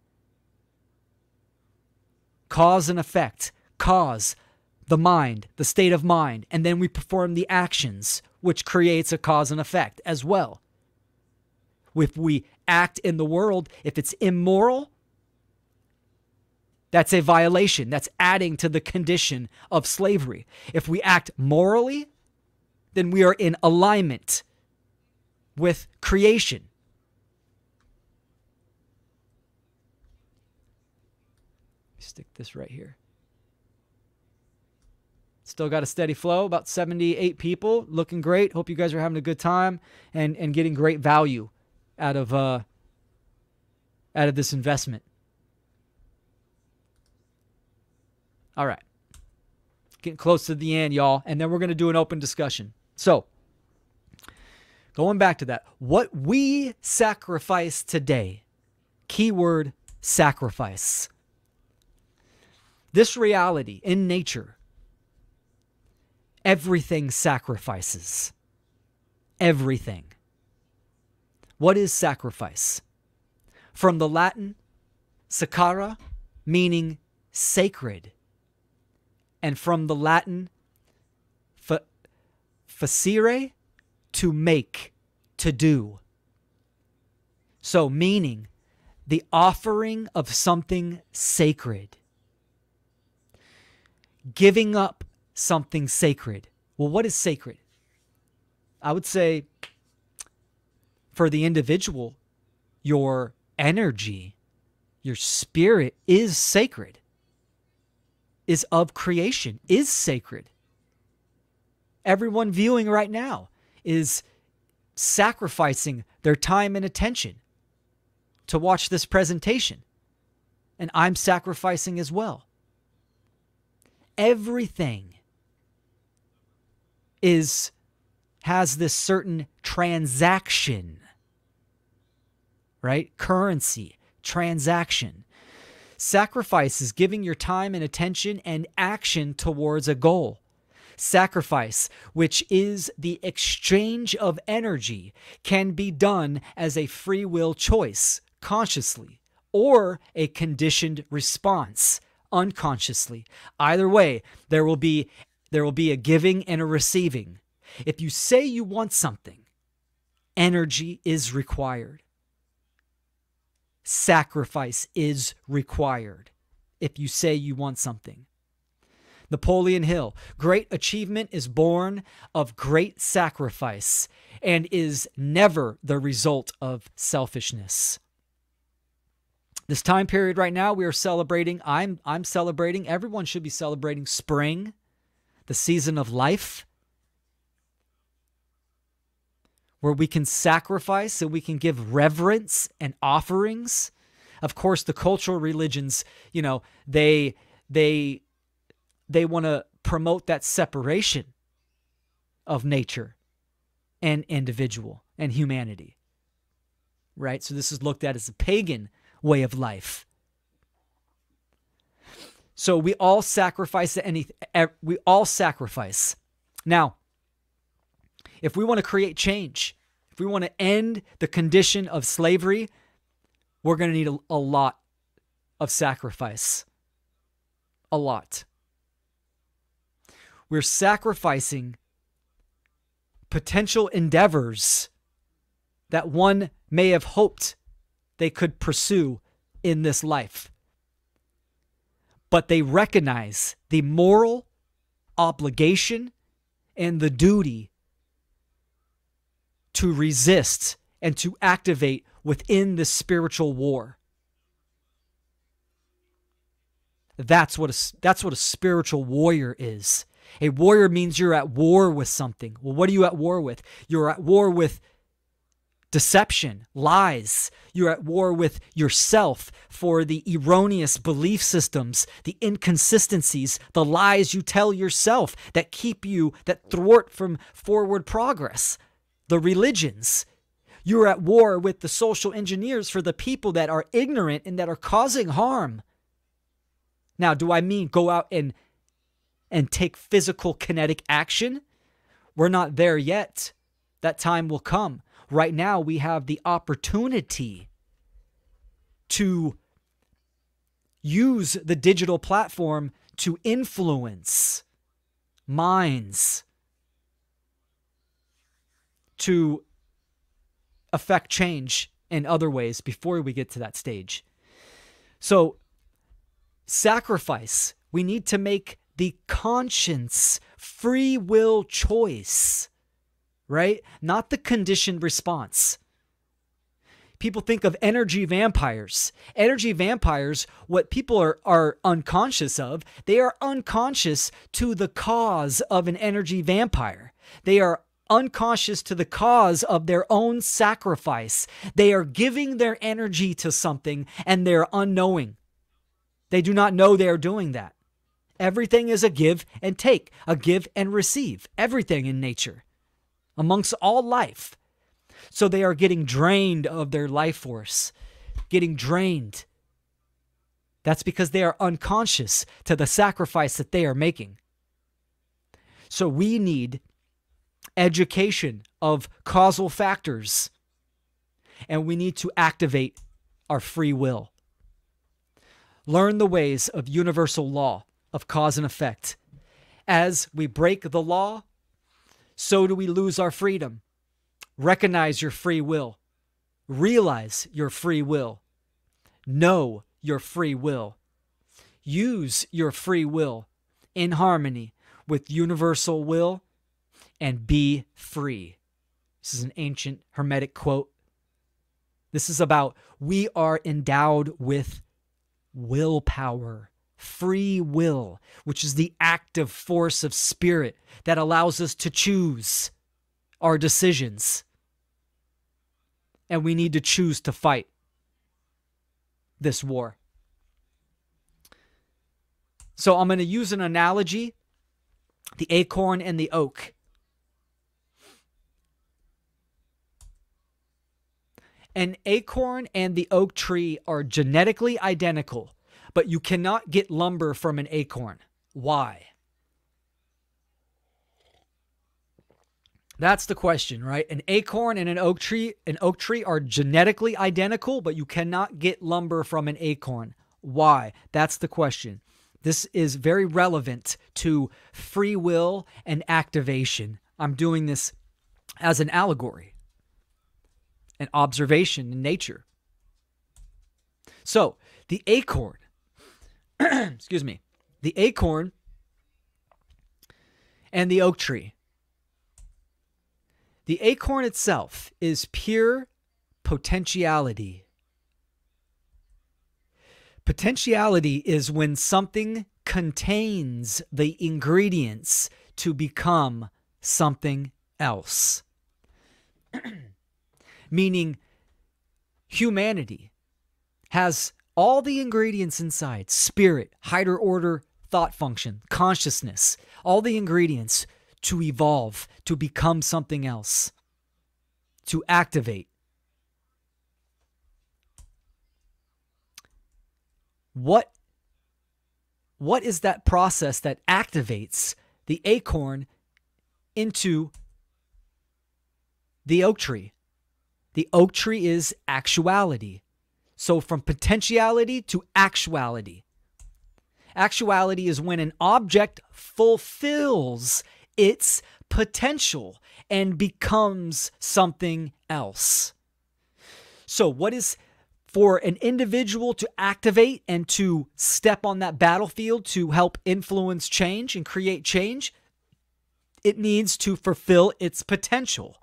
Cause and effect. Cause, the mind, the state of mind, and then we perform the actions, which creates a cause and effect as well. If we act in the world, if it's immoral, that's a violation. That's adding to the condition of slavery. If we act morally, then we are in alignment with creation. Stick this right here. Still got a steady flow, about 78 people, looking great. Hope you guys are having a good time and, and getting great value out of uh, out of this investment. All right. Getting close to the end, y'all, and then we're going to do an open discussion. So, going back to that, what we sacrifice today, keyword sacrifice. This reality in nature, everything sacrifices. Everything. What is sacrifice? From the Latin, sacra, meaning sacred, and from the Latin, facere, to make, to do. So, meaning the offering of something sacred, giving up something sacred. Well, what is sacred? I would say for the individual, your energy, your spirit is sacred, is of creation, is sacred. Everyone viewing right now is sacrificing their time and attention to watch this presentation. And I'm sacrificing as well. Everything is has this certain transaction right? Currency, transaction. Sacrifice is giving your time and attention and action towards a goal. Sacrifice, which is the exchange of energy, can be done as a free will choice, consciously, or a conditioned response, unconsciously. Either way, there will be there will be a giving and a receiving. If you say you want something, energy is required sacrifice is required if you say you want something. Napoleon Hill, great achievement is born of great sacrifice and is never the result of selfishness. This time period right now we are celebrating I'm I'm celebrating everyone should be celebrating spring, the season of life where we can sacrifice and we can give reverence and offerings. Of course, the cultural religions, you know, they they they want to promote that separation of nature and individual and humanity. Right? So this is looked at as a pagan way of life. So we all sacrifice anything we all sacrifice. Now, if we want to create change, if we want to end the condition of slavery, we're going to need a, a lot of sacrifice. A lot. We're sacrificing potential endeavors that one may have hoped they could pursue in this life. But they recognize the moral obligation and the duty to resist and to activate within the spiritual war. That's what a, that's what a spiritual warrior is. A warrior means you're at war with something. Well, what are you at war with? You're at war with deception, lies. You're at war with yourself for the erroneous belief systems, the inconsistencies, the lies you tell yourself that keep you, that thwart from forward progress, the religions. You're at war with the social engineers for the people that are ignorant and that are causing harm. Now, do I mean go out and and take physical kinetic action? We're not there yet. That time will come. Right now, we have the opportunity to use the digital platform to influence minds, to affect change in other ways before we get to that stage. So, sacrifice, we need to make the conscience free will choice right? Not the conditioned response. People think of energy vampires. Energy vampires, what people are, are unconscious of, they are unconscious to the cause of an energy vampire. They are unconscious to the cause of their own sacrifice. They are giving their energy to something and they're unknowing. They do not know they are doing that. Everything is a give and take, a give and receive, everything in nature amongst all life. So they are getting drained of their life force, getting drained. That's because they are unconscious to the sacrifice that they are making. So we need education of causal factors, and we need to activate our free will. Learn the ways of universal law of cause and effect. As we break the law, so do we lose our freedom. Recognize your free will. Realize your free will. Know your free will. Use your free will in harmony with universal will and be free. This is an ancient Hermetic quote. This is about we are endowed with willpower free will, which is the active force of spirit that allows us to choose our decisions. And we need to choose to fight this war. So I'm going to use an analogy the acorn and the oak. An acorn and the oak tree are genetically identical but you cannot get lumber from an acorn. Why? That's the question, right? An acorn and an oak tree, an oak tree are genetically identical, but you cannot get lumber from an acorn. Why? That's the question. This is very relevant to free will and activation. I'm doing this as an allegory, an observation in nature. So, the acorn excuse me, the acorn and the oak tree. The acorn itself is pure potentiality. Potentiality is when something contains the ingredients to become something else. Meaning, humanity has all the ingredients inside spirit, higher order thought function, consciousness, all the ingredients to evolve, to become something else, to activate. What, what is that process that activates the acorn into the oak tree? The oak tree is actuality. So from potentiality to actuality. Actuality is when an object fulfills its potential and becomes something else. So, what is for an individual to activate and to step on that battlefield to help influence change and create change? It needs to fulfill its potential.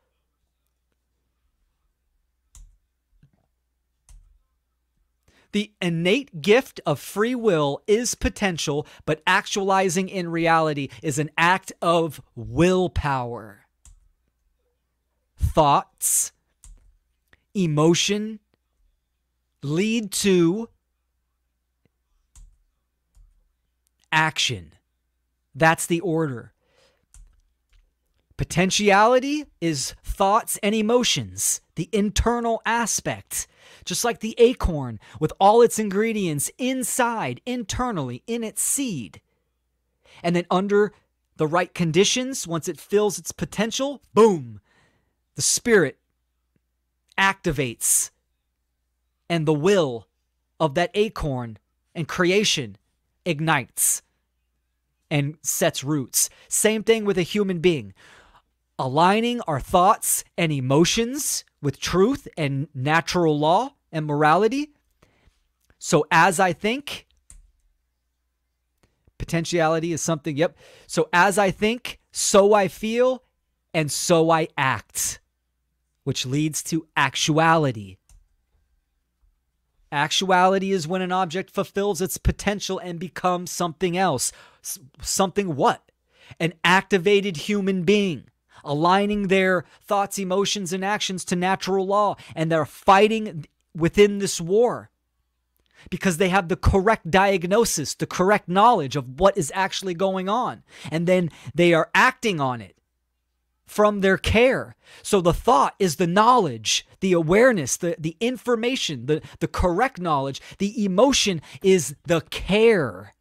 The innate gift of free will is potential, but actualizing in reality is an act of willpower. Thoughts, emotion lead to action. That's the order. Potentiality is thoughts and emotions, the internal aspect just like the acorn with all its ingredients inside, internally, in its seed. And then, under the right conditions, once it fills its potential, boom, the spirit activates and the will of that acorn and creation ignites and sets roots. Same thing with a human being. Aligning our thoughts and emotions with truth and natural law and morality. So as I think, potentiality is something, yep. So as I think, so I feel, and so I act, which leads to actuality. Actuality is when an object fulfills its potential and becomes something else. S- something what? An activated human being aligning their thoughts, emotions, and actions to natural law, and they're fighting within this war because they have the correct diagnosis, the correct knowledge of what is actually going on. And then they are acting on it from their care. So the thought is the knowledge, the awareness, the, the information, the, the correct knowledge. The emotion is the care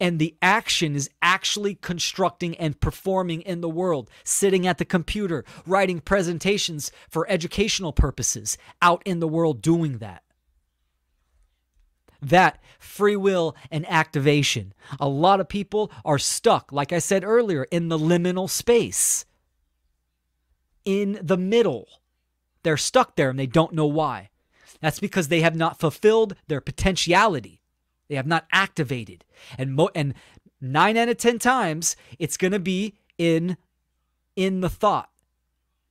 and the action is actually constructing and performing in the world, sitting at the computer, writing presentations for educational purposes, out in the world doing that. That free will and activation. A lot of people are stuck, like I said earlier, in the liminal space, in the middle. They're stuck there and they don't know why. That's because they have not fulfilled their potentiality. They have not activated. And mo- and 9 out of 10 times it's going to be in in the thought.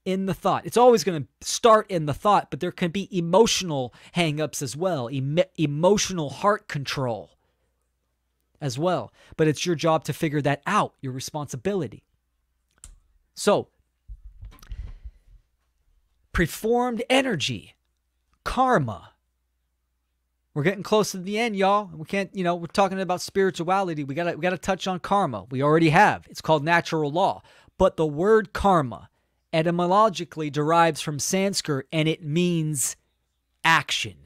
In the thought. It's always going to start in the thought, but there can be emotional hangups as well, em- emotional heart control as well. But it's your job to figure that out, your responsibility. So, preformed energy, karma, we're getting close to the end, y'all. We can't, you know, we're talking about spirituality. We gotta we gotta touch on karma. We already have. It's called natural law. But the word karma etymologically derives from Sanskrit and it means action.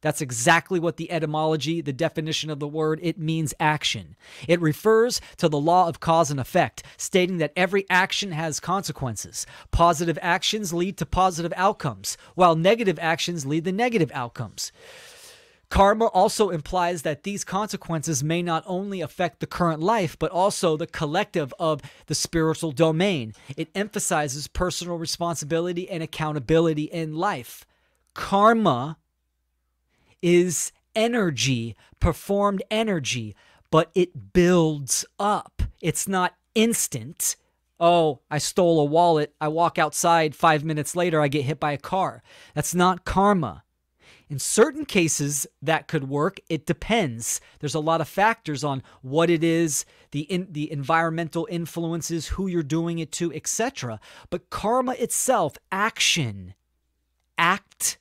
That's exactly what the etymology, the definition of the word, it means action. It refers to the law of cause and effect, stating that every action has consequences. Positive actions lead to positive outcomes, while negative actions lead to negative outcomes. Karma also implies that these consequences may not only affect the current life, but also the collective of the spiritual domain. It emphasizes personal responsibility and accountability in life. Karma is energy, performed energy, but it builds up. It's not instant. Oh, I stole a wallet. I walk outside. Five minutes later, I get hit by a car. That's not karma. In certain cases, that could work. It depends. There's a lot of factors on what it is, the in, the environmental influences, who you're doing it to, etc. But karma itself, action, act,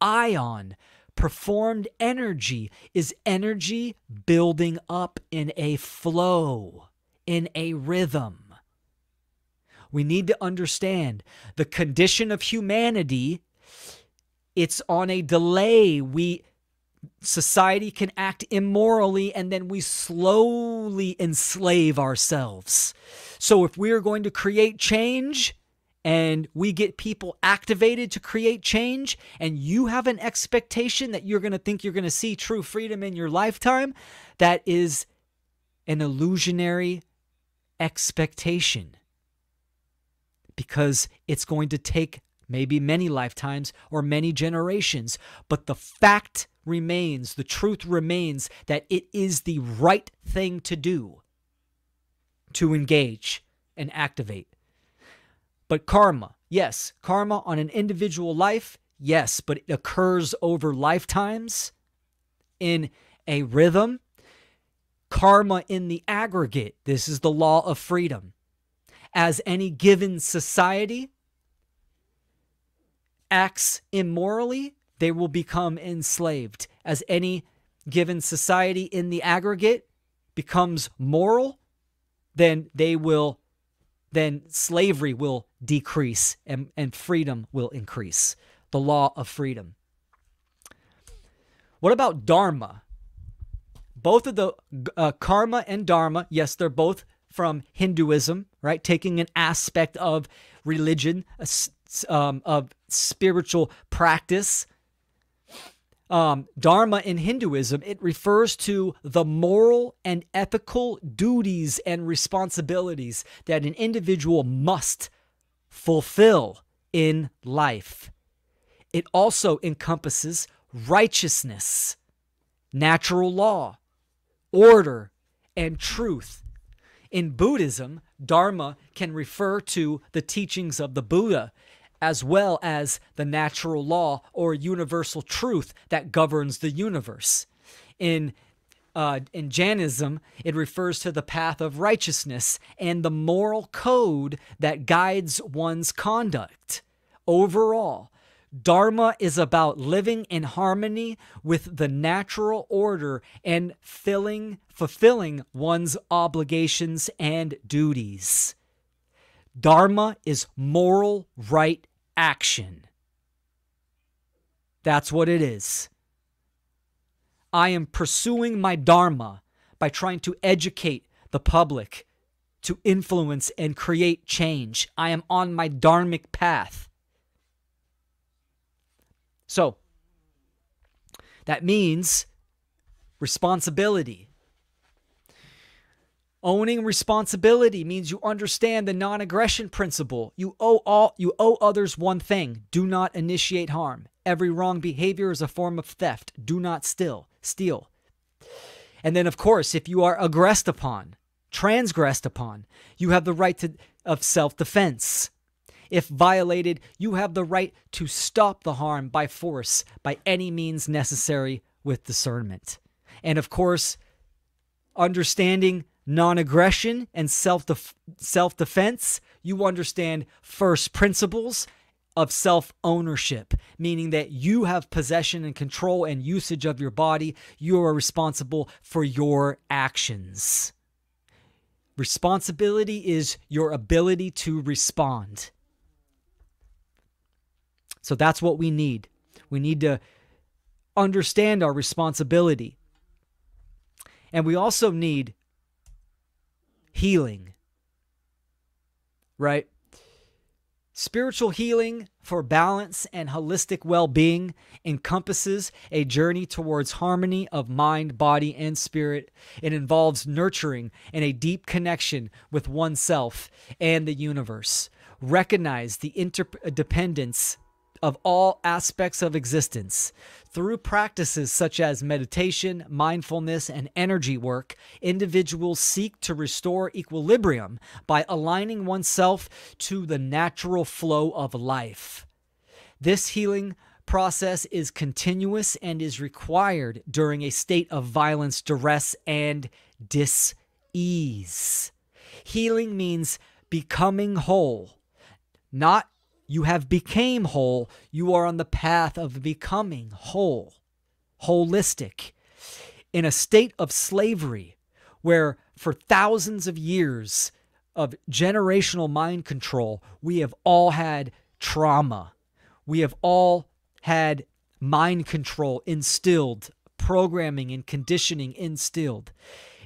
ion, performed energy is energy building up in a flow, in a rhythm. We need to understand the condition of humanity it's on a delay. We society can act immorally and then we slowly enslave ourselves. So if we are going to create change and we get people activated to create change, and you have an expectation that you're going to think you're going to see true freedom in your lifetime, that is an illusionary expectation because it's going to take maybe many lifetimes or many generations. But the fact remains, the truth remains that it is the right thing to do to engage and activate. But karma, yes, karma on an individual life, yes, but it occurs over lifetimes in a rhythm. Karma in the aggregate, this is the law of freedom. As any given society acts immorally, they will become enslaved. As any given society in the aggregate becomes moral, then they will then slavery will decrease and, and freedom will increase. The law of freedom. What about dharma? Both of the uh, karma and dharma, yes, they're both from Hinduism, right? Taking an aspect of religion, um, of spiritual practice. Um, dharma in Hinduism, it refers to the moral and ethical duties and responsibilities that an individual must fulfill in life. It also encompasses righteousness, natural law, order, and truth. In Buddhism, Dharma can refer to the teachings of the Buddha as well as the natural law or universal truth that governs the universe. In uh, in Jainism, it refers to the path of righteousness and the moral code that guides one's conduct. Overall, Dharma is about living in harmony with the natural order and filling, fulfilling one's obligations and duties. Dharma is moral right action. That's what it is. I am pursuing my Dharma by trying to educate the public to influence and create change. I am on my dharmic path. So, that means responsibility. Owning responsibility means you understand the non-aggression principle. You owe all you owe others one thing. Do not initiate harm. Every wrong behavior is a form of theft. Do not steal. Steal. And then of course, if you are aggressed upon, transgressed upon, you have the right to, of self-defense. If violated, you have the right to stop the harm by force by any means necessary with discernment. And of course, understanding non aggression and self self defense, you understand first principles of self ownership, meaning that you have possession and control and usage of your body. You are responsible for your actions. Responsibility is your ability to respond. So that's what we need. We need to understand our responsibility. And we also need healing. Right? Spiritual healing for balance and holistic well being encompasses a journey towards harmony of mind, body, and spirit. It involves nurturing and a deep connection with oneself and the universe. Recognize the interdependence of all aspects of existence. Through practices such as meditation, mindfulness, and energy work, individuals seek to restore equilibrium by aligning oneself to the natural flow of life. This healing process is continuous and is required during a state of violence, duress, and dis ease. Healing means becoming whole, not you have became whole. You are on the path of becoming whole, holistic. In a state of slavery where for thousands of years of generational mind control, we have all had trauma. We have all had mind control instilled, programming and conditioning instilled.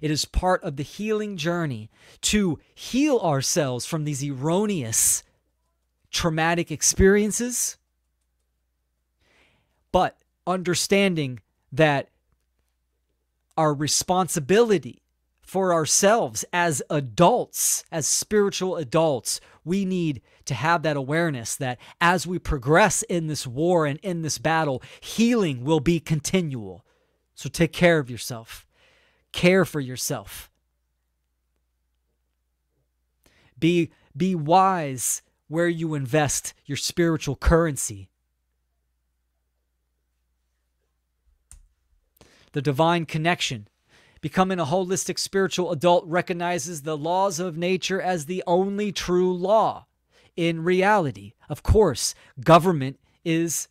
It is part of the healing journey to heal ourselves from these erroneous traumatic experiences, but understanding that our responsibility for ourselves as adults, as spiritual adults, we need to have that awareness that as we progress in this war and in this battle, healing will be continual. So take care of yourself, care for yourself. Be, be wise where you invest your spiritual currency. The divine connection. Becoming a holistic spiritual adult recognizes the laws of nature as the only true law in reality. Of course, government is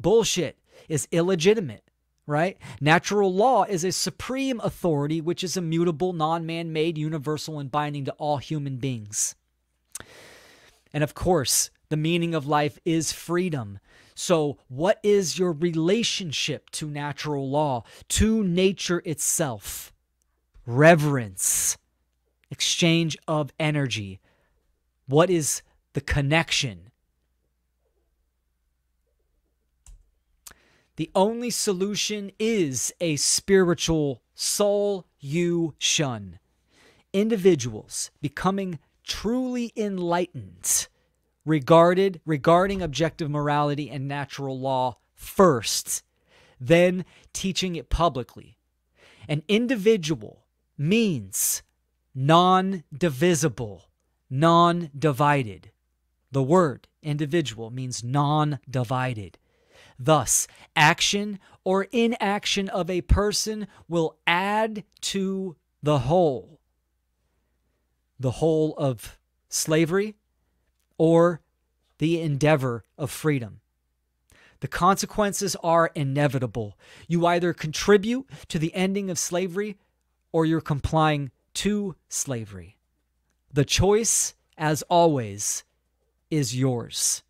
bullshit, is illegitimate right? Natural law is a supreme authority which is immutable, non man made, universal, and binding to all human beings. And of course, the meaning of life is freedom. So, what is your relationship to natural law, to nature itself? Reverence, exchange of energy. What is the connection? The only solution is a spiritual soul you shun. Individuals becoming truly enlightened regarded regarding objective morality and natural law first, then teaching it publicly. An individual means non divisible, non divided. The word individual means non divided. Thus, action or inaction of a person will add to the whole. The whole of slavery or the endeavor of freedom. The consequences are inevitable. You either contribute to the ending of slavery or you're complying to slavery. The choice, as always, is yours.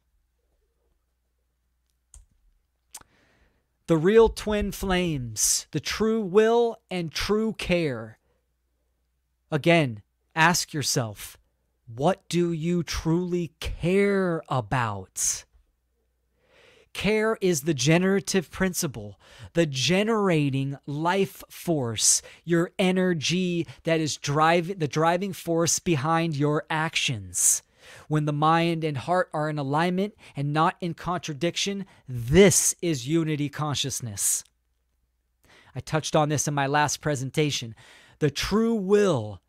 the real twin flames, the true will and true care. Again, ask yourself, what do you truly care about? Care is the generative principle, the generating life force, your energy that is driving the driving force behind your actions. When the mind and heart are in alignment and not in contradiction, this is unity consciousness. I touched on this in my last presentation. The true will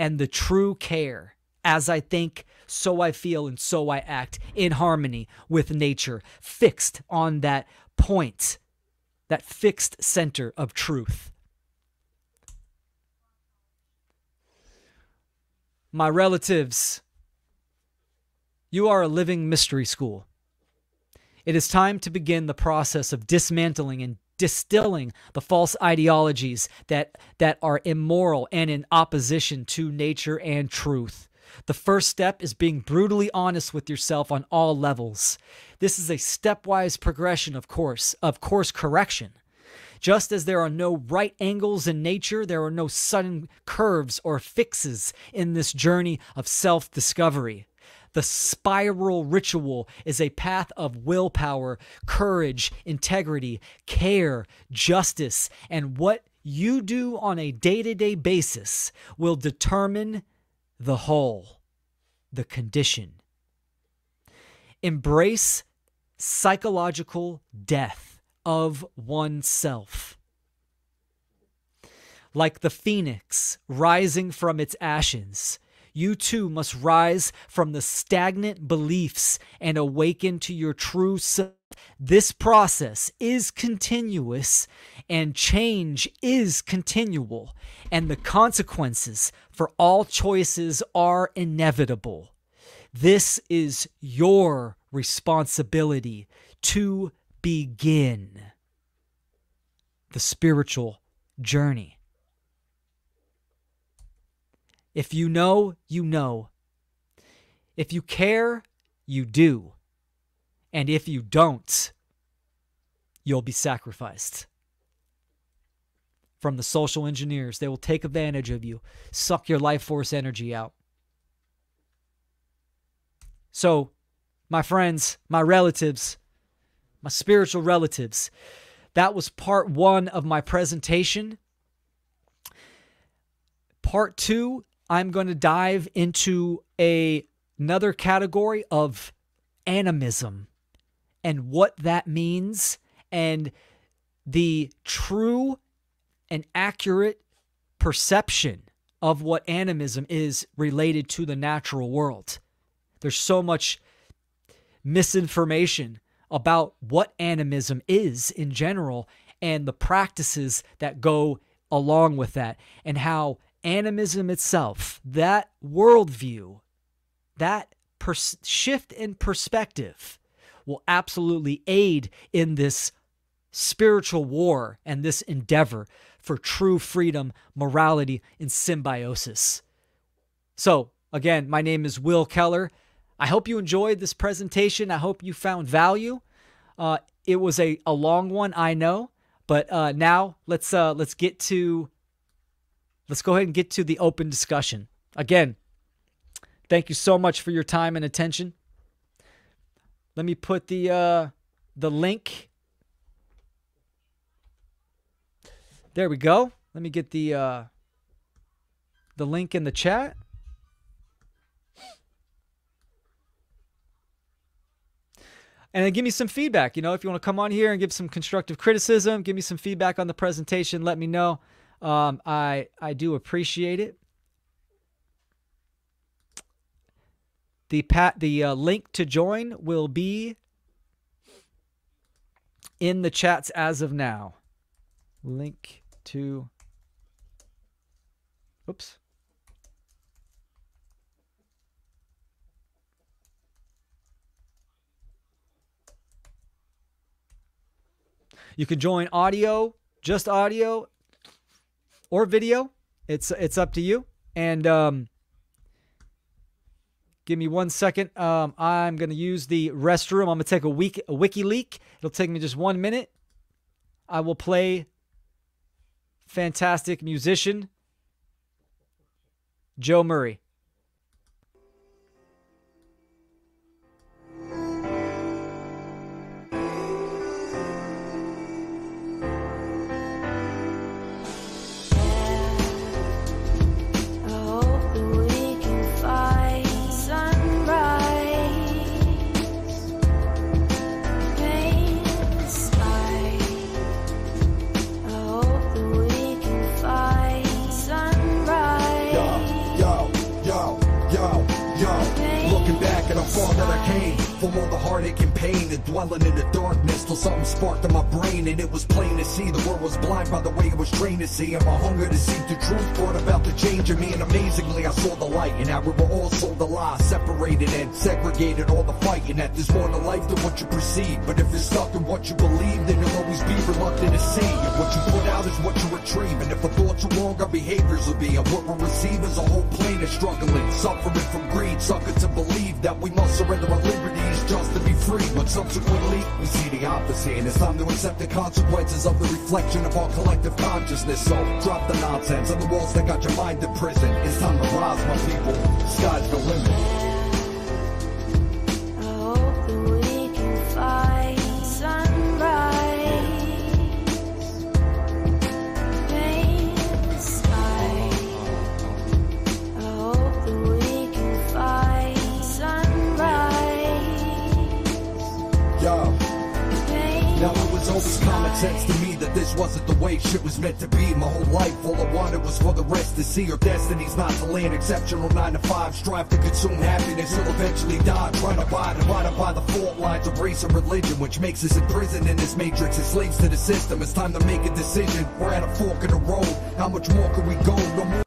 and the true care. As I think, so I feel, and so I act in harmony with nature, fixed on that point, that fixed center of truth. My relatives, you are a living mystery school. It is time to begin the process of dismantling and distilling the false ideologies that, that are immoral and in opposition to nature and truth. The first step is being brutally honest with yourself on all levels. This is a stepwise progression, of course, of course correction. Just as there are no right angles in nature, there are no sudden curves or fixes in this journey of self discovery. The spiral ritual is a path of willpower, courage, integrity, care, justice, and what you do on a day to day basis will determine the whole, the condition. Embrace psychological death of oneself. Like the phoenix rising from its ashes, you too must rise from the stagnant beliefs and awaken to your true self. This process is continuous and change is continual, and the consequences for all choices are inevitable. This is your responsibility to begin the spiritual journey. If you know, you know. If you care, you do. And if you don't, you'll be sacrificed. From the social engineers, they will take advantage of you, suck your life force energy out. So, my friends, my relatives, my spiritual relatives, that was part one of my presentation. Part two, I'm going to dive into a, another category of animism and what that means and the true and accurate perception of what animism is related to the natural world. There's so much misinformation about what animism is in general and the practices that go along with that, and how animism itself, that worldview, that pers- shift in perspective, will absolutely aid in this spiritual war and this endeavor for true freedom, morality, and symbiosis. So, again, my name is Will Keller. I hope you enjoyed this presentation. I hope you found value. Uh, it was a, a long one, I know, but uh, now let's uh, let's get to let's go ahead and get to the open discussion. Again, thank you so much for your time and attention. Let me put the uh, the link There we go. Let me get the uh, the link in the chat. And then give me some feedback. You know, if you want to come on here and give some constructive criticism, give me some feedback on the presentation. Let me know. Um, I I do appreciate it. The pat the uh, link to join will be in the chats as of now. Link to, oops. You can join audio, just audio, or video. It's it's up to you. And um, give me one second. Um, I'm gonna use the restroom. I'm gonna take a week a wiki leak. It'll take me just one minute. I will play fantastic musician, Joe Murray. And and dwelling in the darkness till something sparked in my brain and it was plain to see. The world was blind by the way it was trained to see. And my hunger to seek the truth brought about the change in me. And amazingly I saw the light and how we were all sold a lie separated and segregated all the fighting. That there's more to life than what you perceive. But if you're stuck in what you believe then you'll always be reluctant to see. And what you put out is what you retrieve. And if a thoughts are wrong our behaviors will be. And what we receive is a whole plane of struggling suffering from greed sucker to believe that we must surrender our But subsequently, we see the opposite. And it's time to accept the consequences of the reflection of our collective consciousness. So drop the nonsense on the walls that got your mind in prison. It's time to rise, my people. Sky's the limit. Sense to me that this wasn't the way shit was meant to be. My whole life, all I wanted was for the rest to see. Our destiny's not to land exceptional 9 to 5. Strive to consume happiness, you'll eventually die. Trying to buy, divided by the fault lines of race and religion, which makes us in prison in this matrix, slaves to the system. It's time to make a decision. We're at a fork in the road. How much more can we go? No more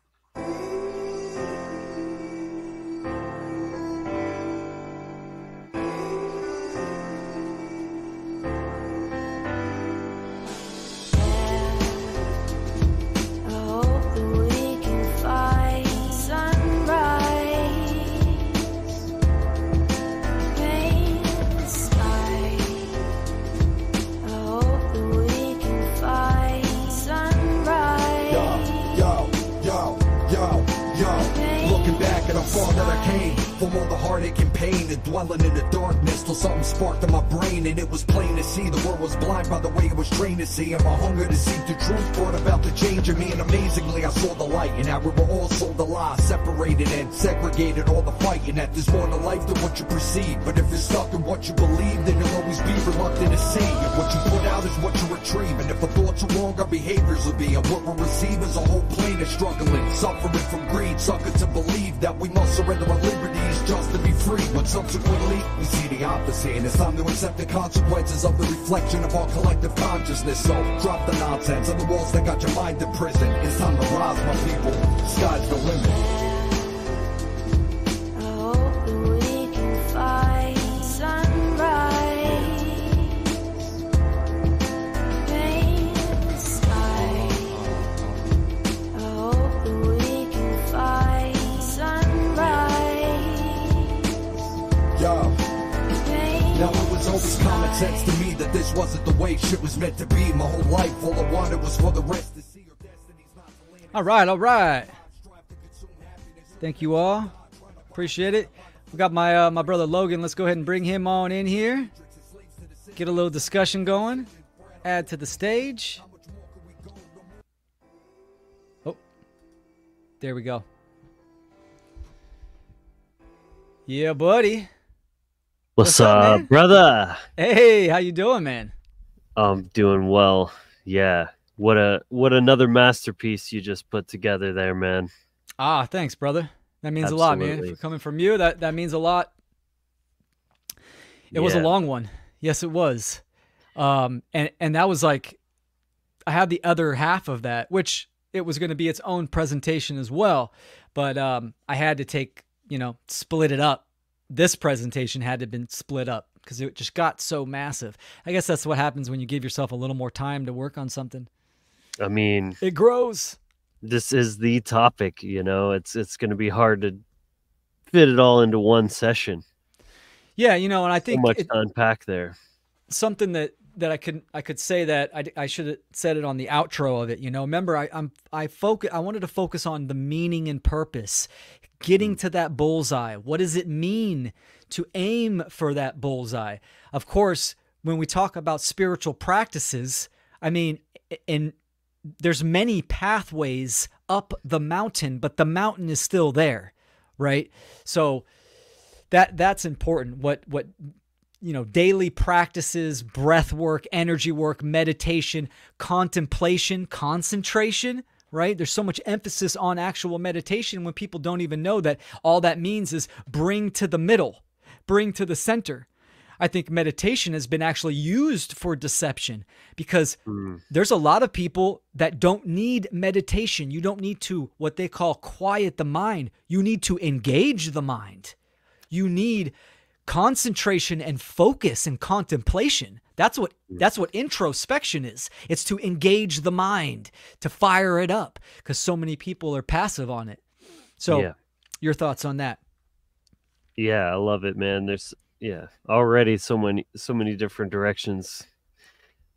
accept the consequences of the reflection of our collective consciousness. So drop the nonsense and the walls that got your mind in prison. It's time to rise my people. Sky's the limit the way shit was meant to be. My whole life, all I wanted was for the rest to see your destinies not to land. All right, all right. Thank you all. Appreciate it. We got my uh, my brother Logan. Let's go ahead and bring him on in here. Get a little discussion going. Add to the stage. Oh, there we go. Yeah, buddy. What's, What's up, up, brother? Hey, how you doing, man? I'm doing well. Yeah. What a what another masterpiece you just put together there, man. Ah, thanks, brother. That means a lot, man. For coming from you, that that means a lot. It was a long one. Yes, it was. Um, and and that was like, I had the other half of that, which it was going to be its own presentation as well, but um, I had to take, you know, split it up. This presentation had to been split up because it just got so massive. I guess that's what happens when you give yourself a little more time to work on something. I mean, It grows. this is the topic, you know. It's it's going to be hard to fit it all into one session. Yeah, you know, and I So think much it- to unpack there. something that that I could I could say that I, I should have said it on the outro of it. You know, remember I I'm I focus I wanted to focus on the meaning and purpose, getting mm. to that bullseye. What does it mean to aim for that bullseye? Of course, when we talk about spiritual practices, I mean, and there's many pathways up the mountain, but the mountain is still there, right? So that that's important. What what you know daily practices breath work energy work meditation contemplation concentration right there's so much emphasis on actual meditation when people don't even know that all that means is bring to the middle bring to the center. I think meditation has been actually used for deception because hmm. there's a lot of people that don't need meditation. You don't need to what they call quiet the mind. You need to engage the mind. You need concentration and focus and contemplation. That's what hmm. that's what introspection is. It's to engage the mind to fire it up because so many people are passive on it. So Yeah. your thoughts on that Yeah, I love it, man. There's yeah, already so many so many different directions.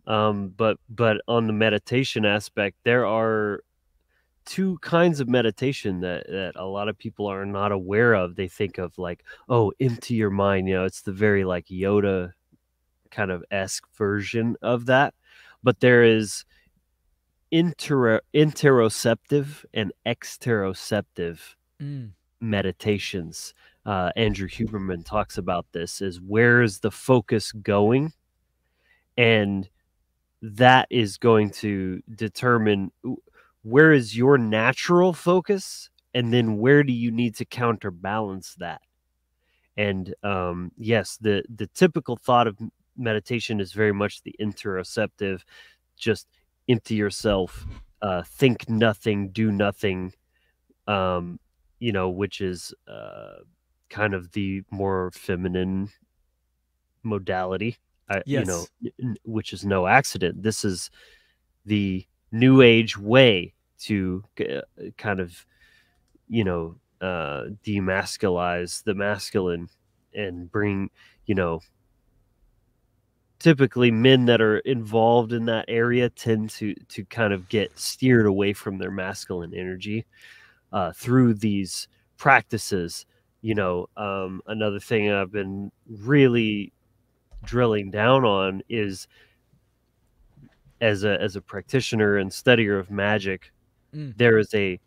Um, but but on the meditation aspect, there are two kinds of meditation that that a lot of people are not aware of. They think of like, oh, empty your mind. You know, it's the very like Yoda kind of esque version of that. But there is inter interoceptive and exteroceptive Mm, meditations. Uh, Andrew Huberman talks about this is where is the focus going? And that is going to determine where is your natural focus and then where do you need to counterbalance that? And um, yes, the, the typical thought of meditation is very much the interoceptive, just empty yourself, uh, think nothing, do nothing, um, you know, which is uh, kind of the more feminine modality. I, You know, Yes. n- n- which is no accident. This is the new age way to uh, kind of, you know, uh, demasculize the masculine and bring, you know, typically men that are involved in that area tend to to kind of get steered away from their masculine energy uh, through these practices you know, um, another thing I've been really drilling down on is as a as a practitioner and studier of magic, Mm. there is a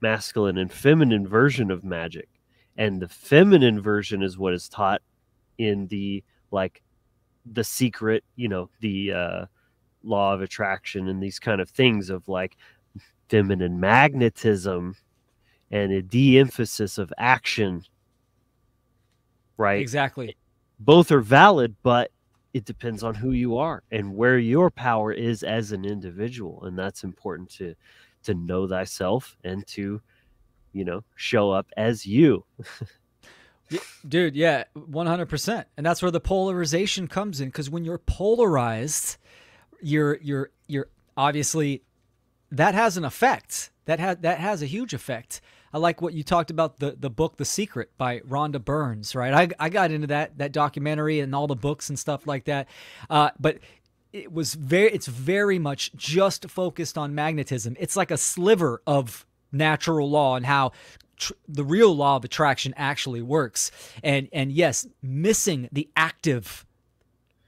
masculine and feminine version of magic, and the feminine version is what is taught in the like the secret, you know, the uh, law of attraction and these kind of things of like feminine magnetism and a de-emphasis of action right Exactly. both are valid but it depends on who you are and where your power is as an individual and that's important to to know thyself and to you know show up as you Dude, yeah, 100%. And that's where the polarization comes in cuz when you're polarized, you're you're you're obviously that has an effect. That has that has a huge effect. I like what you talked about the the book The Secret by Rhonda Burns, right? I I got into that that documentary and all the books and stuff like that. Uh, but it was very it's very much just focused on magnetism. It's like a sliver of natural law and how tr- the real law of attraction actually works. And and yes, missing the active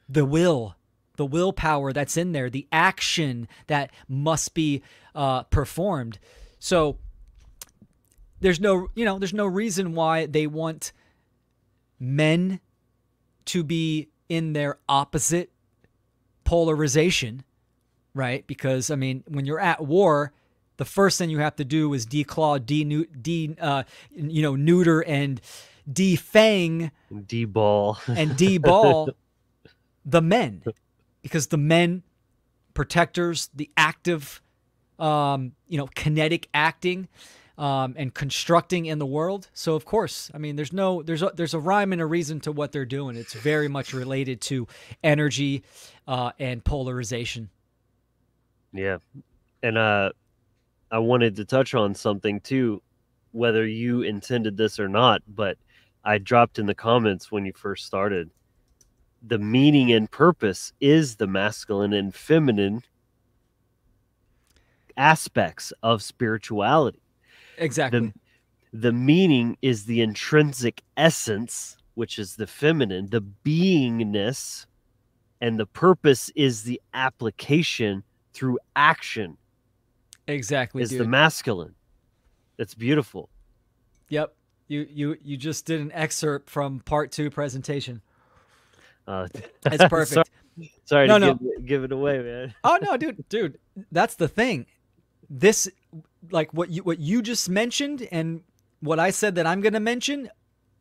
the will the willpower that's in there the action that must be uh, performed. So there's no you know there's no reason why they want men to be in their opposite polarization right? Because i mean when you're at war the first thing you have to do is declaw de, de uh, you know neuter and defang d-ball and D-ball the men because the men protectors the active um, you know kinetic acting um, and constructing in the world so of course i mean there's no there's a, there's a rhyme and a reason to what they're doing it's very much related to energy uh, and polarization Yeah. And uh I wanted to touch on something too, whether you intended this or not, but I dropped in the comments when you first started. The meaning and purpose is the masculine and feminine aspects of spirituality. exactly The the meaning is the intrinsic essence, which is the feminine, the beingness, and the purpose is the application through action exactly is dude. the masculine. That's beautiful. yep you you you just did an excerpt from part two presentation Uh, it's perfect sorry sorry No, to no. Give, give it away, man. Oh no, dude, dude, that's the thing. This, like what you what you just mentioned, and what I said that I'm going to mention,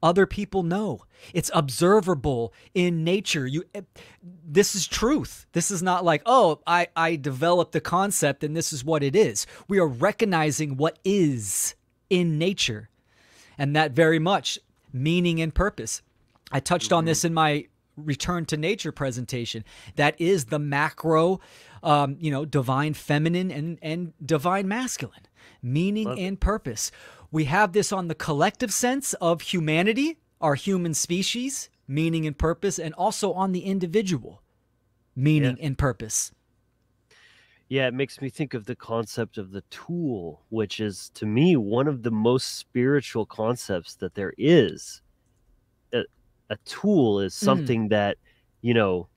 other people know. It's observable in nature. You, eh, this is truth. This is not like oh, I I developed the concept and this is what it is. We are recognizing what is in nature, and that very much meaning and purpose. I touched on this in my return to nature presentation. That is the macro, um, you know, divine feminine and and divine masculine, meaning Love it. and purpose. We have this on the collective sense of humanity, our human species, meaning and purpose, and also on the individual, meaning and purpose. Yeah, it makes me think of the concept of the tool, which is to me one of the most spiritual concepts that there is. A, tool is something that, you know,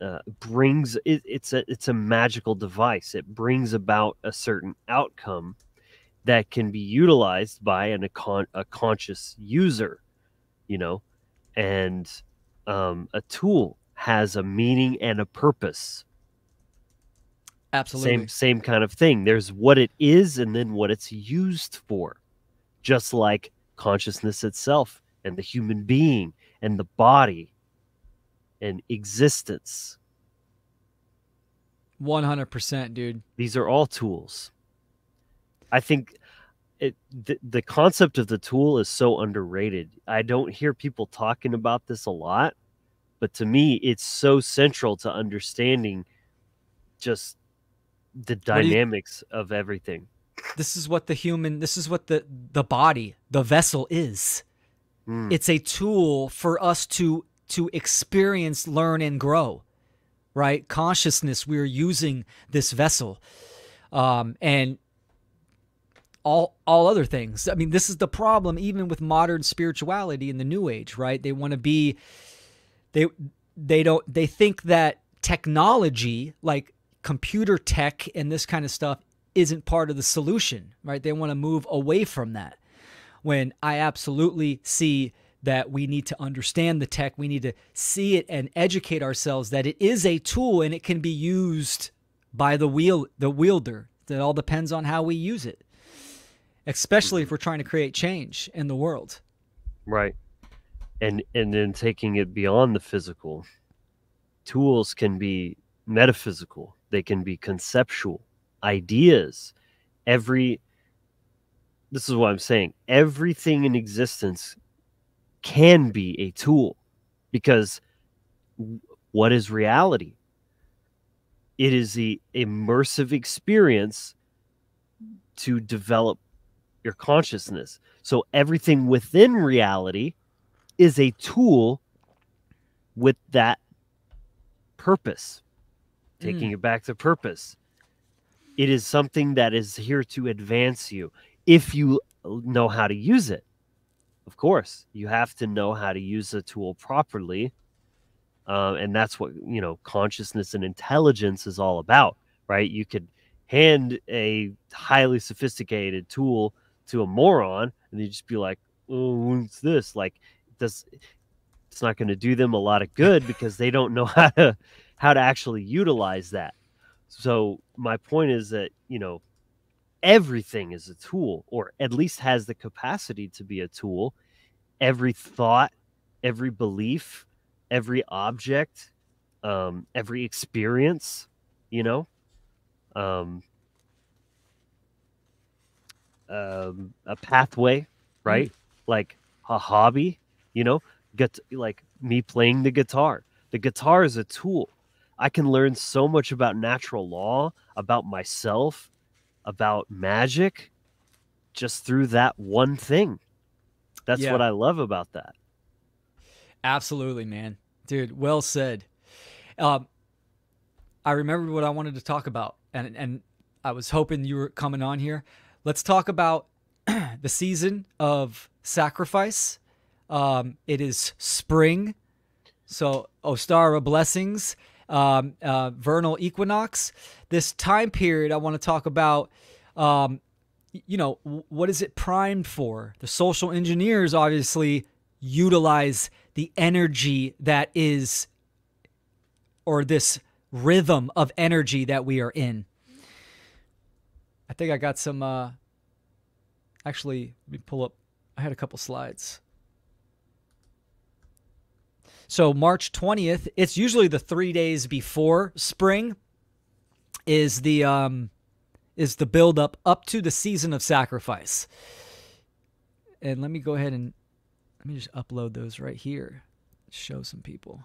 uh, brings it, it's a it's a magical device. It brings about a certain outcome that can be utilized by an a, con- a conscious user, you know, and um, a tool has a meaning and a purpose. Absolutely. same same kind of thing. There's what it is and then what it's used for. Just like consciousness itself and the human being and the body and existence 100%, dude. these are all tools i think it the, the concept of the tool is so underrated i don't hear people talking about this a lot but to me it's so central to understanding just the do you- dynamics of everything This is what the human, this is what the the body, the vessel is. Mm. it's a tool for us to to experience learn and grow right consciousness we're using this vessel um and all all other things. I mean, this is the problem even with modern spirituality in the new age, right? They want to be they they don't they think that technology like computer tech and this kind of stuff isn't part of the solution, right? They want to move away from that. When I absolutely see that we need to understand the tech, we need to see it and educate ourselves that it is a tool and it can be used by the wheel the wielder. It all depends on how we use it. Especially if we're trying to create change in the world. Right. And and then taking it beyond the physical. Tools can be metaphysical. They can be conceptual. Ideas. Every this is what I'm saying. Everything in existence can be a tool because what is reality? It is the immersive experience to develop your consciousness. So everything within reality is a tool with that purpose. Taking mm. it back to purpose. It is something that is here to advance you if you know how to use it. Of course, you have to know how to use a tool properly. Uh, and that's what, you know, consciousness and intelligence is all about, right? You could hand a highly sophisticated tool to a moron and you just be like, oh, what's this? Like, does it's not going to do them a lot of good because they don't know how to how to actually utilize that. So my point is that you know everything is a tool, or at least has the capacity to be a tool. Every thought, every belief, every object, um, every experience, you know, um, um, a pathway, right? Like a hobby, you know, get like me playing the guitar. The guitar is a tool. I can learn so much about natural law, about myself, about magic just through that one thing. That's Yeah. what I love about that. Absolutely, man. Dude, well said. Um, I remembered what I wanted to talk about, and and I was hoping you were coming on here. Let's talk about the season of sacrifice. Um, it is spring, so Ostara blessings, um, uh, vernal equinox. This time period, I want to talk about. Um, you know, what is it primed for? The social engineers obviously utilize the energy that is, or this rhythm of energy that we are in. I think I got some, uh, actually, let me pull up. I had a couple slides. So, March 20th, it's usually the three days before spring, is the, um, is the build up up to the season of sacrifice. And let me go ahead and let me just upload those right here. Show some people.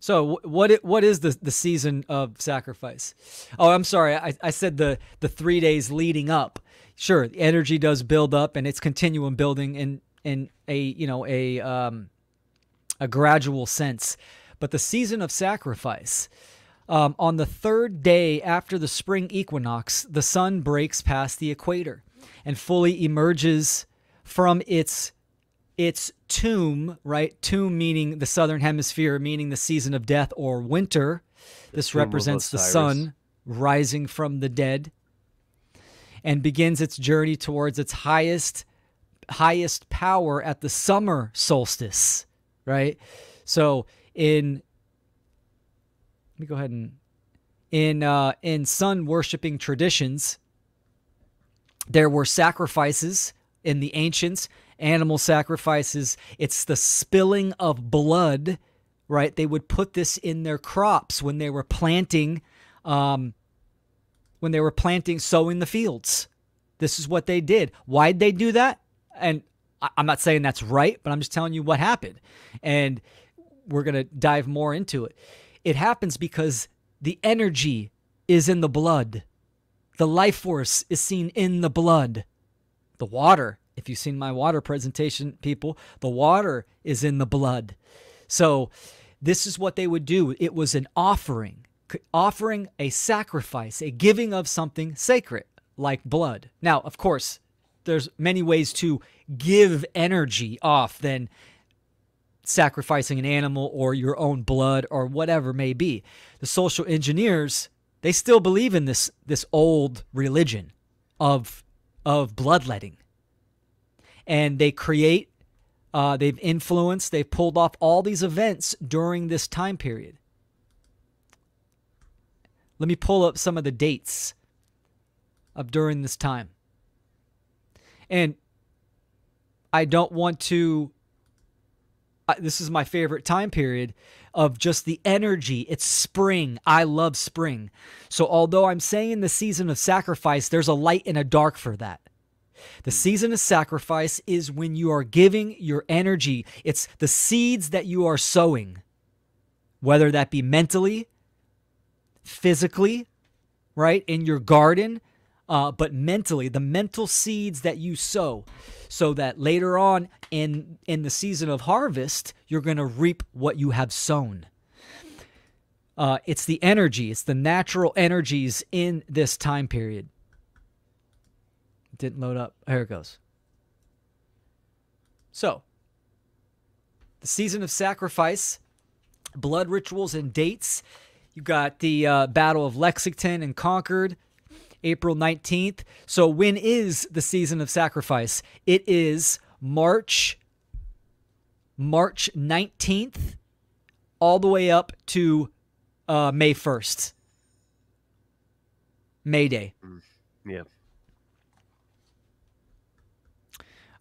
So what it, what is the the season of sacrifice? Oh, I'm sorry. I, I said the the three days leading up. Sure, the energy does build up, and it's continuum building in in a you know a um, a gradual sense. But the season of sacrifice, um, on the third day after the spring equinox, the sun breaks past the equator and fully emerges from its its tomb, right? Tomb meaning the southern hemisphere, meaning the season of death or winter. this represents the sun rising from the dead and begins its journey towards its highest highest power at the summer solstice, right? So in let me go ahead and in uh, in sun worshiping traditions, there were sacrifices in the ancients, animal sacrifices. It's the spilling of blood, right? They would put this in their crops when they were planting, um, when they were planting, sowing the fields. This is what they did. Why'd they do that? And I'm not saying that's right, but I'm just telling you what happened. And we're going to dive more into it. It happens because the energy is in the blood. The life force is seen in the blood. The water, if you've seen my water presentation, people, the water is in the blood. So this is what they would do. It was an offering, offering a sacrifice, a giving of something sacred, like blood. Now, of course, there's many ways to give energy off than sacrificing an animal or your own blood or whatever may be. The social engineers, they still believe in this this old religion of of bloodletting. And they create uh, they've influenced, they've pulled off all these events during this time period. Let me pull up some of the dates of during this time. And I don't want to this is my favorite time period of just the energy. It's spring. I love spring. So, although I'm saying the season of sacrifice, there's a light and a dark for that. The hmm. season of sacrifice is when you are giving your energy, it's the seeds that you are sowing, whether that be mentally, physically, right, in your garden, uh, but mentally, the mental seeds that you sow, so that later on in in the season of harvest, you're going to reap what you have sown. Uh, it's the energy, it's the natural energies in this time period. Didn't load up. Here it goes. So, the season of sacrifice, blood rituals, and dates. You got the uh, Battle of Lexington and Concord, April 19th. So, when is the season of sacrifice? It is March March 19th all the way up to uh, May 1st. May Day. Yeah.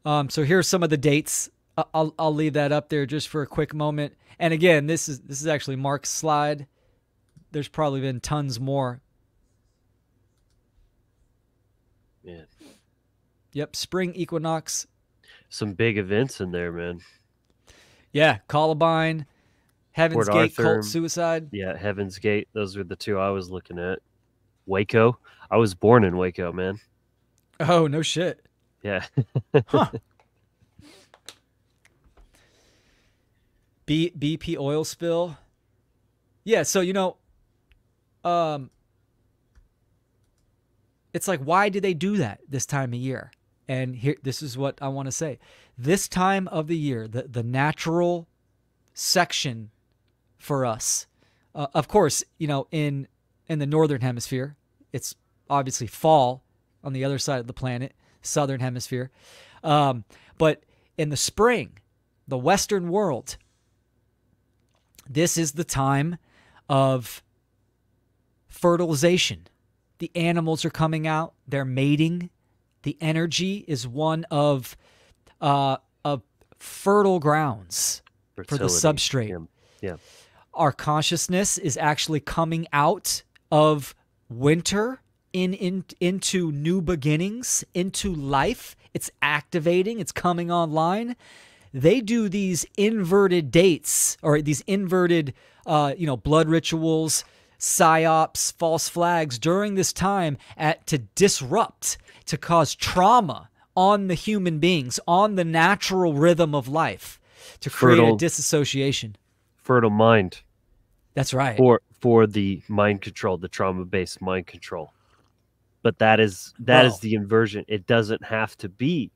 Um, so here's some of the dates. I'll I'll leave that up there just for a quick moment. And again, this is this is actually Mark's slide. There's probably been tons more. Yeah. Yep, spring equinox. Some big events in there, man. Yeah, Columbine, Heaven's Port Gate, Arthur. cult suicide. Yeah, Heaven's Gate. Those were the two I was looking at. Waco. I was born in Waco, man. Oh no shit. Yeah. B BP oil spill. Yeah, so you know, um, it's like why do they do that this time of year? And here, this is what I want to say: this time of the year, the the natural section for us, uh, of course, you know, in in the northern hemisphere, it's obviously fall on the other side of the planet, southern hemisphere, um, but in the spring, the Western world this is the time of fertilization. The animals are coming out, they're mating. The energy is one of uh, of fertile grounds for the substrate. Yeah. yeah. Our consciousness is actually coming out of winter in, in into new beginnings, into life. It's activating, it's coming online they do these inverted dates or these inverted uh, you know blood rituals psyops false flags during this time at to disrupt to cause trauma on the human beings on the natural rhythm of life to create Fertile. a disassociation Fertile mind that's right for for the mind control, the trauma based mind control. But that is that is the inversion. It doesn't have to be,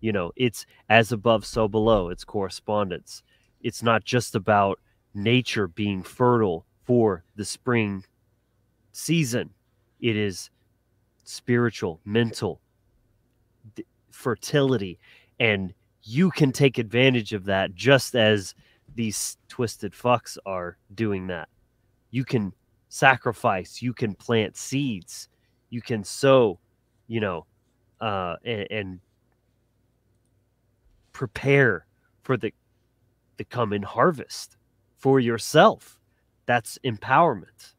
you know, it's as above, so below. It's correspondence. It's not just about nature being fertile for the spring season. It is spiritual, mental, fertility, and you can take advantage of that just as these twisted fucks are doing that. You can sacrifice, you can plant seeds, you can sow, you know, uh, and, and prepare for the the coming harvest for yourself. That's empowerment.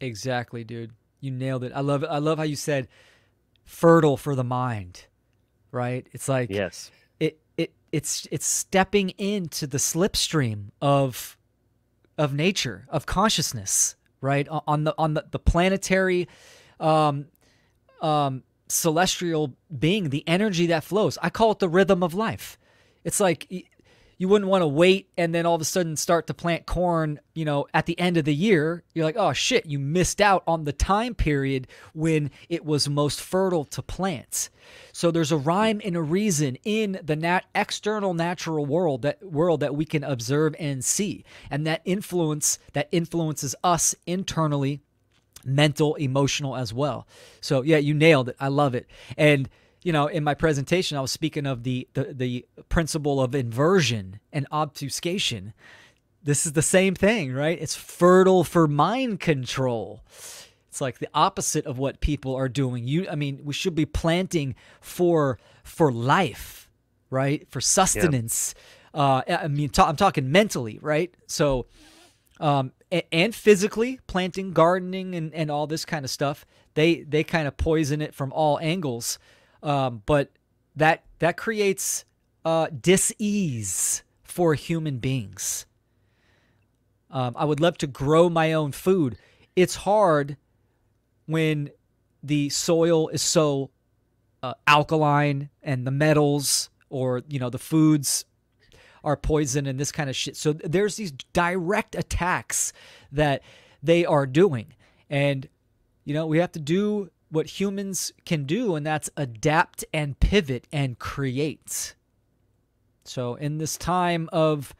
exactly dude. You nailed it. I love it. I love how you said fertile for the mind right? It's like Yes. it it it's it's stepping into the slipstream of of nature of consciousness right? On the on the, the planetary um um celestial being the energy that flows. I call it the rhythm of life. It's like you wouldn't want to wait and then all of a sudden start to plant corn, you know, at the end of the year. You're like, oh shit, you missed out on the time period when it was most fertile to plant. So there's a rhyme and a reason in the nat- external natural world that world that we can observe and see, and that influence that influences us internally, mental, emotional as well. So yeah, you nailed it. I love it. And you know, in my presentation, I was speaking of the, the, the principle of inversion and obfuscation. This is the same thing, right? It's fertile for mind control. It's like the opposite of what people are doing. You, I mean, we should be planting for for life, right? For sustenance. Uh, I mean, I'm talking mentally, right? So, um, and physically, planting, gardening, and, and all this kind of stuff. They they kind of poison it from all angles um, but that that creates uh, dis-ease for human beings. Um, I would love to grow my own food. It's hard when the soil is so uh, alkaline and the metals or you know the foods are poison and this kind of shit. So there's these direct attacks that they are doing, and you know we have to do what humans can do, and that's adapt and pivot and create. So, in this time of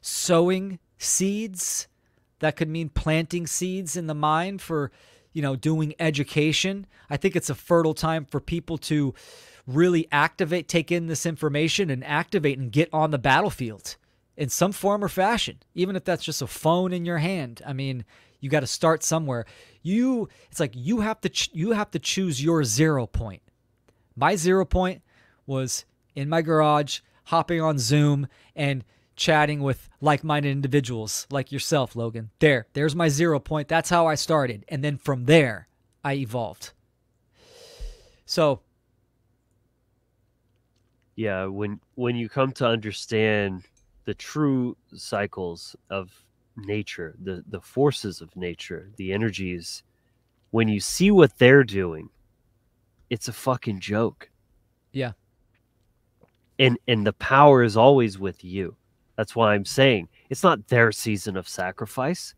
sowing seeds, that could mean planting seeds in the mind for, you know, doing education. I think it's a fertile time for people to really activate, take in this information and activate and get on the battlefield in some form or fashion, even if that's just a phone in your hand. I mean, you got to start somewhere. You it's like you have to you have to choose your zero point. My zero point was in my garage, hopping on Zoom and chatting with like-minded individuals like yourself, Logan. There, there's my zero point. That's how I started, and then from there, I evolved. So, yeah when when you come to understand the true cycles of nature the the forces of nature the energies when you see what they're doing it's a fucking joke. Yeah. and and the power is always with you. That's why i'm saying it's not their season of sacrifice.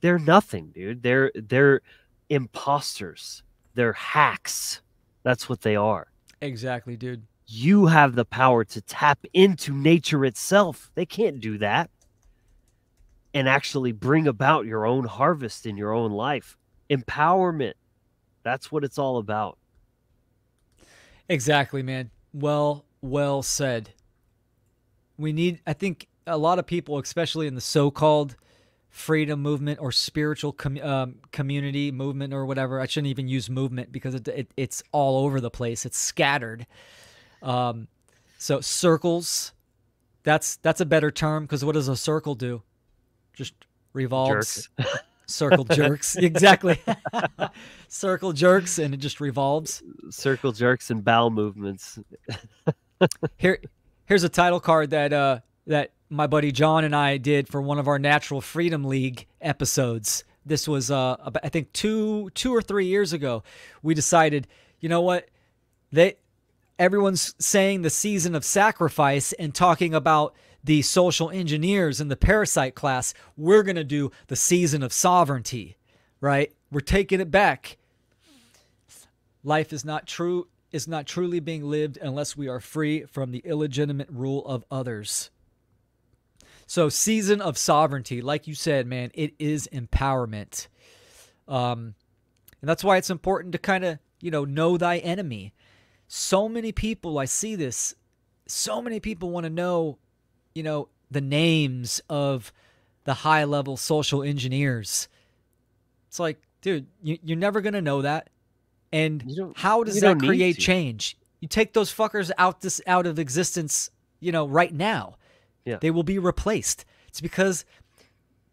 They're nothing dude. They're they're imposters. They're hacks. That's what they are. Exactly, dude. you have the power to tap into nature itself. They can't do that and actually bring about your own harvest in your own life. Empowerment. That's what it's all about. Exactly, man. Well, well said. We need, I think, a lot of people, especially in the so-called freedom movement or spiritual com- um, community movement or whatever. I shouldn't even use movement because it, it, it's all over the place. It's scattered. Um, so circles. That's that's a better term because what does a circle do? Just revolves. Circle jerks. exactly. circle jerks and it just revolves. Circle jerks and bowel movements. Here, here's a title card that uh, that my buddy John and I did for one of our Natural Freedom League episodes. This was, uh, about, I think, two two or three years ago. We decided, you know what, they everyone's saying the season of sacrifice and talking about the social engineers and the parasite class. We're gonna do the season of sovereignty, right? We're taking it back. Life is not true is not truly being lived unless we are free from the illegitimate rule of others. So, season of sovereignty, like you said, man, it is empowerment. Um, and that's why it's important to kind of, you know, know thy enemy. So many people, I see this, so many people want to know, you know, the names of the high level social engineers. It's like, dude, you, you're never going to know that. And how does that create to. change? You take those fuckers out this out of existence, you know, right now. Yeah. They will be replaced. It's because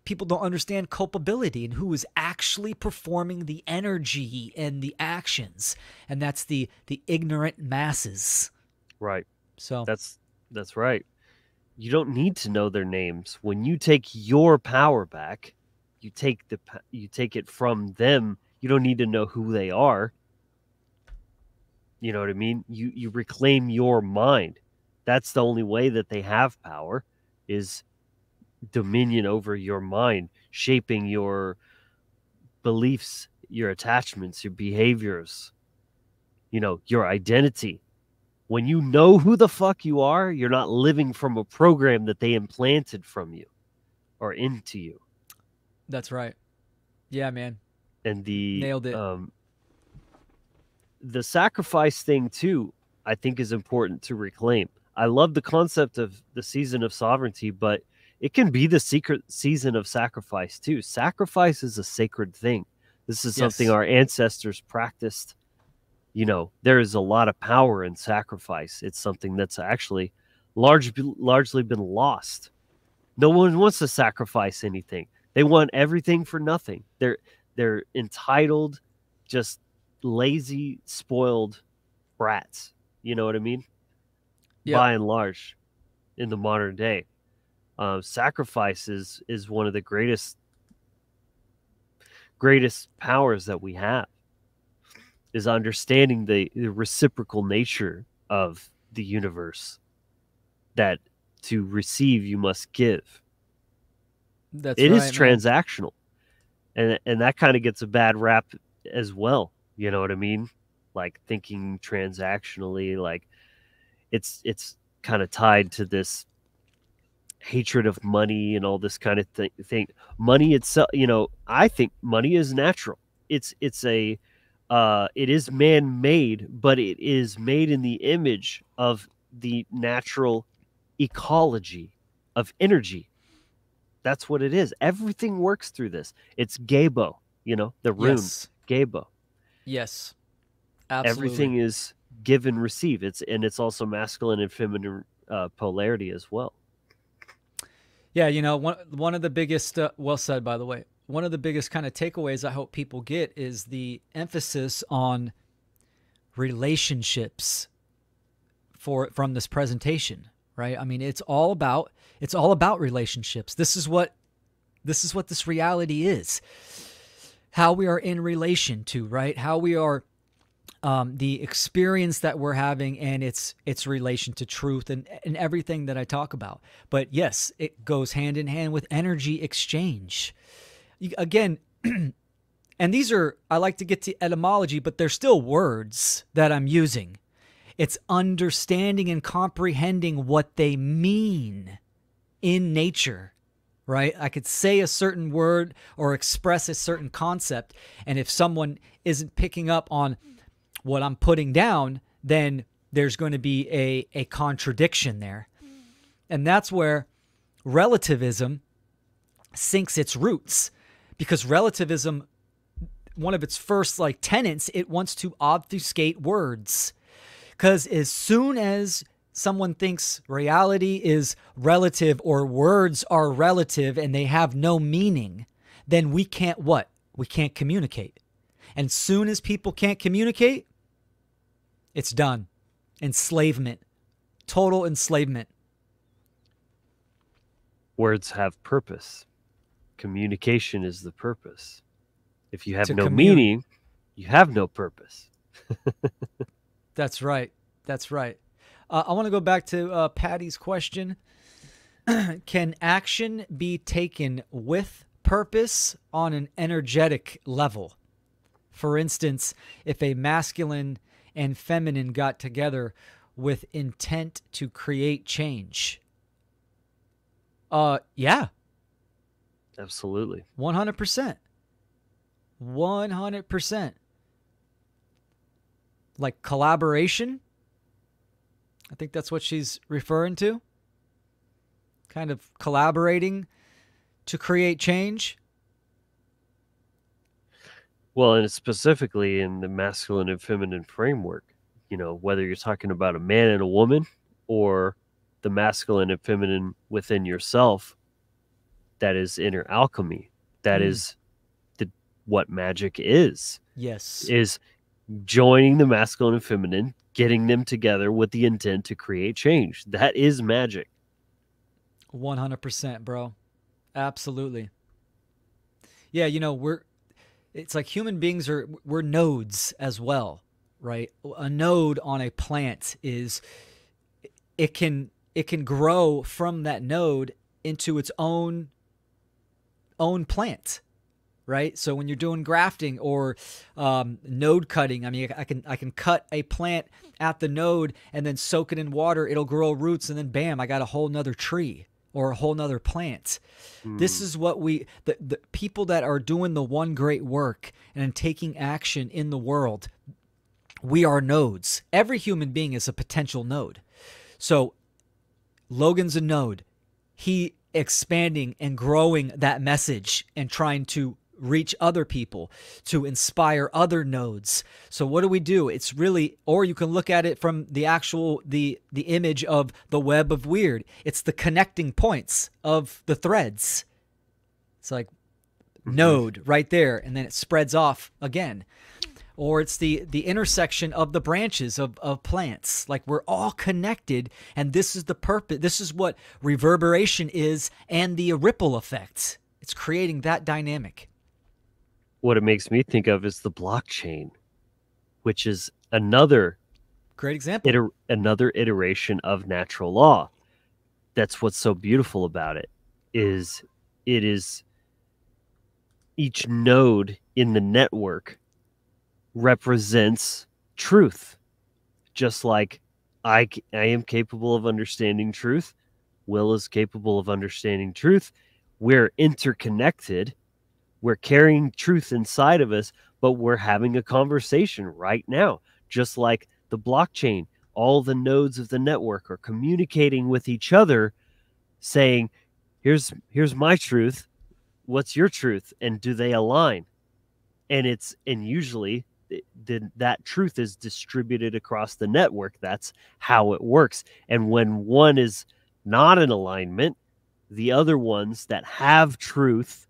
people don't understand culpability and who is actually performing the energy and the actions. And that's the the ignorant masses. Right. So That's that's right. You don't need to know their names. When you take your power back, you take the you take it from them. You don't need to know who they are. You know what I mean? You you reclaim your mind. That's the only way that they have power is dominion over your mind, shaping your beliefs, your attachments, your behaviors, you know, your identity. When you know who the fuck you are, you're not living from a program that they implanted from you or into you. That's right. Yeah, man. And the Nailed it. Um, the sacrifice thing too, I think is important to reclaim. I love the concept of the season of sovereignty, but it can be the secret season of sacrifice too. Sacrifice is a sacred thing. This is something Yes. our ancestors practiced. You know, there is a lot of power in sacrifice. It's something that's actually large, largely been lost. No one wants to sacrifice anything. They want everything for nothing. They're they're entitled, just lazy, spoiled brats. You know what I mean? Yeah. By and large, in the modern day, uh, sacrifice is is one of the greatest greatest powers that we have. Is understanding the, the reciprocal nature of the universe. That to receive you must give. That's It is right, man. transactional and and that kind of gets a bad rap as well you know what i mean like thinking transactionally like it's it's kind of tied to this hatred of money and all this kind of th- thing money itself you know i think money is natural it's it's a uh it is man made but it is made in the image of the natural ecology of energy that's what it is. Everything works through this. It's Gebo, you know, the rune Yes. Gebo. Yes. Absolutely. Everything is give and receive. It's and it's also masculine and feminine uh, polarity as well. Yeah, you know, one one of the biggest uh, well said by the way. One of the biggest kind of takeaways I hope people get is the emphasis on relationships for from this presentation, right? I mean, it's all about it's all about relationships. This is what this is what this reality is. How we are in relation to, right? How we are um, the experience that we're having and its its relation to truth and, and everything that I talk about. But yes, it goes hand in hand with energy exchange. Again, and these are I like to get to etymology, but they're still words that I'm using. It's understanding and comprehending what they mean in nature right? I could say a certain word or express a certain concept. And if someone isn't picking up on what I'm putting down, then there's going to be a, a contradiction there. And that's where relativism sinks its roots because relativism one of its first like tenets it wants to obfuscate words because as soon as someone thinks reality is relative or words are relative and they have no meaning, then we can't what? We can't communicate. And soon as people can't communicate, it's done. Enslavement. Total enslavement. Words have purpose. Communication is the purpose. If you have no meaning, you have no purpose. That's right. That's right. Uh, I want to go back to uh, Patty's question. Can action be taken with purpose on an energetic level? For instance, if a masculine and feminine got together with intent to create change. Uh, yeah, Absolutely. 100%. 100%. Like collaboration? I think that's what she's referring to. Kind of collaborating to create change. Well, and specifically in the masculine and feminine framework, you know, whether you're talking about a man and a woman or the masculine and feminine within yourself, that is inner alchemy. That Mm. is the what magic is. Yes. Is joining the masculine and feminine, getting them together with the intent to create change. That is magic. 100%, bro. Absolutely. Yeah, you know, we're it's like human beings are we're nodes as well, right? A node on a plant is it can it can grow from that node into its own own plant right? So when you're doing grafting or um, node cutting i mean i can i can cut a plant at the node and then soak it in water. It'll grow roots and then bam i got a whole nother tree or a whole nother plant. This is what we the, the people that are doing the one great work and taking action in the world we are nodes. Every human being is a potential node. So Logan's a node. He expanding and growing that message and trying to reach other people to inspire other nodes. So what do we do? It's really or you can look at it from the actual the the image of the web of wyrd. It's the connecting points of the threads. It's like mm-hmm. node right there and then it spreads off again or it's the the intersection of the branches of, of plants. Like we're all connected and this is the purpose this is what reverberation is and the ripple effect it's creating that dynamic. What it makes me think of is the blockchain, which is another great example. iter- another iteration of natural law. That's what's so beautiful about it is it is each node in the network represents truth. Just like I, I am capable of understanding truth, Will is capable of understanding truth. We're interconnected. We're carrying truth inside of us, but we're having a conversation right now, just like the blockchain. All the nodes of the network are communicating with each other, saying, "Here's here's my truth. What's your truth?" And do they align? And it's and usually it- that truth is distributed across the network. That's how it works. And when one is not in alignment, the other ones that have truth,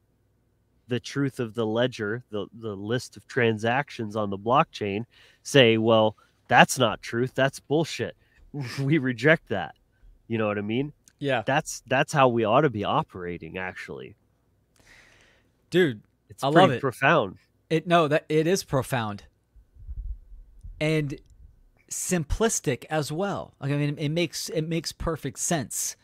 the truth of the ledger, the, the list of transactions on the blockchain, say, well, that's not truth. That's bullshit. we reject that. You know what I mean? yeah That's that's how we ought to be operating. Actually, dude it's I pretty love it. profound. it no that it is profound and simplistic as well. Like, i mean it makes it makes perfect sense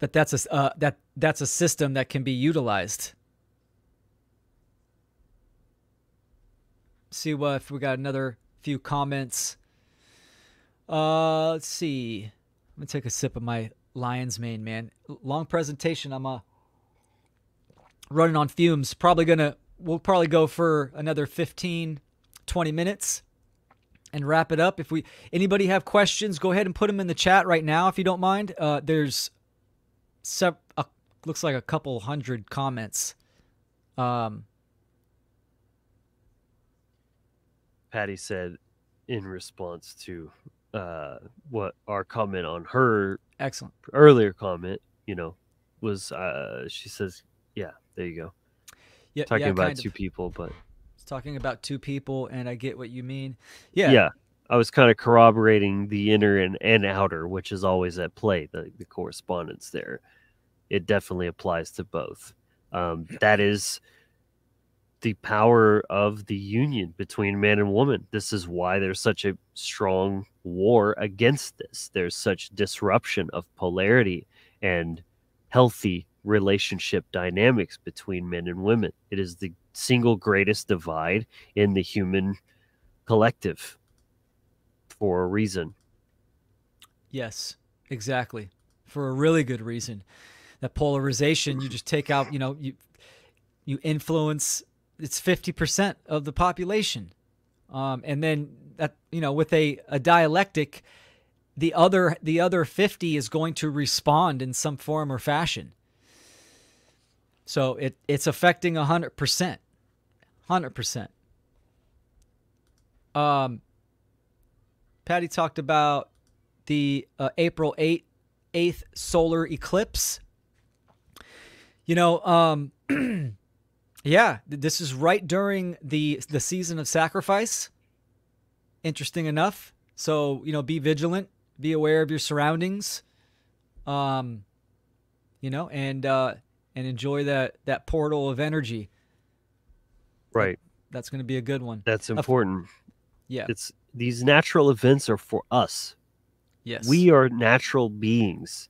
that that's a uh, that that's a system that can be utilized. See what if we got another few comments? Uh let's see. Let me take a sip of my lion's mane man. Long presentation. I'm uh running on fumes. Probably gonna we'll probably go for another 15 20 minutes and wrap it up. If we anybody have questions go ahead and put them in the chat right now if you don't mind. Uh, there's uh, looks like a couple hundred comments. Um Patty said in response to uh, what our comment on her excellent. earlier comment, you know, was uh, she says, "Yeah, there you go." Yeah Talking yeah, about two of. people, but It's talking about two people and i get what you mean yeah yeah, I was kind of corroborating the inner and, and outer, which is always at play. The the correspondence there, it definitely applies to both. Um, that is the power of the union between man and woman. This is why there's such a strong war against this. There's such disruption of polarity and healthy relationship dynamics between men and women. It is the single greatest divide in the human collective for a reason. Yes, exactly. For a really good reason. That polarization, you just take out, you know, you you influence it's 50% of the population. Um, and then that, you know, with a, a dialectic, the other the other 50 is going to respond in some form or fashion. So it it's affecting 100%. 100%. Um Patty talked about the uh, April 8th, 8th solar eclipse. You know, um, yeah, this is right during the the season of sacrifice. Interesting enough. So, you know, be vigilant, be aware of your surroundings. Um, you know, and uh and enjoy that that portal of energy. Right. That's going to be a good one. That's important. Yeah. It's these natural events are for us. Yes. We are natural beings.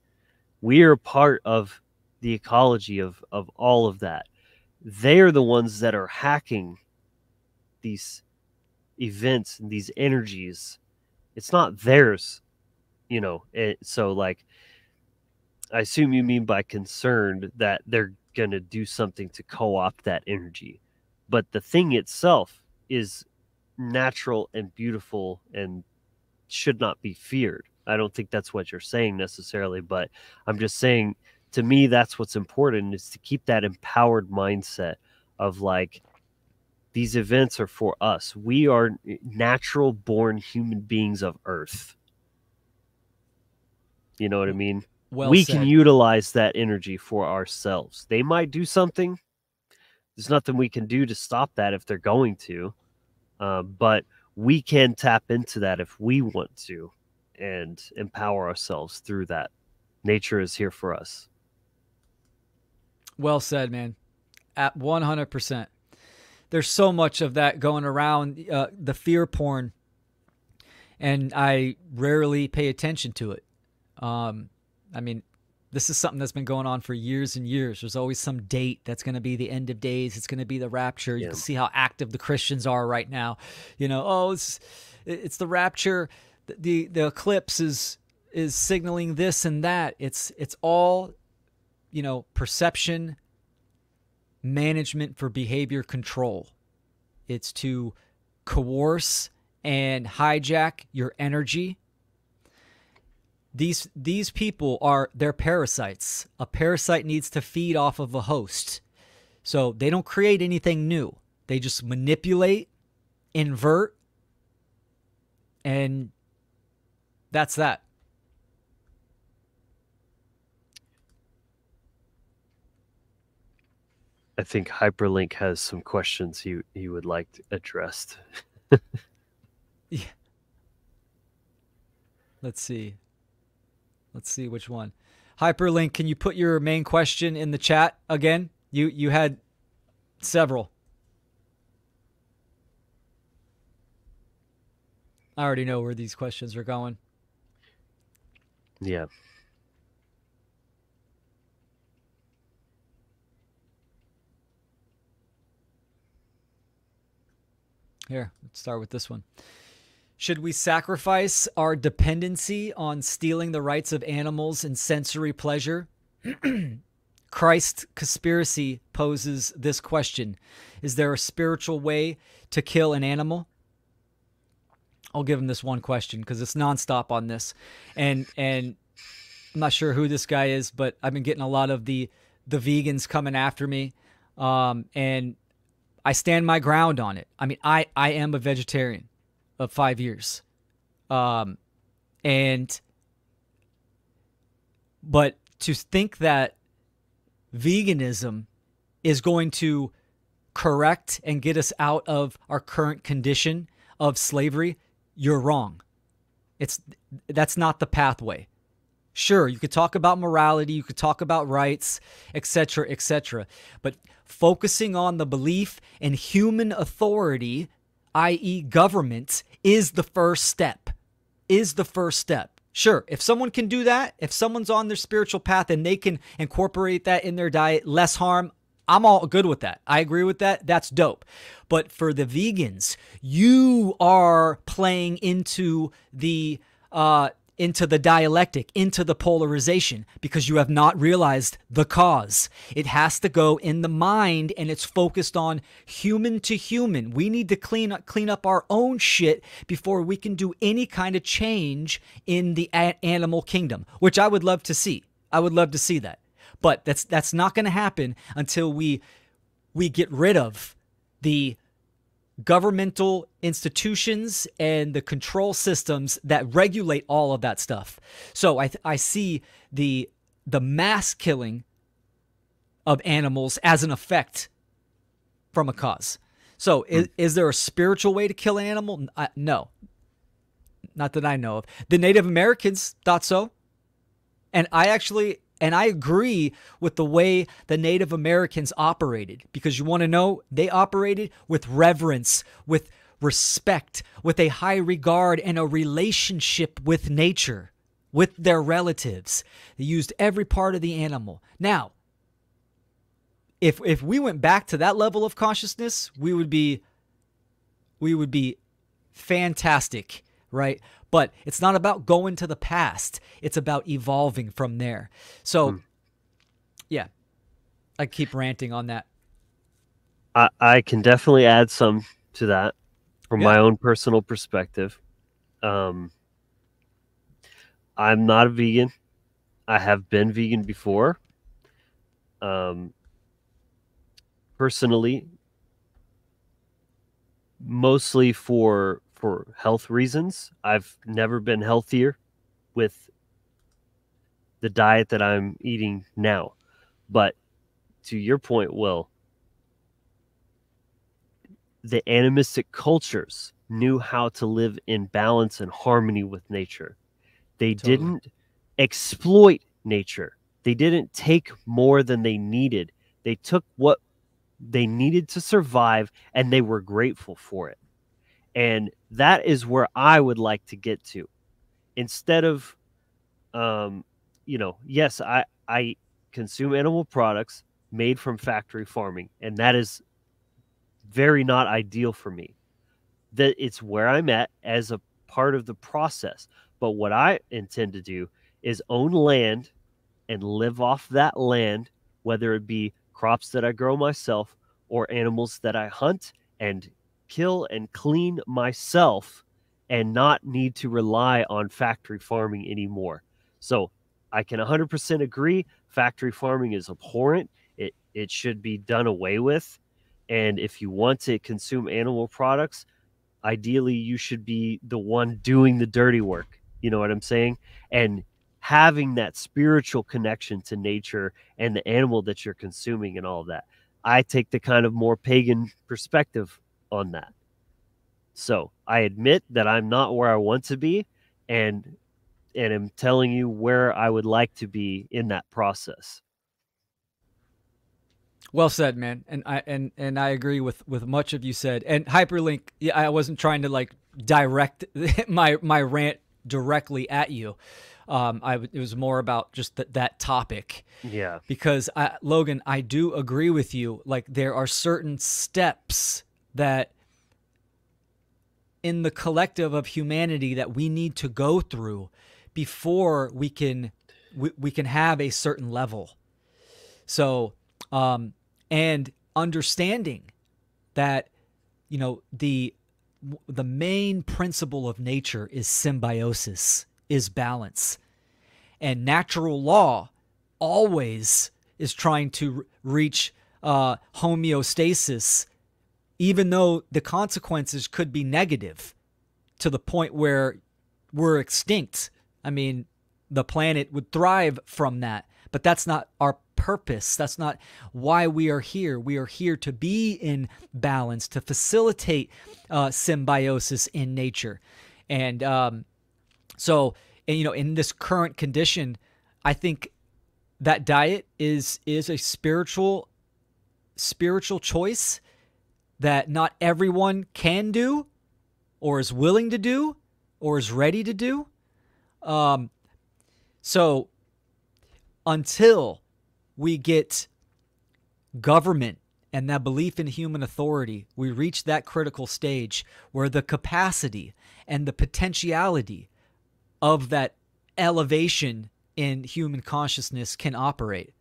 We are part of the ecology of of all of that. They are the ones that are hacking these events and these energies. It's not theirs, you know. It, so like I assume you mean by concerned that they're going to do something to co-opt that energy. But the thing itself is natural and beautiful and should not be feared. I don't think that's what you're saying necessarily, but I'm just saying to me that's what's important is to keep that empowered mindset of like these events are for us. We are natural born human beings of earth. You know what I mm. mean? Well we said. can utilize that energy for ourselves. They might do something. There's nothing we can do to stop that if they're going to. Uh, but we can tap into that if we want to and empower ourselves through that. Nature is here for us. Well said, man. At 100%. There's so much of that going around, uh, the fear porn, and I rarely pay attention to it. Um, I mean, this is something that's been going on for years and years. There's always some date that's going to be the end of days. It's going to be the rapture. You Yeah. can see how active the Christians are right now. You know, oh, it's it's the rapture. The the, the eclipse is is signaling this and that. It's it's all, you know, perception management for behavior control. It's to coerce and hijack your energy these these people are they're parasites. A parasite needs to feed off of a host. So they don't create anything new. They just manipulate, invert, and that's that. I think Hyperlink has some questions he, he would like addressed. Yeah. Let's see. Let's see which one. Hyperlink, can you put your main question in the chat again? You you had several. I already know where these questions are going. Yeah. Here, let's start with this one. Should we sacrifice our dependency on stealing the rights of animals and sensory pleasure? Christ conspiracy poses this question Is there a spiritual way to kill an animal? I'll give him this one question because it's nonstop on this. And and I'm not sure who this guy is, but I've been getting a lot of the the vegans coming after me. Um, and I stand my ground on it. I mean, I I am a vegetarian of five years, um, and but to think that veganism is going to correct and get us out of our current condition of slavery, you're wrong. It's that's not the pathway. Sure, you could talk about morality, you could talk about rights, etc., etc., but focusing on the belief in human authority, i.e., government, is the first step. Is the first step. Sure, if someone can do that, if someone's on their spiritual path and they can incorporate that in their diet, less harm, I'm all good with that. I agree with that. That's dope. But for the vegans, you are playing into the uh, into the dialectic, into the polarization, because you have not realized the cause. It has to go in the mind, and it's focused on human to human. We need to clean up, clean up our own shit before we can do any kind of change in the animal kingdom, which I would love to see. I would love to see that, but that's that's not going to happen until we we get rid of the governmental institutions and the control systems that regulate all of that stuff. So I I see the the mass killing of animals as an effect from a cause. So is, hmm. is there a spiritual way to kill an animal? I- no. Not that I know of. The Native Americans thought so. And I actually and I agree with the way the Native Americans operated because you want to know they operated with reverence, with respect, with a high regard and a relationship with nature, with their relatives. They used every part of the animal. Now, if if we went back to that level of consciousness, we would be we would be fantastic, right? But it's not about going to the past. It's about evolving from there. So yeah. I keep ranting on that. I, I can definitely add some to that from my own personal perspective. Um, I'm not a vegan. I have been vegan before. Um, personally, mostly for for health reasons. I've never been healthier with the diet that I'm eating now. But to your point, Will, the animistic cultures knew how to live in balance and harmony with nature. They Totally. didn't exploit nature. They didn't take more than they needed. They took what they needed to survive and they were grateful for it. And that is where I would like to get to. Instead of um you know, yes, I I consume animal products made from factory farming and that is very not ideal for me. That it's where I'm at as a part of the process. But what I intend to do is own land and live off that land, whether it be crops that I grow myself or animals that I hunt and kill and clean myself and not need to rely on factory farming anymore. So I can 100% agree factory farming is abhorrent. It it should be done away with. And if you want to consume animal products, ideally you should be the one doing the dirty work. You know what I'm saying? And having that spiritual connection to nature and the animal that you're consuming and all that. I take the kind of more pagan perspective on that. So I admit that I'm not where I want to be and and am telling you where I would like to be in that process. Well said, man. And I and and I agree with with much of you said. And hyperlink, yeah, I wasn't trying to like direct my my rant directly at you. Um, I it was more about just th- that topic Yeah. because I, Logan, I do agree with you. Like there are certain steps that in the collective of humanity that we need to go through before we can we, we can have a certain level. So, um, and understanding that you know the the main principle of nature is symbiosis, is balance. And natural law always is trying to reach uh, homeostasis, even though the consequences could be negative to the point where we're extinct. I mean, the planet would thrive from that, but that's not our purpose. That's not why we are here. We are here to be in balance, to facilitate uh, symbiosis in nature. And um, so, and, you know, in this current condition, I think that diet is is a spiritual spiritual choice that not everyone can do or is willing to do or is ready to do. Um, so until we get government and that belief in human authority, we reach that critical stage where the capacity and the potentiality of that elevation in human consciousness can operate.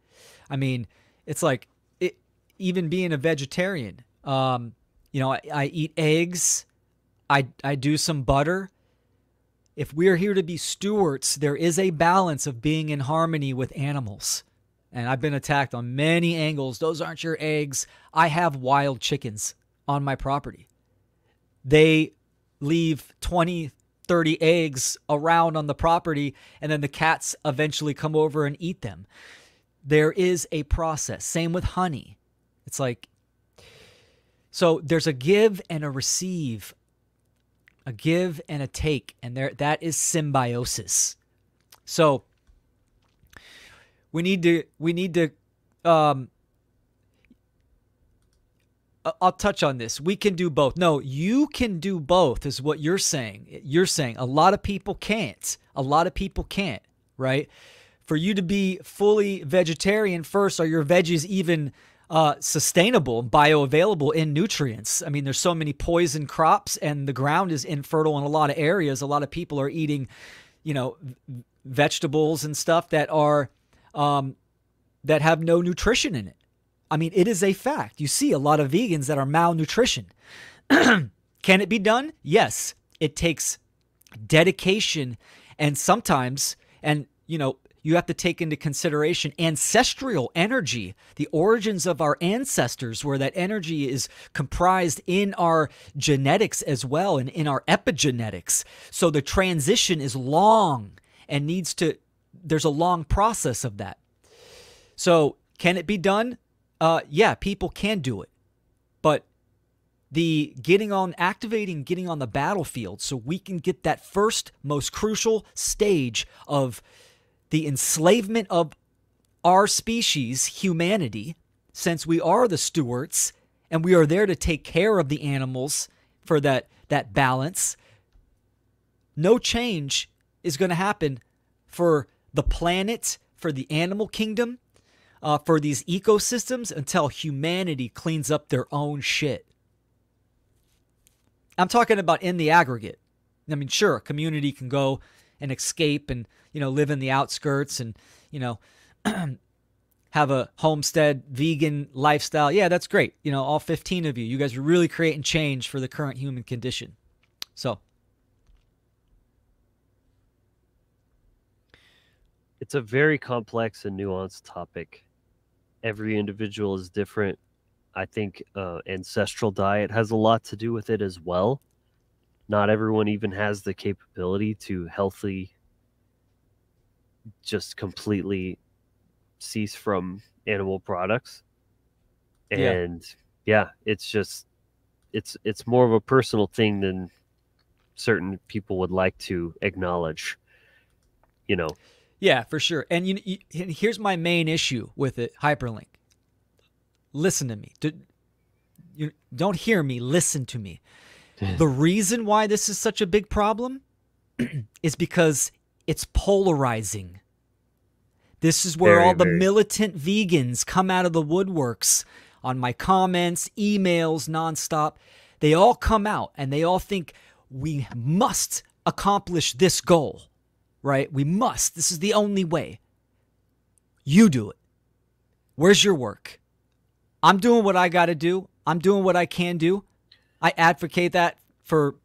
I mean, it's like it, even being a vegetarian. Um, you know, I, I eat eggs. I I do some butter. If we're here to be stewards, there is a balance of being in harmony with animals. And I've been attacked on many angles. Those aren't your eggs. I have wild chickens on my property. They leave 20, 30 eggs around on the property, and then the cats eventually come over and eat them. There is a process. Same with honey. It's like, so there's a give and a receive, a give and a take, and there that is symbiosis. So we need to we need to um, I'll touch on this. We can do both. No, you can do both, is what you're saying. You're saying a lot of people can't. A lot of people can't, right? For you to be fully vegetarian, first, are your veggies even uh, sustainable, bioavailable in nutrients? I mean, there's so many poison crops, and the ground is infertile in a lot of areas. A lot of people are eating, you know, vegetables and stuff that are um, that have no nutrition in it. I mean, it is a fact. You see a lot of vegans that are malnutrition. Can it be done? Yes. It takes dedication and sometimes, and you know, you have to take into consideration ancestral energy, the origins of our ancestors, where that energy is comprised in our genetics as well and in our epigenetics. So the transition is long and needs to, there's a long process of that. So, can it be done? Uh, yeah, people can do it. But the getting on, activating, getting on the battlefield so we can get that first, most crucial stage of the enslavement of our species, humanity, since we are the stewards and we are there to take care of the animals for that, that balance. No change is going to happen for the planet, for the animal kingdom, uh, for these ecosystems until humanity cleans up their own shit. I'm talking about in the aggregate. I mean, sure, a community can go and escape and you know live in the outskirts and you know have a homestead vegan lifestyle. Yeah, that's great. You know, all 15 of you, you guys are really creating change for the current human condition. So, it's a very complex and nuanced topic. Every individual is different. I think uh, ancestral diet has a lot to do with it as well. Not everyone even has the capability to healthy, just completely cease from animal products. Yeah. And yeah, it's just it's it's more of a personal thing than certain people would like to acknowledge. You know, yeah, for sure. And you, you and here's my main issue with it, hyperlink. Listen to me. Do, you don't hear me, listen to me. The reason why this is such a big problem is because it's polarizing. This is where Very, all the very. militant vegans come out of the woodworks on my comments, emails, nonstop. They all come out and they all think we must accomplish this goal, right? We must. This is the only way. You do it. Where's your work? I'm doing what I got to do. I'm doing what I can do. I advocate that for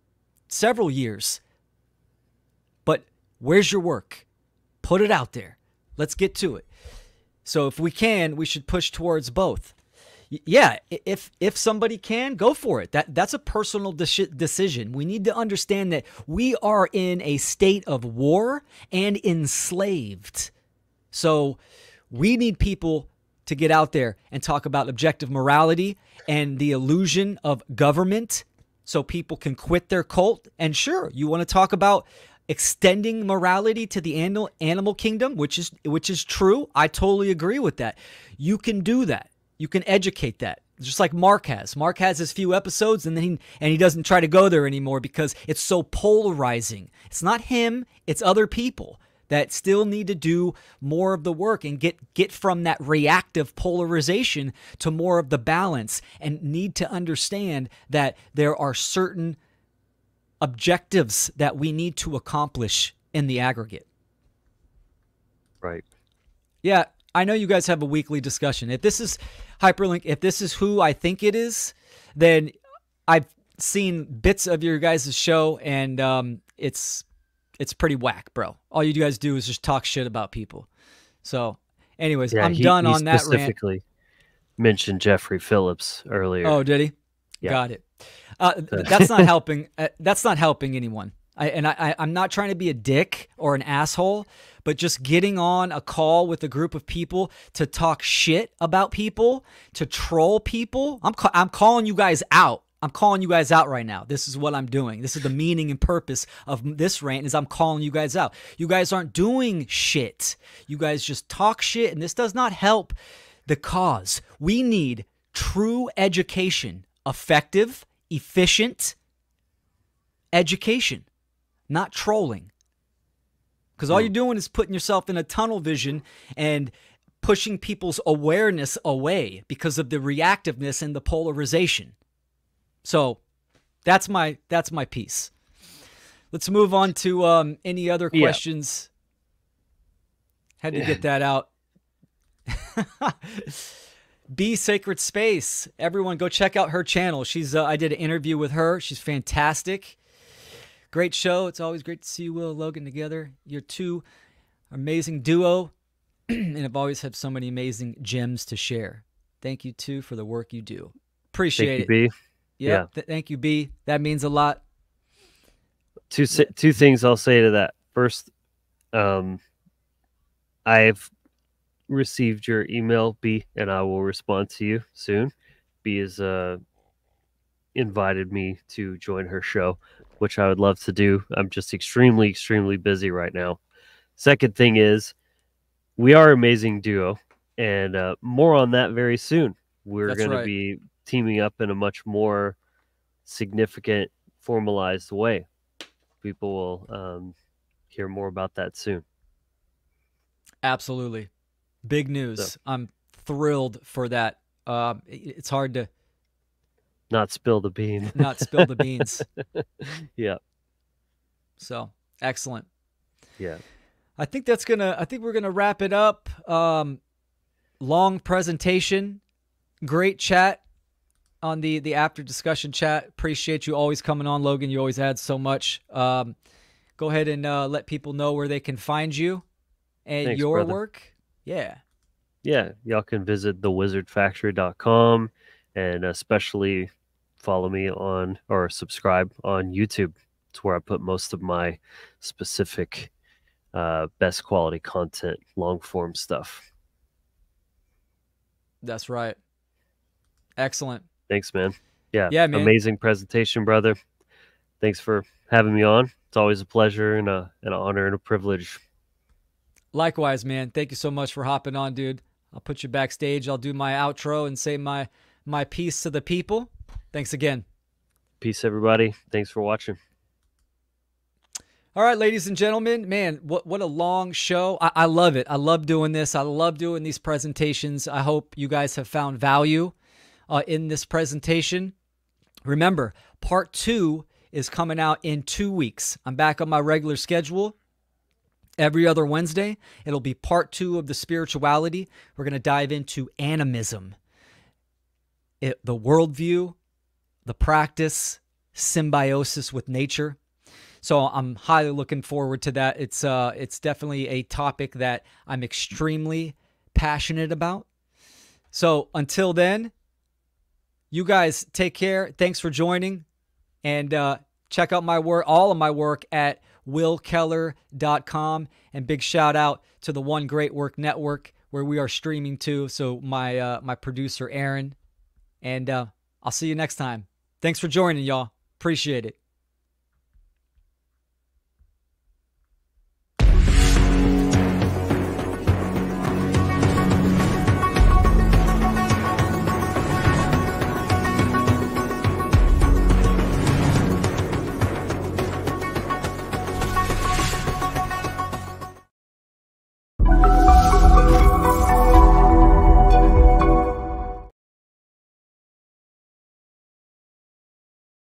several years. But where's your work? Put it out there. Let's get to it. So if we can, we should push towards both. Yeah, if if somebody can, go for it. That that's a personal deci- decision. We need to understand that we are in a state of war and enslaved. So we need people to get out there and talk about objective morality and the illusion of government so people can quit their cult. And sure, you want to talk about extending morality to the animal animal kingdom, which is which is true. I totally agree with that. You can do that. You can educate that. Just like Mark has. Mark has his few episodes and then he and he doesn't try to go there anymore because it's so polarizing. It's not him, it's other people that still need to do more of the work and get get from that reactive polarization to more of the balance and need to understand that there are certain objectives that we need to accomplish in the aggregate. right? Yeah, I know you guys have a weekly discussion. If this is hyperlink, if this is who I think it is, then I've seen bits of your guys' show and um, it's it's pretty whack, bro. All you guys do is just talk shit about people. So, anyways, I'm he- done he on that rant. specifically mentioned Jeffrey Phillips earlier. Oh, did he? Yeah. Got it. Uh, that's not helping. Uh, that's not helping anyone. I, and I, I, I'm not trying to be a dick or an asshole, but just getting on a call with a group of people to talk shit about people, to troll people. I'm, ca- I'm calling you guys out. I'm calling you guys out right now. This is what I'm doing. This is the meaning and purpose of this rant is I'm calling you guys out. You guys aren't doing shit. You guys just talk shit and this does not help the cause. We need true education effective, efficient education, not trolling. Because all hmm. you're doing is putting yourself in a tunnel vision and pushing people's awareness away because of the reactiveness and the polarization. So that's my that's my piece. Let's move on to um, any other Yeah. questions. Had to Yeah. get that out. Be Sacred Space. Everyone, go check out her channel. She's uh, I did an interview with her. She's fantastic. Great show. It's always great to see you, Will and Logan together. You're two amazing duo, and have always had so many amazing gems to share. Thank you too for the work you do. Appreciate Thank you, it. B. Yep. Th- thank you, B. That means a lot. two two things I'll say to that. First, um, I've received your email, B, and I will respond to you soon. B has uh, invited me to join her show, which I would love to do. I'm just extremely, extremely busy right now. Second thing is, we are amazing duo, and uh, more on that very soon. We're going right. to be teaming up in a much more significant, formalized way people will um, hear more about that soon. Absolutely. Big news. I'm thrilled for that. Um, i- it's hard to Not spill the bean. not spill the beans. yeah, So excellent. yeah. I think that's gonna. I think we're gonna wrap it up. Um, long presentation, great chat on the the after discussion chat. Appreciate you always coming on, Logan. You always add so much. Um, go ahead and uh, let people know where they can find you and Thanks, your brother. work. Yeah, Yeah, y'all can visit thewizardfactory.com and especially follow me on or subscribe on YouTube. It's where I put most of my specific uh, best quality content, long form stuff. that's right. Excellent. Thanks, man. Yeah, Yeah, man. amazing presentation, brother. Thanks for having me on. It's always a pleasure and a, an honor and a privilege. Likewise, man. Thank you so much for hopping on, dude. I'll put you backstage. I'll do my outro and say my my piece to the people. Thanks again. Peace, everybody. Thanks for watching. All right, ladies and gentlemen, man, what what a long show. I, I love it. I love doing this. I love doing these presentations. I hope you guys have found value uh, in this presentation. Remember, part two is coming out in two weeks. I'm back on my regular schedule every other Wednesday. It'll be part two of the spirituality. We're going to dive into animism, it, the worldview, the practice, symbiosis with nature. So I'm highly looking forward to that. It's uh, it's definitely a topic that I'm extremely passionate about. So until then, you guys take care. Thanks for joining, and uh, check out my work, all of my work at willkeller.com. And big shout out to the One Great Work Network where we are streaming to. So my uh, my producer Aaron, and uh, I'll see you next time. Thanks for joining, y'all. Appreciate it.